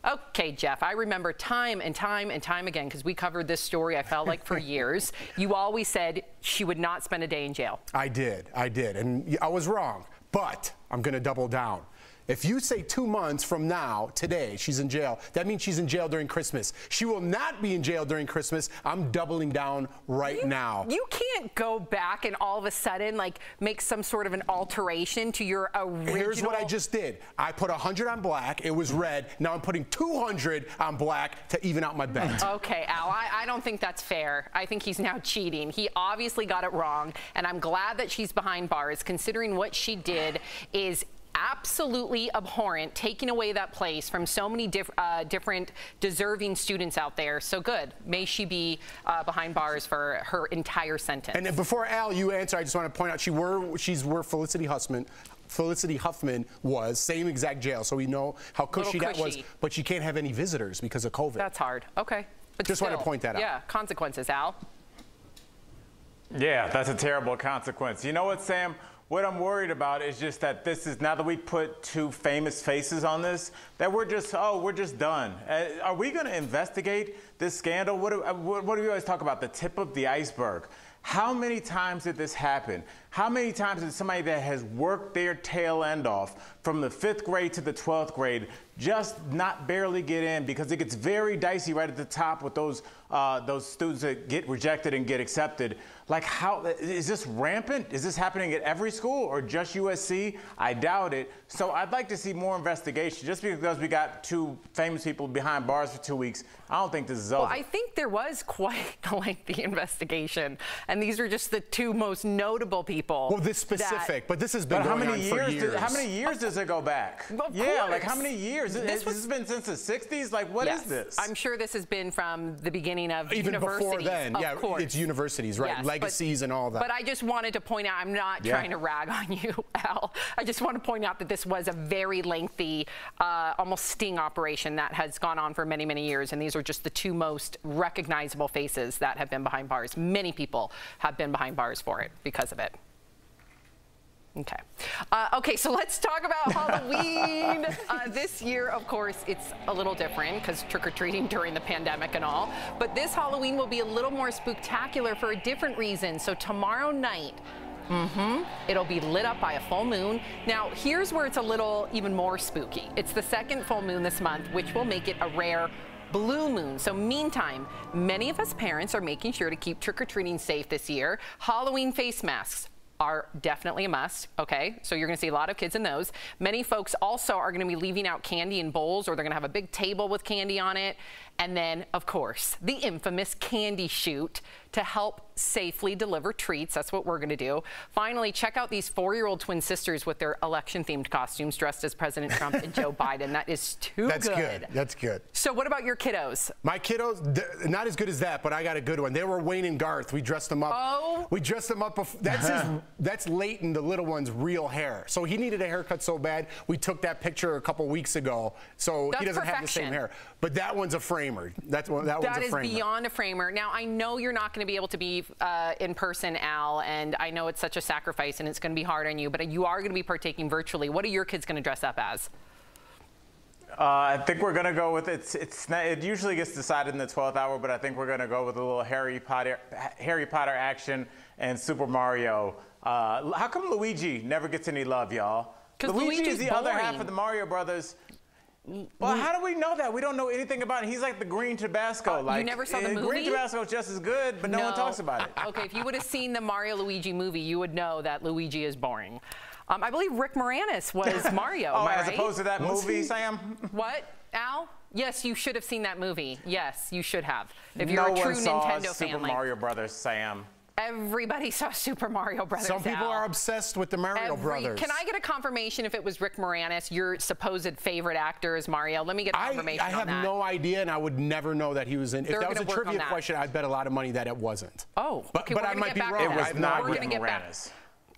Okay, Jeff, I remember time and time and time again, because we covered this story, I felt like for years. You always said she would not spend a day in jail. I did. I did. And I was wrong. But I'm going to double down. If you say two months from now, today, she's in jail, that means she's in jail during Christmas. She will not be in jail during Christmas. I'm doubling down right now. You can't go back and all of a sudden, like, make some sort of an alteration to your original. Here's what I just did. I put 100 on black. It was red. Now I'm putting 200 on black to even out my bet. Okay, Al, I, I don't think that's fair. I think he's now cheating. He obviously got it wrong, and I'm glad that she's behind bars, considering what she did is absolutely abhorrent, taking away that place from so many diff- uh, different deserving students out there. So good. May she be uh, behind bars for her entire sentence. And before Al, you answer, I just want to point out she were she's where Felicity Huffman. Felicity Huffman was same exact jail, so we know how cushy, Little that was. But she can't have any visitors because of COVID. That's hard. Okay. But Just want to point that out. Yeah, consequences, Al. Yeah, that's a terrible consequence. You know what, Sam? What I'm worried about is just that this is now that we put two famous faces on this, that we're just oh we're just done. Uh, are we going to investigate this scandal? What do, uh, what, what do we always talk about? The tip of the iceberg. How many times did this happen? How many times did somebody that has worked their tail end off from the fifth grade to the 12th grade just not barely get in because it gets very dicey right at the top with those uh, those students that get rejected and get accepted? Like how is this rampant? Is this happening at every school or just USC? I doubt it. So I'd like to see more investigation. Just because we got two famous people behind bars for two weeks, I don't think this is over. Well, I think there was quite a lengthy investigation, and these are just the two most notable people. Well, this that- specific, but this has been But how going many on for years? years. Did, how many years does it go back? Of yeah, like how many years? This Has was- this been since the 60s? Like what is Yes. this? I'm sure this has been from the beginning of Even universities. before then, of yeah, course. it's universities, right? Yes, but- Legacies and all that. But I just wanted to point out, I'm not Yeah. trying to rag on you, Al. I just want to point out that this was a very lengthy, uh, almost sting operation that has gone on for many, many years. And these are just the two most recognizable faces that have been behind bars. Many people have been behind bars for it because of it. Okay. Uh, okay, so let's talk about Halloween. uh, this year, of course, it's a little different because trick or treating during the pandemic and all. But this Halloween will be a little more spectacular for a different reason. So tomorrow night, Mm-hmm. It'll be lit up by a full moon. Now, here's where it's a little even more spooky. It's the second full moon this month, which will make it a rare blue moon. So meantime, many of us parents are making sure to keep trick-or-treating safe this year. Halloween face masks are definitely a must, okay? So you're gonna see a lot of kids in those. Many folks also are gonna be leaving out candy in bowls or they're gonna have a big table with candy on it. And then, of course, the infamous candy chute to help safely deliver treats. That's what we're going to do. Finally, check out these four-year-old twin sisters with their election-themed costumes dressed as President Trump and Joe Biden. That is too That's good. good. That's good. So what about your kiddos? My kiddos, not as good as that, but I got a good one. They were Wayne and Garth. We dressed them up. Oh. We dressed them up. Before, that's his, that's Leighton, the little one's real hair. So he needed a haircut so bad. We took that picture a couple weeks ago. So That's he doesn't have the same perfection. hair. But that one's a framer. That's one. That, one's a is framer. beyond a framer. Now, I know you're not going to be able to be uh, in person, Al, and I know it's such a sacrifice and it's going to be hard on you, but you are going to be partaking virtually. What are your kids going to dress up as? Uh, I think we're gonna go with it's it's not, it usually gets decided in the 12th hour, but I think we're gonna go with a little Harry Potter Harry Potter action and Super Mario. Uh, how come Luigi never gets any love, y'all? 'Cause Luigi Luigi's is the other half of the Mario Brothers. Well, how do we know that? We don't know anything about it. He's like the green Tabasco. Uh, you never saw the eh, movie? Green Tabasco is just as good, but no, one talks about it. okay, if you would have seen the Mario Luigi movie, you would know that Luigi is boring. Um, I believe Rick Moranis was Mario. oh, am as right? opposed to that Was movie, he? Sam. What, Al? Yes, you should have seen that movie. Yes, you should have. If no you're a one true saw Nintendo Super fan, like Mario Brothers, Sam. Everybody saw Super Mario Brothers. Some people Al. are obsessed with the Mario Every- Brothers. Can I get a confirmation if it was Rick Moranis, your supposed favorite actor is Mario? Let me get I, confirmation I on have that. no idea, and I would never know that he was in. They're if that was a gonna work on trivia question, I'd bet a lot of money that it wasn't. Oh, but, okay, but I might be wrong. It was I have not We're Rick gonna get back- Moranis.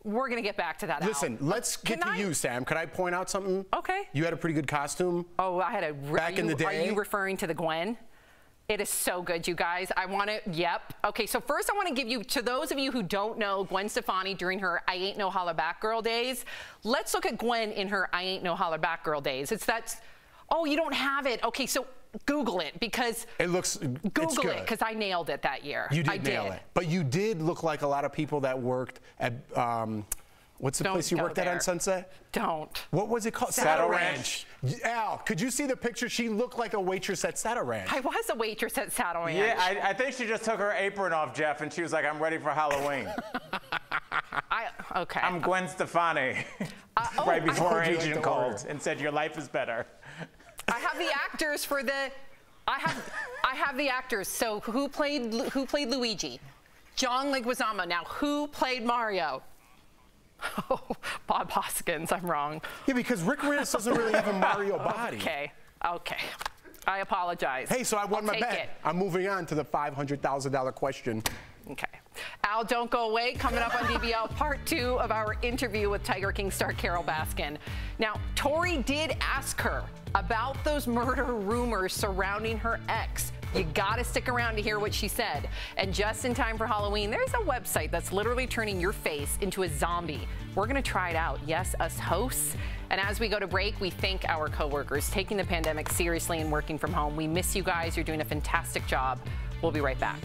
We're gonna get back to that. Al. Listen, let's get Can to I- you, Sam. Could I point out something? Okay. You had a pretty good costume. Oh, I had a. re- Back in the day. Are you referring to the Gwen? It is so good, you guys. I want to. Yep. Okay. So first, I want to give you to those of you who don't know Gwen Stefani during her "I Ain't No Hollaback Girl" days. Let's look at Gwen in her "I Ain't No Hollaback Girl" days. It's that. Oh, you don't have it. Okay, so Google it because It looks. Google it because I nailed it that year. You did I nail did. it. But you did look like a lot of people that worked at. Um, what's the Don't place you go worked at on Sunset? Don't. What was it called? Saddle Ranch. Al, could you see the picture? She looked like a waitress at Saddle Ranch. I was a waitress at Saddle Ranch. Yeah, I, I think she just took her apron off, Jeff, and she was like, "I'm ready for Halloween." I, okay. I'm Gwen Stefani. Uh, oh, right I- before her Would you like agent called order? and said, "Your life is better." I have the actors for the. I have. I have the actors. So who played who played Luigi? John Leguizamo. Now who played Mario? Oh, Bob Hoskins. I'm wrong. Yeah, because Rick Moranis doesn't really have a Mario body. Okay. Okay. I apologize. Hey, so I won I'll my bet. it. I'm moving on to the $500,000 question. Okay. Al, don't go away. Coming up on DBL, part two of our interview with Tiger King star Carole Baskin. Now, Tori did ask her about those murder rumors surrounding her ex. You gotta stick around to hear what she said. And just in time for Halloween, there's a website that's literally turning your face into a zombie. We're gonna try it out. Yes, us hosts. And as we go to break, we thank our coworkers taking the pandemic seriously and working from home. We miss you guys. You're doing a fantastic job. We'll be right back.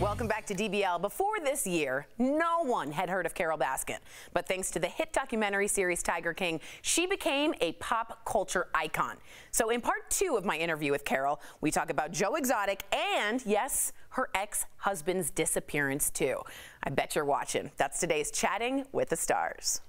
Welcome back to DBL. Before this year, no one had heard of Carole Baskin. But thanks to the hit documentary series Tiger King, she became a pop culture icon. So in part two of my interview with Carole, we talk about Joe Exotic and, yes, her ex-husband's disappearance too. I bet you're watching. That's today's Chatting with the Stars.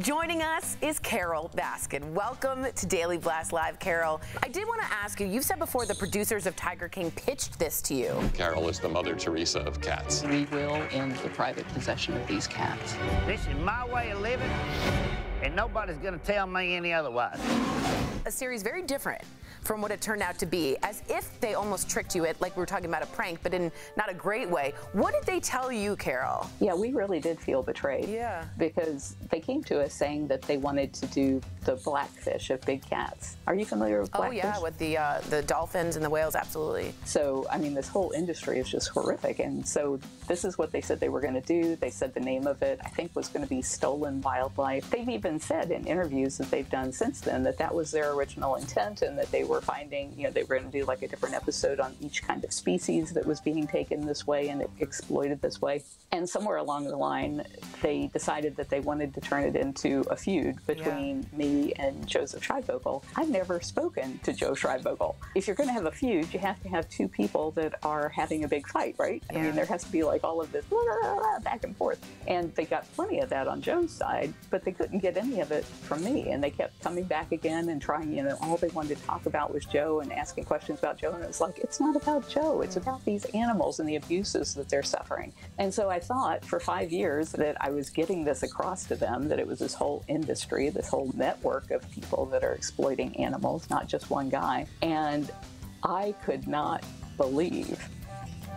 Joining us is Carole Baskin. Welcome to Daily Blast Live, Carole. I did want to ask you, you've said before the producers of Tiger King pitched this to you. Carole is the Mother Teresa of cats. We will end the private possession of these cats. This is my way of living, and nobody's gonna tell me any otherwise. A series very different from what it turned out to be, as if they almost tricked you at, like we were talking about a prank, but in not a great way. What did they tell you, Carole? Yeah, we really did feel betrayed. Yeah. Because they came to us saying that they wanted to do the blackfish of big cats. Are you familiar with Oh yeah, with the uh, the dolphins and the whales, absolutely. So, I mean, this whole industry is just horrific. And so, this is what they said they were going to do. They said the name of it, I think, was going to be Stolen Wildlife. They've even said in interviews that they've done since then that that was their original intent and that they were finding, you know, they were going to do like a different episode on each kind of species that was being taken this way and exploited this way. And somewhere along the line, they decided that they wanted to turn it into a feud between me and Joseph Schreibvogel. I've never spoken to Joe Schreibvogel. If you're going to have a feud, you have to have two people that are having a big fight, right? I mean, there has to be like all of this back and forth. And they got plenty of that on Joe's side, but they couldn't get any of it from me. And they kept coming back again and trying, you know, all they wanted to talk about was Joe and asking questions about Joe. And it was like, it's not about Joe, it's mm-hmm. about these animals and the abuses that they're suffering. And so I thought for five years that I was getting this across to them that it was this whole industry, this whole network of people that are exploiting animals, not just one guy. And I could not believe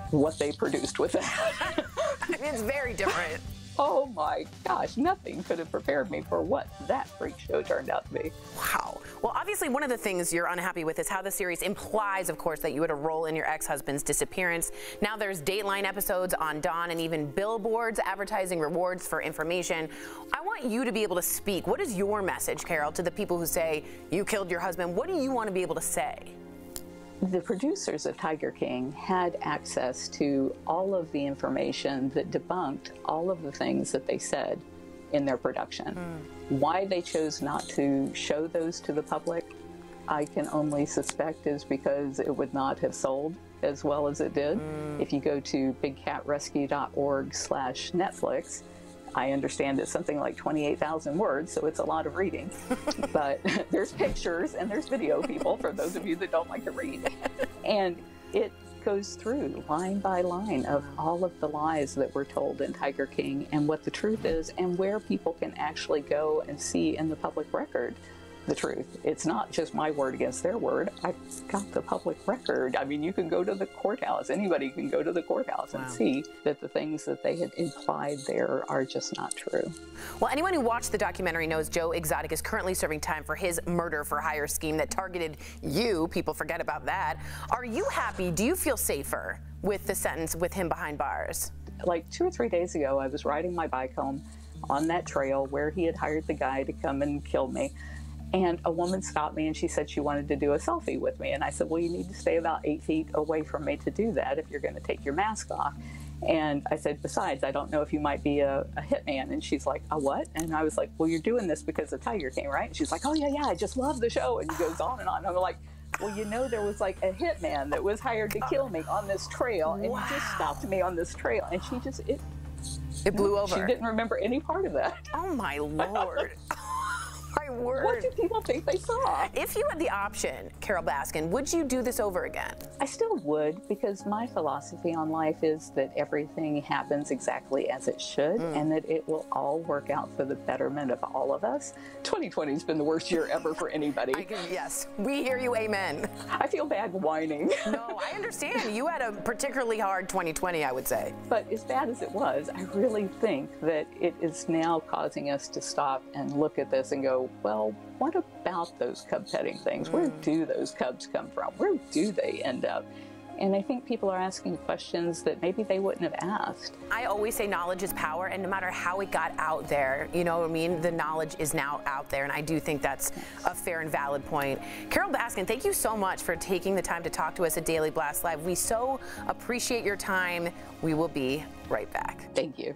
what they produced with that. it's very different. Oh my gosh, nothing could have prepared me for what that freak show turned out to be. Wow. Well, obviously, one of the things you're unhappy with is how the series implies, of course, that you had a role in your ex husband's disappearance. Now there's Dateline episodes on Don and even billboards advertising rewards for information. I want you to be able to speak. What is your message, Carole, to the people who say you killed your husband? What do you want to be able to say? The producers of Tiger King had access to all of the information that debunked all of the things that they said in their production. Hmm. Why they chose not to show those to the public, I can only suspect is because it would not have sold as well as it did. Hmm. If you go to bigcatrescue.org slash Netflix, I understand it's something like 28,000 words, so it's a lot of reading. but there's pictures and there's video, people, for those of you that don't like to read. And it goes through line by line of all of the lies that were told in Tiger King and what the truth is and where people can actually go and see in the public record the truth. It's not just my word against their word. I've got the public record. I mean, you can go to the courthouse. Anybody can go to the courthouse and see that the things that they had implied there are just not true. Well, anyone who watched the documentary knows Joe Exotic is currently serving time for his murder for hire scheme that targeted you. People forget about that. Are you happy? Do you feel safer with the sentence with him behind bars? Like two or three days ago, I was riding my bike home on that trail where he had hired the guy to come and kill me. And a woman stopped me and she said she wanted to do a selfie with me. And I said, Well, you need to stay about eight feet away from me to do that if you're going to take your mask off. And I said, Besides, I don't know if you might be a, a hitman. And she's like, A what? And I was like, Well, you're doing this because the Tiger King, right? And she's like, Oh, yeah, yeah, I just love the show. And he goes on and on. And I'm like, well, you know, there was like a hitman that was hired to kill me on this trail, and he just stopped me on this trail, and she just it It blew over. She didn't remember any part of that. Oh my lord. My word. What do people think they saw? If you had the option, Carole Baskin, would you do this over again? I still would because my philosophy on life is that everything happens exactly as it should hmm. and that it will all work out for the betterment of all of us. 2020 has been the worst year ever for anybody. I can, yes, we hear you, amen. I feel bad whining. No, I understand. You had a particularly hard 2020, I would say. But as bad as it was, I really think that it is now causing us to stop and look at this and go, well, what about those cub petting things? Where mm. do those cubs come from? Where do they end up? And I think people are asking questions that maybe they wouldn't have asked. I always say knowledge is power, and no matter how it got out there, you know what I mean? The knowledge is now out there, and I do think that's a fair and valid point. Carole Baskin, thank you so much for taking the time to talk to us at Daily Blast Live. We so appreciate your time. We will be right back. Thank you.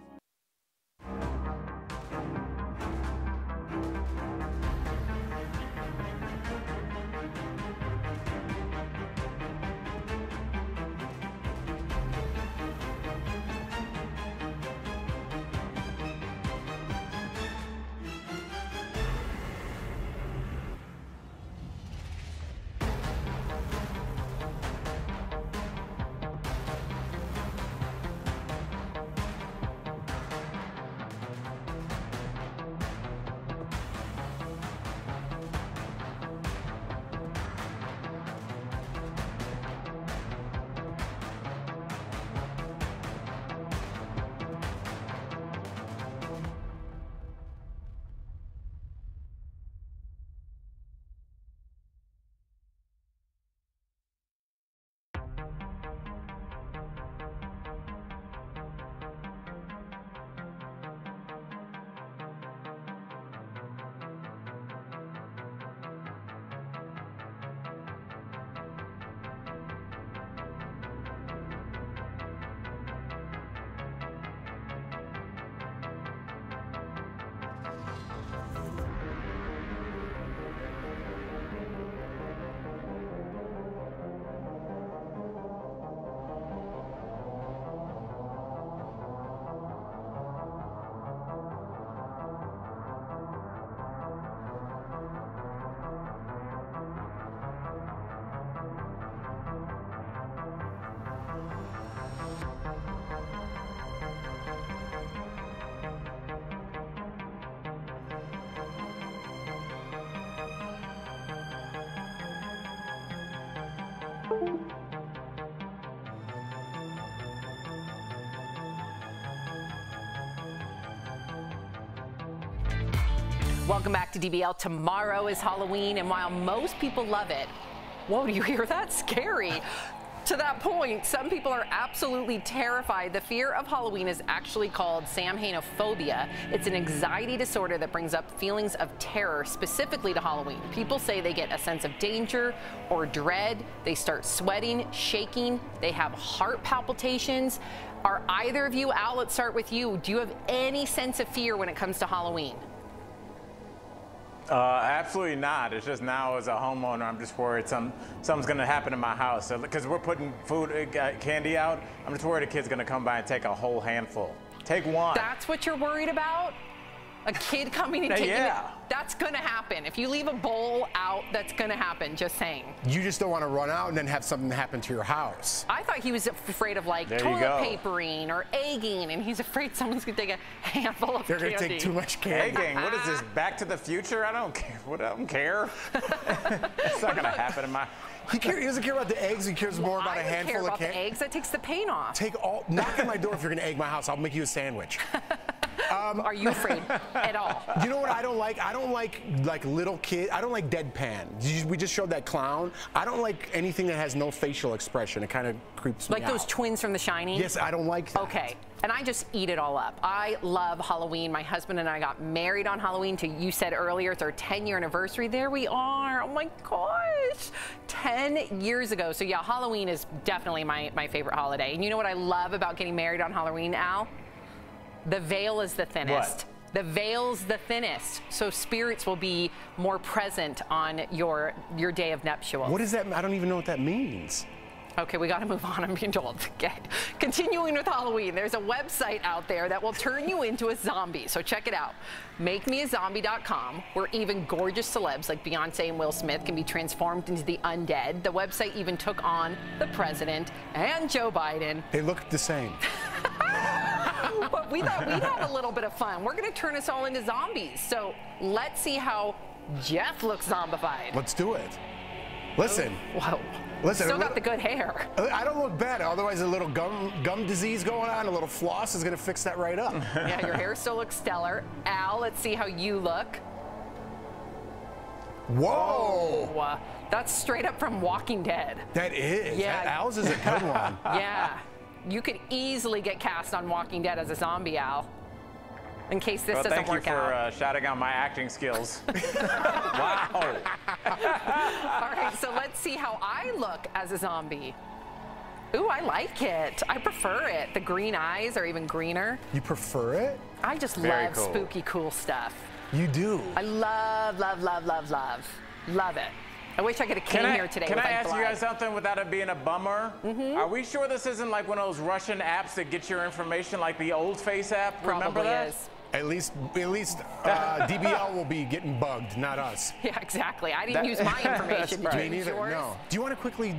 Welcome back to DBL. Tomorrow is Halloween, and while most people love it, whoa, do you hear that? Scary. To that point, some people are absolutely terrified. The fear of Halloween is actually called Samhainophobia. It's an anxiety disorder that brings up feelings of terror specifically to Halloween. People say they get a sense of danger or dread. They start sweating, shaking. They have heart palpitations. Are either of you, out? let's start with you. Do you have any sense of fear when it comes to Halloween? Uh, absolutely not. It's just now as a homeowner, I'm just worried some something's going to happen in my house because we're putting food uh, candy out. I'm just worried a kid's going to come by and take a whole handful. Take one. That's what you're worried about? A kid coming and taking yeah. it? That's going to happen. If you leave a bowl out, that's going to happen. Just saying. You just don't want to run out and then have something happen to your house. I thought he was afraid of like There toilet papering or egging, and he's afraid someone's going to take a handful of They're candy. gonna take too much candy. Egging, what is this? Back to the Future? I don't care. What, I don't care. it's not going to happen in my. He, care, he doesn't care about the eggs. He cares more about I a handful care of about candy. the eggs. That takes the pain off. Take all. Knock on my door if you're gonna egg my house. I'll make you a sandwich. Um, Are you afraid at all? You know what I don't like? I don't like like little kid. I don't like deadpan. We just showed that clown. I don't like anything that has no facial expression. It kind of creeps me out. Like those twins from The Shining? Yes, I don't like that. Okay. And I just eat it all up. I love Halloween. My husband and I got married on Halloween to you said earlier it's our 10 year anniversary. There we are. Oh my gosh. 10 years ago. So yeah, Halloween is definitely my, my favorite holiday. And you know what I love about getting married on Halloween, Al? The veil is the thinnest. The veil's the thinnest, so spirits will be more present on your your day of nuptials. What is that? I don't even know what that means. Okay, we got to move on. I'm being told. Okay. Continuing with Halloween, there's a website out there that will turn you into a zombie. So check it out. MakeMeAZombie.com, where even gorgeous celebs like Beyonce and Will Smith can be transformed into the undead. The website even took on the president and Joe Biden. They look the same. but we thought we'd have a little bit of fun. We're going to turn us all into zombies. So let's see how Jeff looks zombified. Let's do it. Listen. Whoa. Listen. Still got the good hair. I don't look bad. Otherwise, a little gum gum disease going on, a little floss is gonna fix that right up. yeah, your hair still looks stellar. Al, let's see how you look. Whoa! Uh, That's straight up from Walking Dead. That is. Yeah. That Al's is a good one. yeah. You could easily get cast on Walking Dead as a zombie Al. In case this well, doesn't work out. thank you for out. uh, shouting out my acting skills. wow. All right, so let's see how I look as a zombie. Ooh, I like it. I prefer it. The green eyes are even greener. You prefer it? I just Very love cool. spooky, cool stuff. You do. I love, love, love, love, love. Love it. I wish I could have came Can I, here today can with I like ask blood. you guys something without it being a bummer? Mm-hmm. Are we sure this isn't like one of those Russian apps that get your information like the old FaceApp? Remember Probably that? is. At least, at least uh, DBL will be getting bugged, not us. Yeah, exactly. I didn't That- use my information. Did you Me neither. yours? No. Do you want to quickly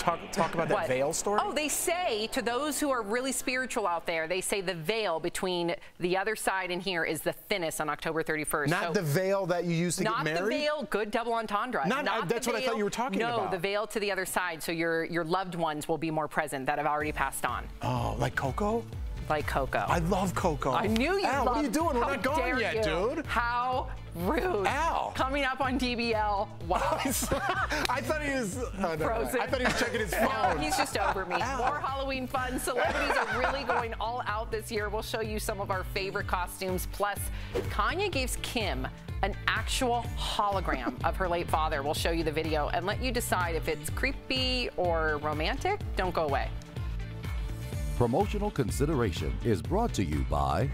talk talk about that veil story? Oh, they say to those who are really spiritual out there, they say the veil between the other side and here is the thinnest on October 31st. Not So- the veil that you use to get married. not the veil, good double entendre. Not- Not uh, that's what I thought you were talking no, about. No, the veil to the other side, so your your loved ones will be more present that have already passed on. Oh, like Coco? Like Coco. I love Coco. I knew you. Al, what are you doing? We're not gone yet, you. dude. How rude. Al. Coming up on DBL. Wow. I thought he was. Oh, never mind. Frozen. I thought he was checking his phone. No, he's just over me. More Halloween fun. Celebrities are really going all out this year. We'll show you some of our favorite costumes. Plus, Kanye gives Kim an actual hologram of her late father. We'll show you the video and let you decide if it's creepy or romantic. Don't go away. Promotional consideration is brought to you by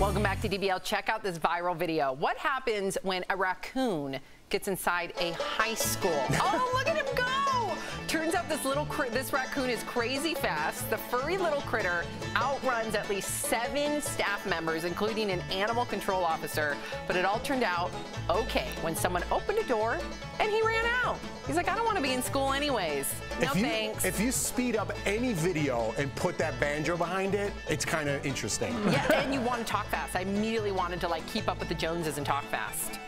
Welcome back to DBL. Check out this viral video. What happens when a raccoon gets inside a high school? Oh, look at him go! Turns out this little this raccoon is crazy fast. The furry little critter outruns at least seven staff members, including an animal control officer. But it all turned out okay when someone opened a door and he ran out. He's like, I don't want to be in school anyways. No if you, thanks. If you speed up any video and put that banjo behind it, it's kind of interesting. Yeah, and you want to talk fast. I immediately wanted to like keep up with the Joneses and talk fast.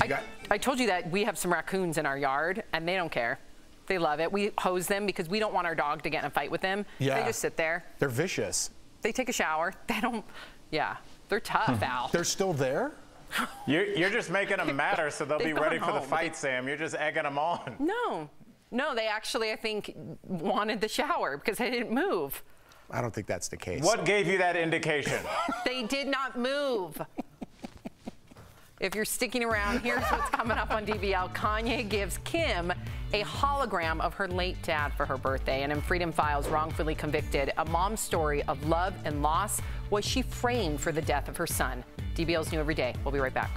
I, I told you that we have some raccoons in our yard and they don't care. They love it. We hose them because we don't want our dog to get in a fight with them. Yeah. They just sit there. They're vicious. They take a shower. They don't, yeah, they're tough, hmm. Al. They're still there? You're, you're just making them matter so they'll They've be ready gone for the fight, Sam. You're just egging them on. No, no, they actually, I think, wanted the shower because they didn't move. I don't think that's the case. What gave you that indication? They did not move. If you're sticking around, here's what's coming up on DBL. Kanye gives Kim a hologram of her late dad for her birthday. And in Freedom Files, wrongfully convicted, a mom's story of love and loss. Was she framed for the death of her son? DBL's new every day. We'll be right back.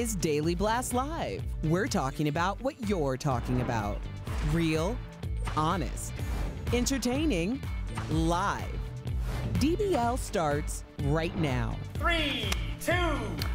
Is Daily Blast Live. We're talking about what you're talking about real, honest, entertaining, live. DBL starts right now. Three, two.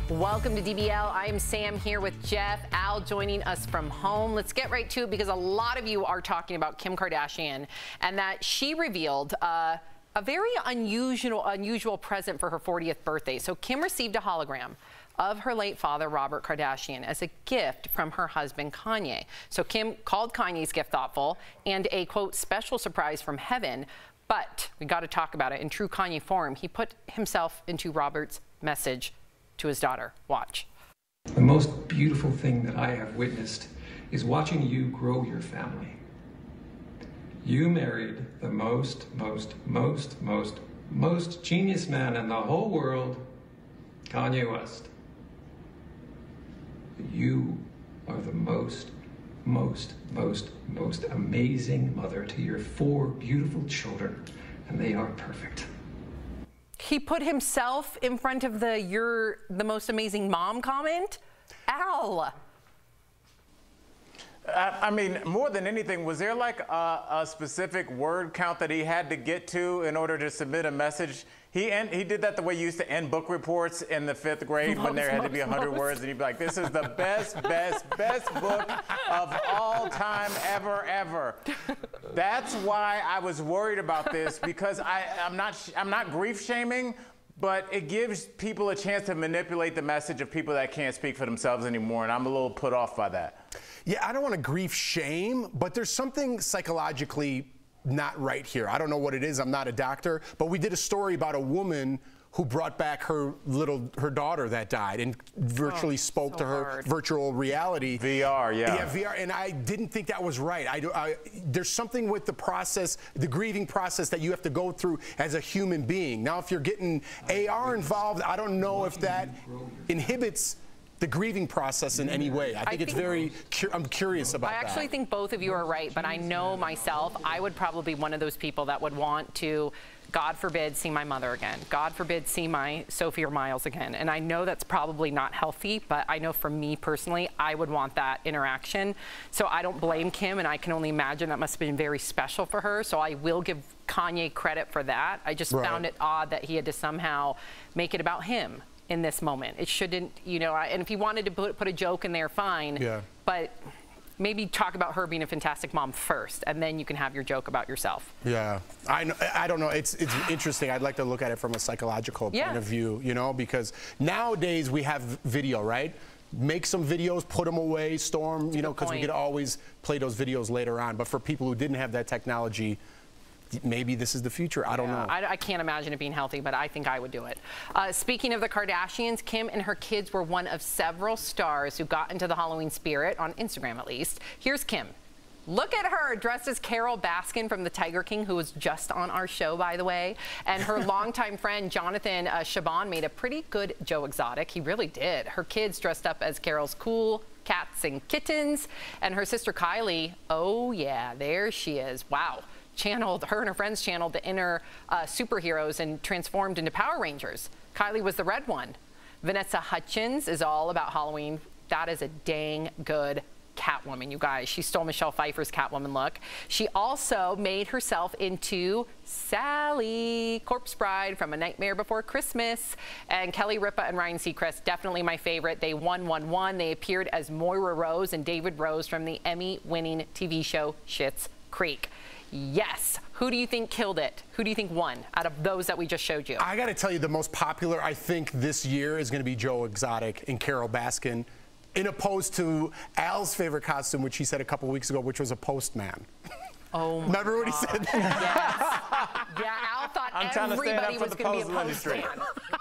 Welcome to DBL. I am Sam here with Jeff. Al joining us from home. Let's get right to it because a lot of you are talking about Kim Kardashian and that she revealed uh, a very unusual, unusual present for her 40th birthday. So Kim received a hologram of her late father, Robert Kardashian, as a gift from her husband, Kanye. So Kim called Kanye's gift thoughtful and a quote special surprise from heaven. But we got to talk about it. In true Kanye form, he put himself into Robert's message to his daughter. Watch. The most beautiful thing that I have witnessed is watching you grow your family. You married the most, most, most, most, most genius man in the whole world, Kanye West. You are the most, most, most, most amazing mother to your four beautiful children, and they are perfect. He put himself in front of the "You're the most amazing mom" comment. Al. I, I mean, more than anything, was there like a, a specific word count that he had to get to in order to submit a message? He end, he did that the way you used to end book reports in the fifth grade when there had to be 100 Most, words, and you'd be like, "This is the best, best, best book of all time, ever, ever." That's why I was worried about this because I, I'm not I'm not grief shaming, but it gives people a chance to manipulate the message of people that can't speak for themselves anymore, and I'm a little put off by that. Yeah, I don't want to grief shame, but there's something psychologically not right here. I don't know what it is. I'm not a doctor, but we did a story about a woman who brought back her little her daughter that died and virtually oh, spoke so to her hard. virtual reality. VR, yeah. Yeah, VR, and I didn't think that was right. I, do- I there's something with the process, the grieving process that you have to go through as a human being. Now, if you're getting AR involved, I don't know if that inhibits the grieving process in any way. I think it's think- very. Cu- I'm curious about I that. actually think both of you are right, but I know myself, I would probably be one of those people that would want to, God forbid, see my mother again. God forbid, see my Sophie or Miles again. And I know that's probably not healthy, but I know for me personally, I would want that interaction. So I don't blame Kim, and I can only imagine that must have been very special for her. So I will give Kanye credit for that. I just Right. found it odd that he had to somehow make it about him in this moment. It shouldn't, you know, I- and if he wanted to put, put a joke in there, fine. Yeah. But maybe talk about her being a fantastic mom first, and then you can have your joke about yourself. Yeah, I, I don't know. It's it's interesting. I'd like to look at it from a psychological Yeah. point of view, you know, because nowadays we have video, right? Make some videos, put them away, store 'em, you know, because we could always play those videos later on. But for people who didn't have that technology, maybe this is the future. I don't know. I, I can't imagine it being healthy, but I think I would do it. Uh, speaking of the Kardashians, Kim and her kids were one of several stars who got into the Halloween spirit, on Instagram at least. Here's Kim. Look at her dressed as Carole Baskin from the Tiger King, who was just on our show, by the way. And her longtime friend, Jonathan uh, Cheban, made a pretty good Joe Exotic. He really did. Her kids dressed up as Carole's cool cats and kittens. And her sister Kylie, oh, yeah, there she is. Wow channeled, her and her friends channeled the inner uh, superheroes and transformed into Power Rangers. Kylie was the red one. Vanessa Hudgens is all about Halloween. That is a dang good Catwoman, you guys. She stole Michelle Pfeiffer's Catwoman look. She also made herself into Sally, Corpse Bride from A Nightmare Before Christmas. And Kelly Ripa and Ryan Seacrest, definitely my favorite. They won, won, won. They appeared as Moira Rose and David Rose from the Emmy winning TV show Schitt's Creek. Yes. Who do you think killed it? Who do you think won out of those that we just showed you? I got to tell you, the most popular, I think, this year is going to be Joe Exotic and Carole Baskin, in opposed to Al's favorite costume, which he said a couple weeks ago, which was a postman. Oh my Remember what he said that? Yes. Yeah, Al thought I'm trying to stand everybody up for was the going to be a postal industry. postman.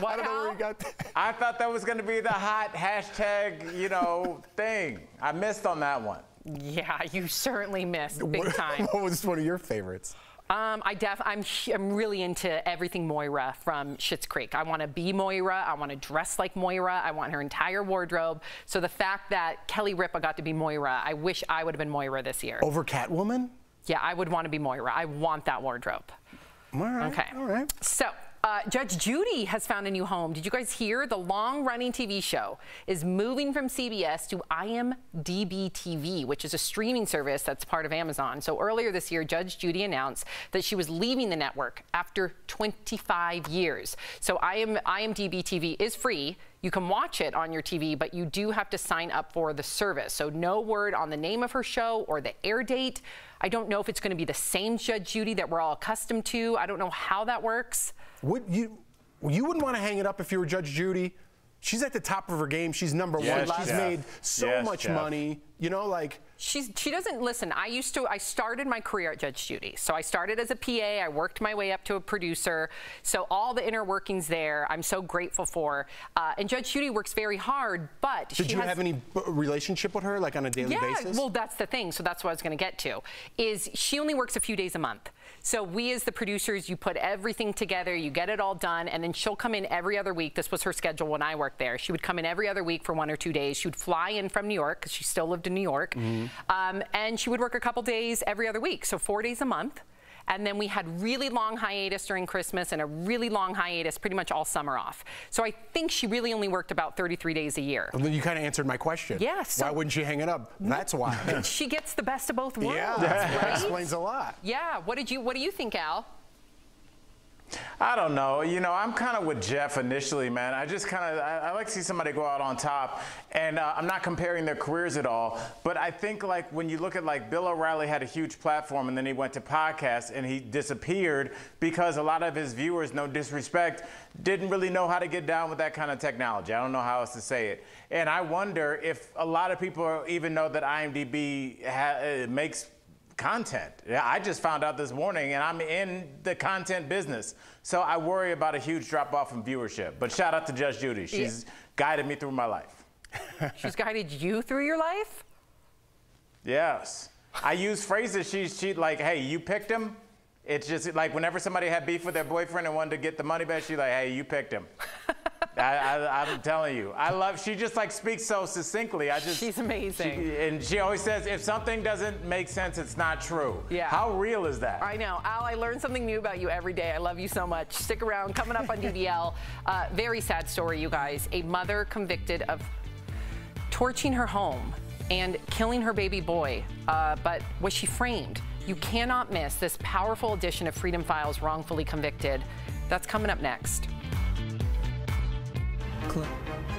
What, I don't know Al? where he got that. I thought that was going to be the hot hashtag, you know, thing. I missed on that one. Yeah, you certainly missed big time. what was one of your favorites? Um, I def I'm I'm really into everything Moira from Schitt's Creek. I want to be Moira. I want to dress like Moira. I want her entire wardrobe. So the fact that Kelly Ripa got to be Moira, I wish I would have been Moira this year. Over Catwoman? Yeah, I would want to be Moira. I want that wardrobe. All right. Okay. All right. So, uh, Judge Judy has found a new home. Did you guys hear? The long running TV show is moving from CBS to IMDb TV, which is a streaming service that's part of Amazon. So, earlier this year, Judge Judy announced that she was leaving the network after 25 years. So, IM, IMDb TV is free. You can watch it on your TV, but you do have to sign up for the service. So, no word on the name of her show or the air date. I don't know if it's going to be the same Judge Judy that we're all accustomed to. I don't know how that works. Would you you wouldn't want to hang it up if you were Judge Judy? She's at the top of her game. She's number Yes, one. She's Jeff. made so Yes, much Jeff. money. You know, like She's she doesn't listen. I used to I started my career at Judge Judy. So I started as a PA, I worked my way up to a producer. So all the inner workings there, I'm so grateful for. Uh, and Judge Judy works very hard, but did she you has, have any b- relationship with her, like on a daily yeah, basis? well, that's the thing. So that's what I was going to get to. Is she only works a few days a month. So we, as the producers, you put everything together, you get it all done, and then she'll come in every other week. This was her schedule when I worked there. She would come in every other week for one or two days. She would fly in from New York because she still lived in New York, um, and she would work a couple days every other week, so four days a month. And then we had really long hiatus during Christmas and a really long hiatus pretty much all summer off. So I think she really only worked about 33 days a year. Well, then you kind of answered my question. Yeah, so- why wouldn't she hang it up? That's why. she gets the best of both worlds. yeah, that explains a lot. Yeah. What did you What do you think, Al? I don't know. You know, I'm kind of with Jeff initially, man. I just kind of I, I, like to see somebody go out on top, and uh, I'm not comparing their careers at all. But I think like when you look at like Bill O'Reilly had a huge platform, and then he went to podcasts, and he disappeared because a lot of his viewers, no disrespect, didn't really know how to get down with that kind of technology. I don't know how else to say it. And I wonder if a lot of people even know that IMDb uh, makes content. Yeah, I just found out this morning, and I'm in the content business. So I worry about a huge drop off in viewership. But shout out to Judge Judy. She's yeah. guided me through my life. She's guided you through your life? Yes. I use phrases. She's she like, hey, you picked him. It's just like whenever somebody had beef with their boyfriend and wanted to get the money back, she's like, hey, you picked him. I, am telling you, I love. She just like speaks so succinctly. I just. She's amazing. She, and she always says, if something doesn't make sense, it's not true. Yeah. How real is that? I know, Al. I learn something new about you every day. I love you so much. Stick around. Coming up on DBL, uh, very sad story, you guys. A mother convicted of torching her home and killing her baby boy. Uh, but was she framed? You cannot miss this powerful edition of Freedom Files Wrongfully Convicted. That's coming up next. Club.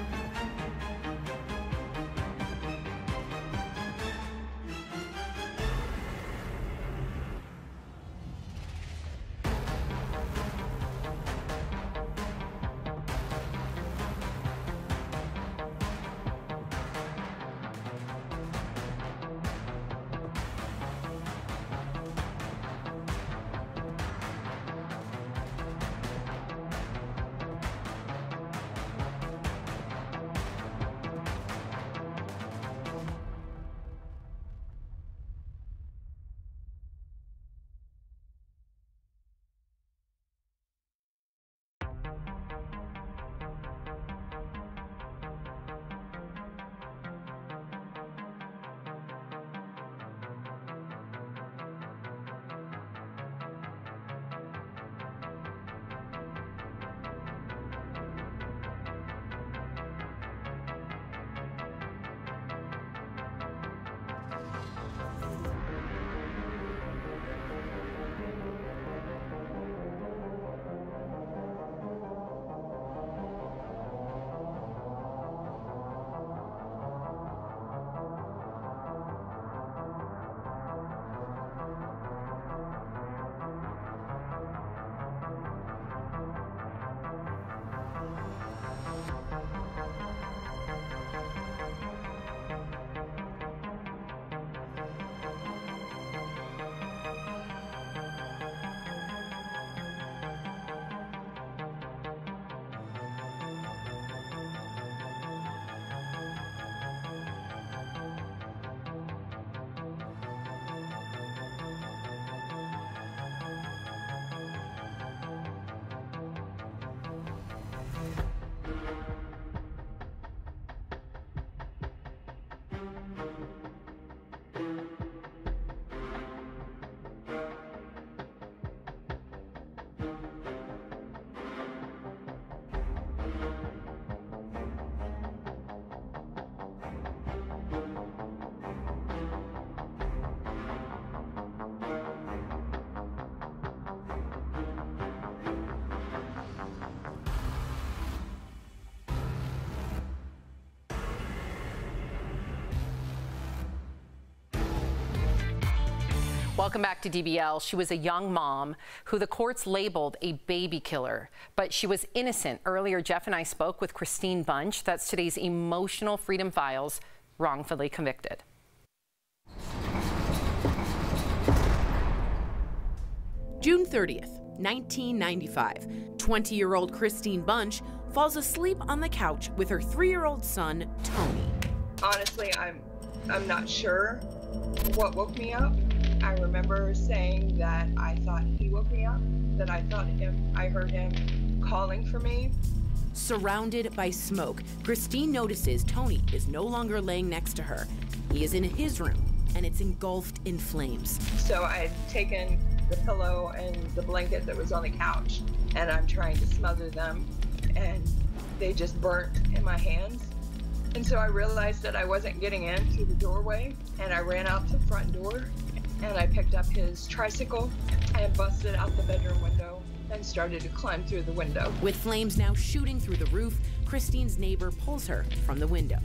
Welcome back to DBL. She was a young mom who the courts labeled a baby killer, but she was innocent. Earlier, Jeff and I spoke with Christine Bunch. That's today's emotional Freedom Files, wrongfully convicted. June 30th, 1995. 20 year old Christine Bunch falls asleep on the couch with her three year old son, Tony. Honestly, I'm, I'm not sure what woke me up. I remember saying that I thought he woke me up, that I thought him, I heard him calling for me. Surrounded by smoke, Christine notices Tony is no longer laying next to her. He is in his room, and it's engulfed in flames. So I had taken the pillow and the blanket that was on the couch, and I'm trying to smother them, and they just burnt in my hands. And so I realized that I wasn't getting in through the doorway, and I ran out the front door and I picked up his tricycle and busted out the bedroom window and started to climb through the window. With flames now shooting through the roof, Christine's neighbor pulls her from the window.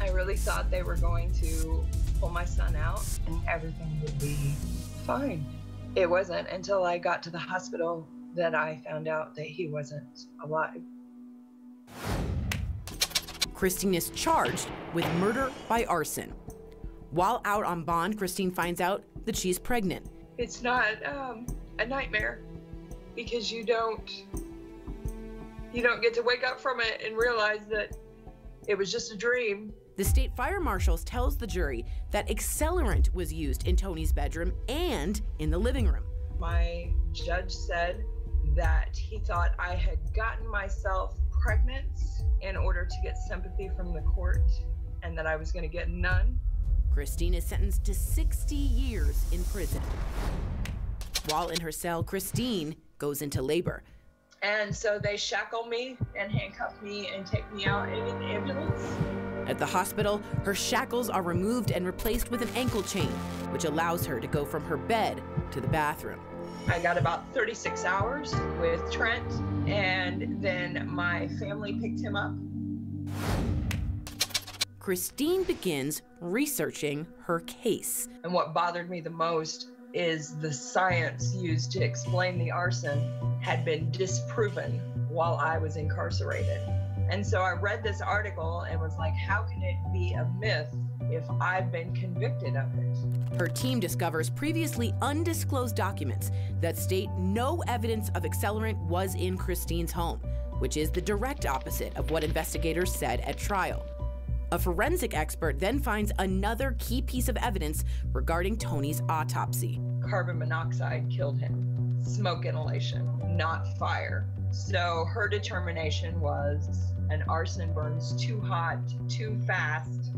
I really thought they were going to pull my son out and everything would be fine. It wasn't until I got to the hospital that I found out that he wasn't alive. Christine is charged with murder by arson. While out on bond, Christine finds out that she's pregnant. It's not um, a nightmare because you don't you don't get to wake up from it and realize that it was just a dream. The state fire marshals tells the jury that accelerant was used in Tony's bedroom and in the living room. My judge said that he thought I had gotten myself pregnant in order to get sympathy from the court and that I was going to get none. Christine is sentenced to 60 years in prison. While in her cell, Christine goes into labor. And so they shackle me and handcuff me and take me out in an ambulance. At the hospital, her shackles are removed and replaced with an ankle chain, which allows her to go from her bed to the bathroom. I got about 36 hours with Trent, and then my family picked him up. Christine begins researching her case. And what bothered me the most is the science used to explain the arson had been disproven while I was incarcerated. And so I read this article and was like, how can it be a myth if I've been convicted of it? Her team discovers previously undisclosed documents that state no evidence of accelerant was in Christine's home, which is the direct opposite of what investigators said at trial. A forensic expert then finds another key piece of evidence regarding Tony's autopsy. Carbon monoxide killed him. Smoke inhalation, not fire. So her determination was an arson burns too hot, too fast,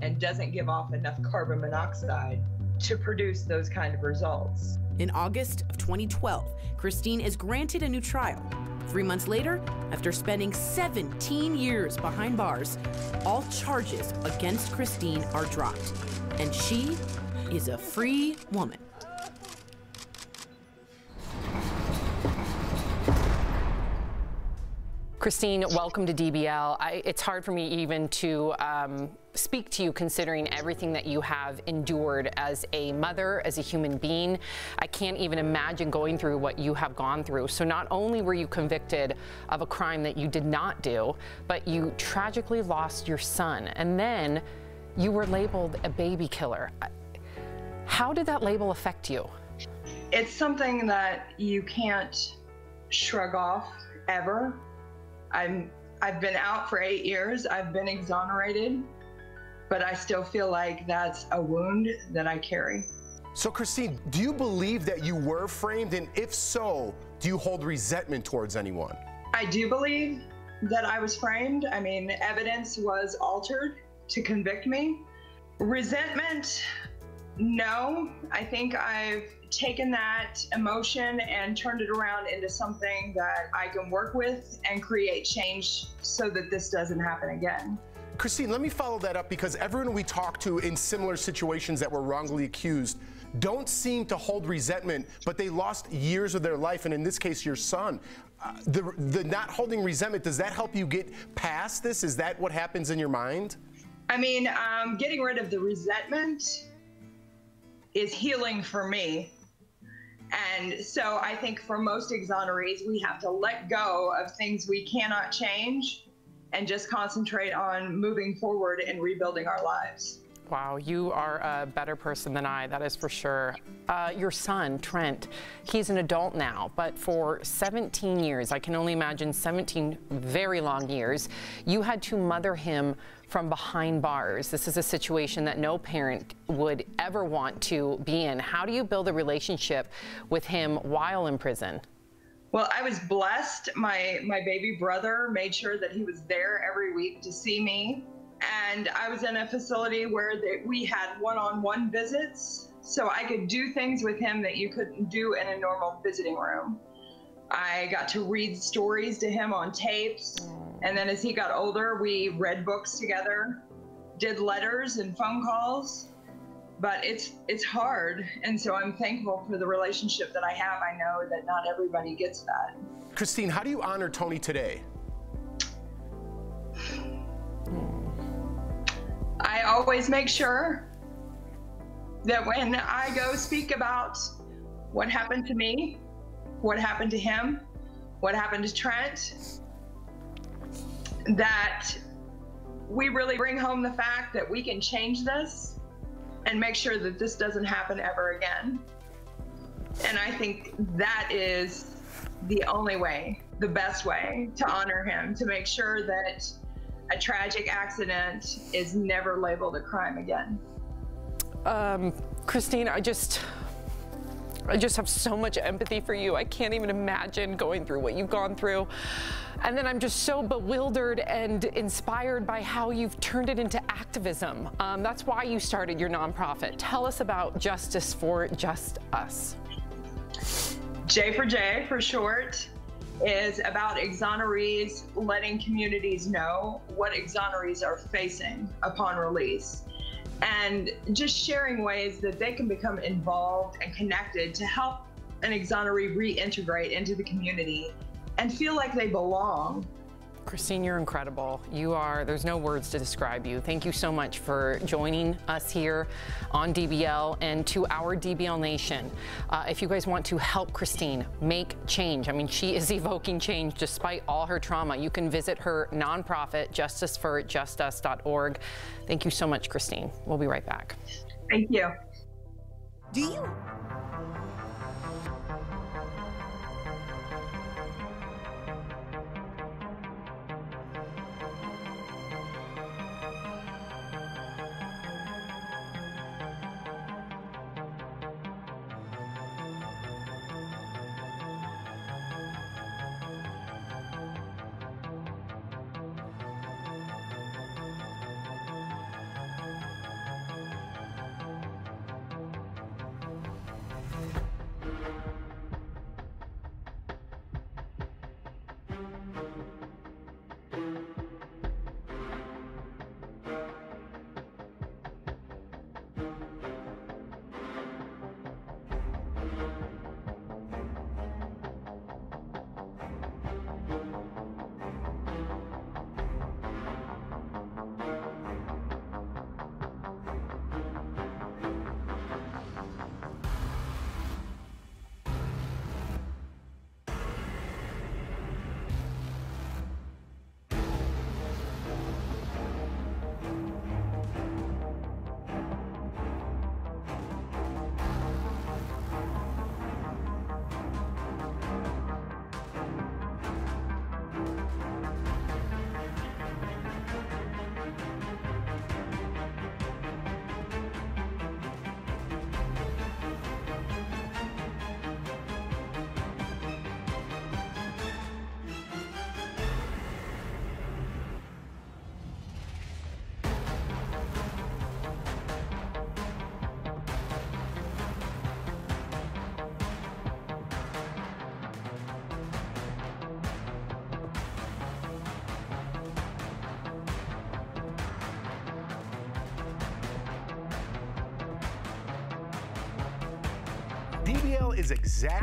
and doesn't give off enough carbon monoxide to produce those kind of results. In August of 2012, Christine is granted a new trial. Three months later, after spending 17 years behind bars, all charges against Christine are dropped, and she is a free woman. Christine, welcome to DBL. I, it's hard for me even to um, speak to you considering everything that you have endured as a mother, as a human being. I can't even imagine going through what you have gone through. So not only were you convicted of a crime that you did not do, but you tragically lost your son. And then you were labeled a baby killer. How did that label affect you? It's something that you can't shrug off ever. I'm I've been out for eight years. I've been exonerated, but I still feel like that's a wound that I carry. So, Christine, do you believe that you were framed? And if so, do you hold resentment towards anyone? I do believe that I was framed. I mean, evidence was altered to convict me. Resentment, no. I think I've taken that emotion and turned it around into something that I can work with and create change so that this doesn't happen again. Christine, let me follow that up because everyone we talk to in similar situations that were wrongly accused don't seem to hold resentment, but they lost years of their life, and in this case, your son. Uh, the, the not holding resentment, does that help you get past this? Is that what happens in your mind? I mean, um, getting rid of the resentment is healing for me. And so I think for most exonerees, we have to let go of things we cannot change and just concentrate on moving forward and rebuilding our lives. Wow, you are a better person than I, that is for sure. Uh, your son, Trent, he's an adult now, but for 17 years, I can only imagine 17 very long years, you had to mother him from behind bars. This is a situation that no parent would ever want to be in. How do you build a relationship with him while in prison? Well, I was blessed. My my baby brother made sure that he was there every week to see me. And I was in a facility where the, we had one-on-one visits, so I could do things with him that you couldn't do in a normal visiting room. I got to read stories to him on tapes. And then as he got older, we read books together, did letters and phone calls. but it's it's hard, and so I'm thankful for the relationship that I have. I know that not everybody gets that. Christine, how do you honor Tony today? I always make sure that when I go speak about what happened to me, what happened to him, what happened to Trent, that we really bring home the fact that we can change this and make sure that this doesn't happen ever again. And I think that is the only way, the best way to honor him, to make sure that a tragic accident is never labeled a crime again. Um, Christine, I just, I just have so much empathy for you. I can't even imagine going through what you've gone through. And then I'm just so bewildered and inspired by how you've turned it into activism. Um, that's why you started your nonprofit. Tell us about Justice for Just Us. J for J for short is about exonerees letting communities know what exonerees are facing upon release and just sharing ways that they can become involved and connected to help an exoneree reintegrate into the community and feel like they belong. Christine, you're incredible. You are, there's no words to describe you. Thank you so much for joining us here on DBL and to our DBL Nation. Uh, if you guys want to help Christine make change, I mean, she is evoking change despite all her trauma. You can visit her nonprofit, justiceforjustus.org. Thank you so much, Christine. We'll be right back. Thank you. Do you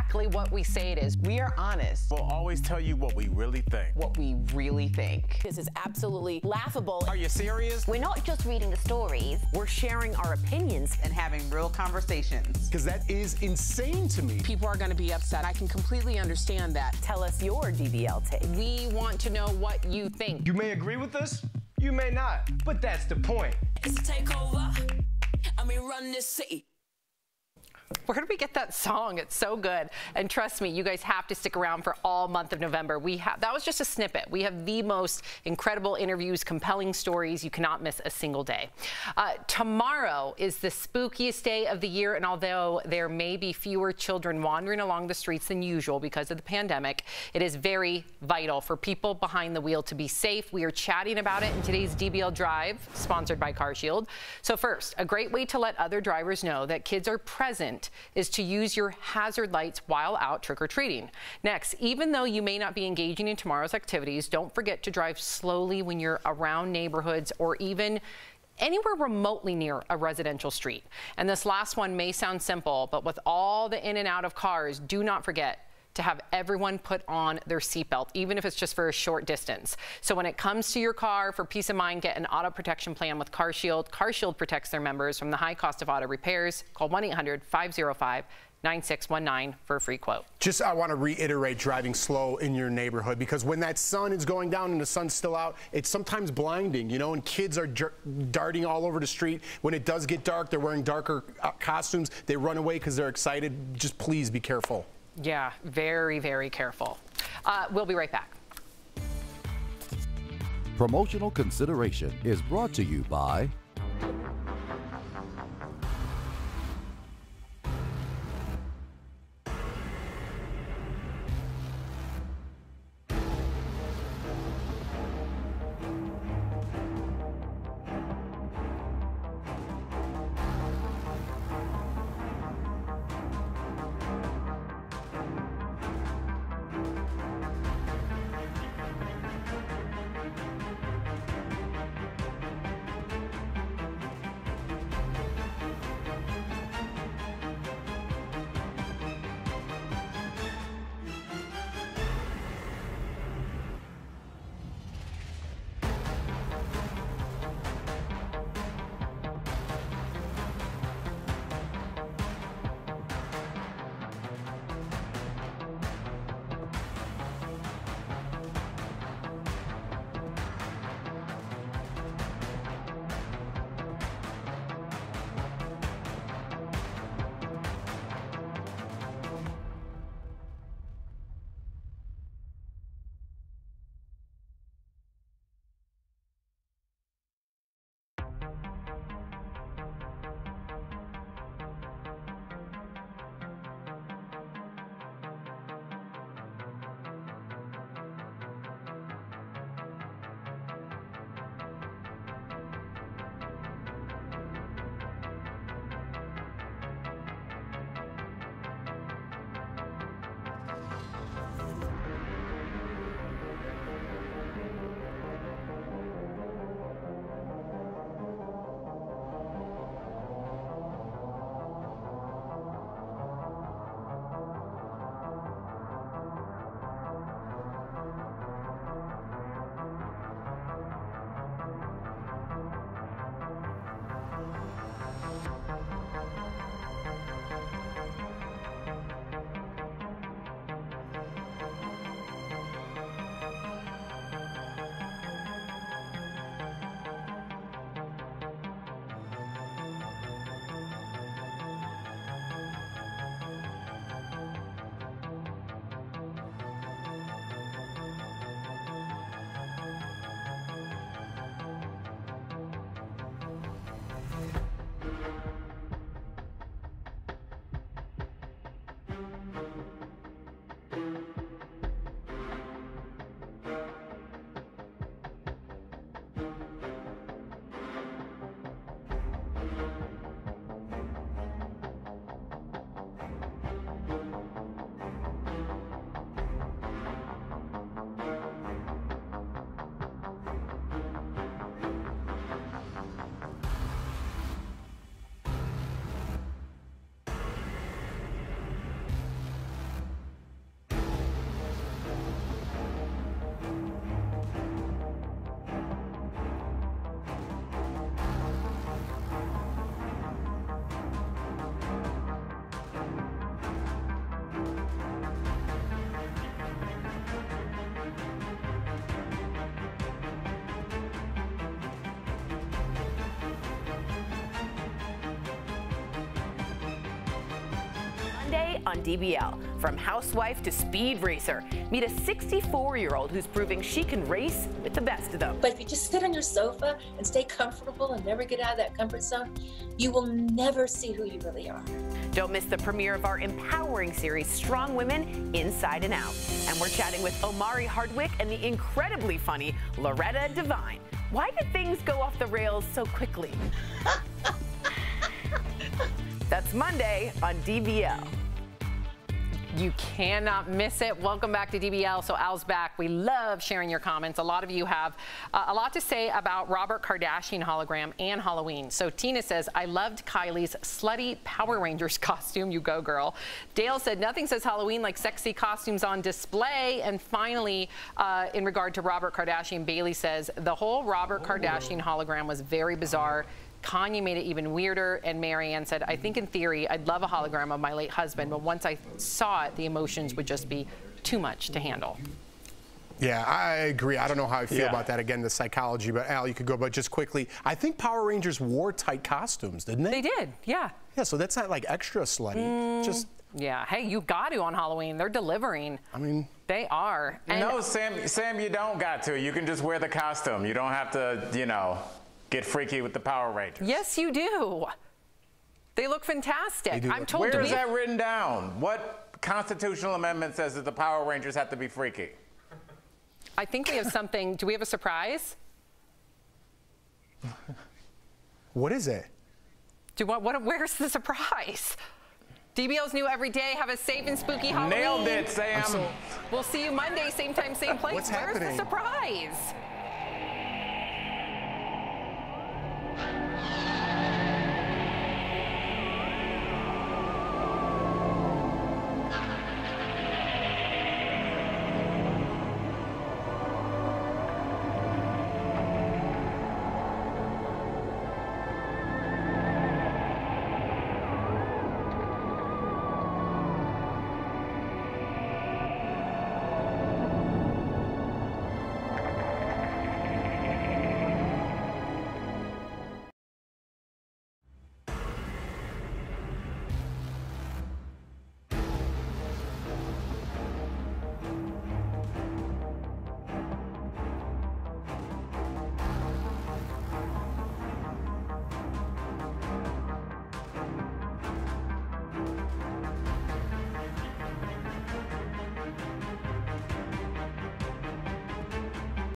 exactly what we say it is. We are honest. We'll always tell you what we really think. What we really think. This is absolutely laughable. Are you serious? We're not just reading the stories. We're sharing our opinions and having real conversations. Because that is insane to me. People are going to be upset. I can completely understand that. Tell us your DBL take. We want to know what you think. You may agree with us, you may not, but that's the point. It's a takeover. I mean, run this city. Where did we get that song? It's so good. And trust me, you guys have to stick around for all month of November. We have that was just a snippet. We have the most incredible interviews, compelling stories. You cannot miss a single day. Uh, tomorrow is the spookiest day of the year, and although there may be fewer children wandering along the streets than usual because of the pandemic, it is very vital for people behind the wheel to be safe. We are chatting about it in today's DBL Drive, sponsored by CarShield. So first, a great way to let other drivers know that kids are present is to use your hazard lights while out trick-or-treating. Next, even though you may not be engaging in tomorrow's activities, don't forget to drive slowly when you're around neighborhoods or even anywhere remotely near a residential street. And this last one may sound simple, but with all the in and out of cars, do not forget to have everyone put on their seatbelt, even if it's just for a short distance. So when it comes to your car, for peace of mind, get an auto protection plan with CarShield. CarShield protects their members from the high cost of auto repairs. Call 1-800-505 9619 for a free quote. Just I want to reiterate driving slow in your neighborhood because when that sun is going down and the sun's still out, it's sometimes blinding, you know, and kids are darting all over the street. When it does get dark, they're wearing darker uh, costumes. They run away because they're excited. Just please be careful. Yeah, very, very careful. Uh, we'll be right back. Promotional consideration is brought to you by housewife to speed racer, meet a 64-year-old who's proving she can race with the best of them. But if you just sit on your sofa and stay comfortable and never get out of that comfort zone, you will never see who you really are. Don't miss the premiere of our empowering series, Strong Women Inside and Out. And we're chatting with Omari Hardwick and the incredibly funny Loretta Devine. Why did things go off the rails so quickly? That's Monday on DBL. You cannot miss it. Welcome back to DBL. So Al's back. We love sharing your comments. A lot of you have uh, a lot to say about Robert Kardashian hologram and Halloween. So Tina says, I loved Kylie's slutty Power Rangers costume. You go, girl. Dale said, nothing says Halloween like sexy costumes on display. And finally, uh, in regard to Robert Kardashian, Bailey says, the whole Robert Kardashian hologram was very bizarre. Kanye made it even weirder, and Marianne said, I think in theory, I'd love a hologram of my late husband, but once I saw it, the emotions would just be too much to handle. Yeah, I agree. I don't know how I feel Yeah. about that. Again, the psychology, but Al, you could go. But just quickly, I think Power Rangers wore tight costumes, didn't they? They did, yeah. Yeah, so that's not like extra slutty. Mm, Just, yeah. Hey, you got to on Halloween. They're delivering. I mean, they are. And no, Sam, Sam, you don't got to. You can just wear the costume. You don't have to, you know, get freaky with the Power Rangers. Yes, you do. They look fantastic. I'm told Where to is that written down? What constitutional amendment says that the Power Rangers have to be freaky? I think we have something. Do we have a surprise? what is it? Do what? What? Where's the surprise? DBL's new every day. Have a safe and spooky Halloween. Nailed it, Sam. So- We'll see you Monday, same time, same place. What's Where's happening? the surprise? you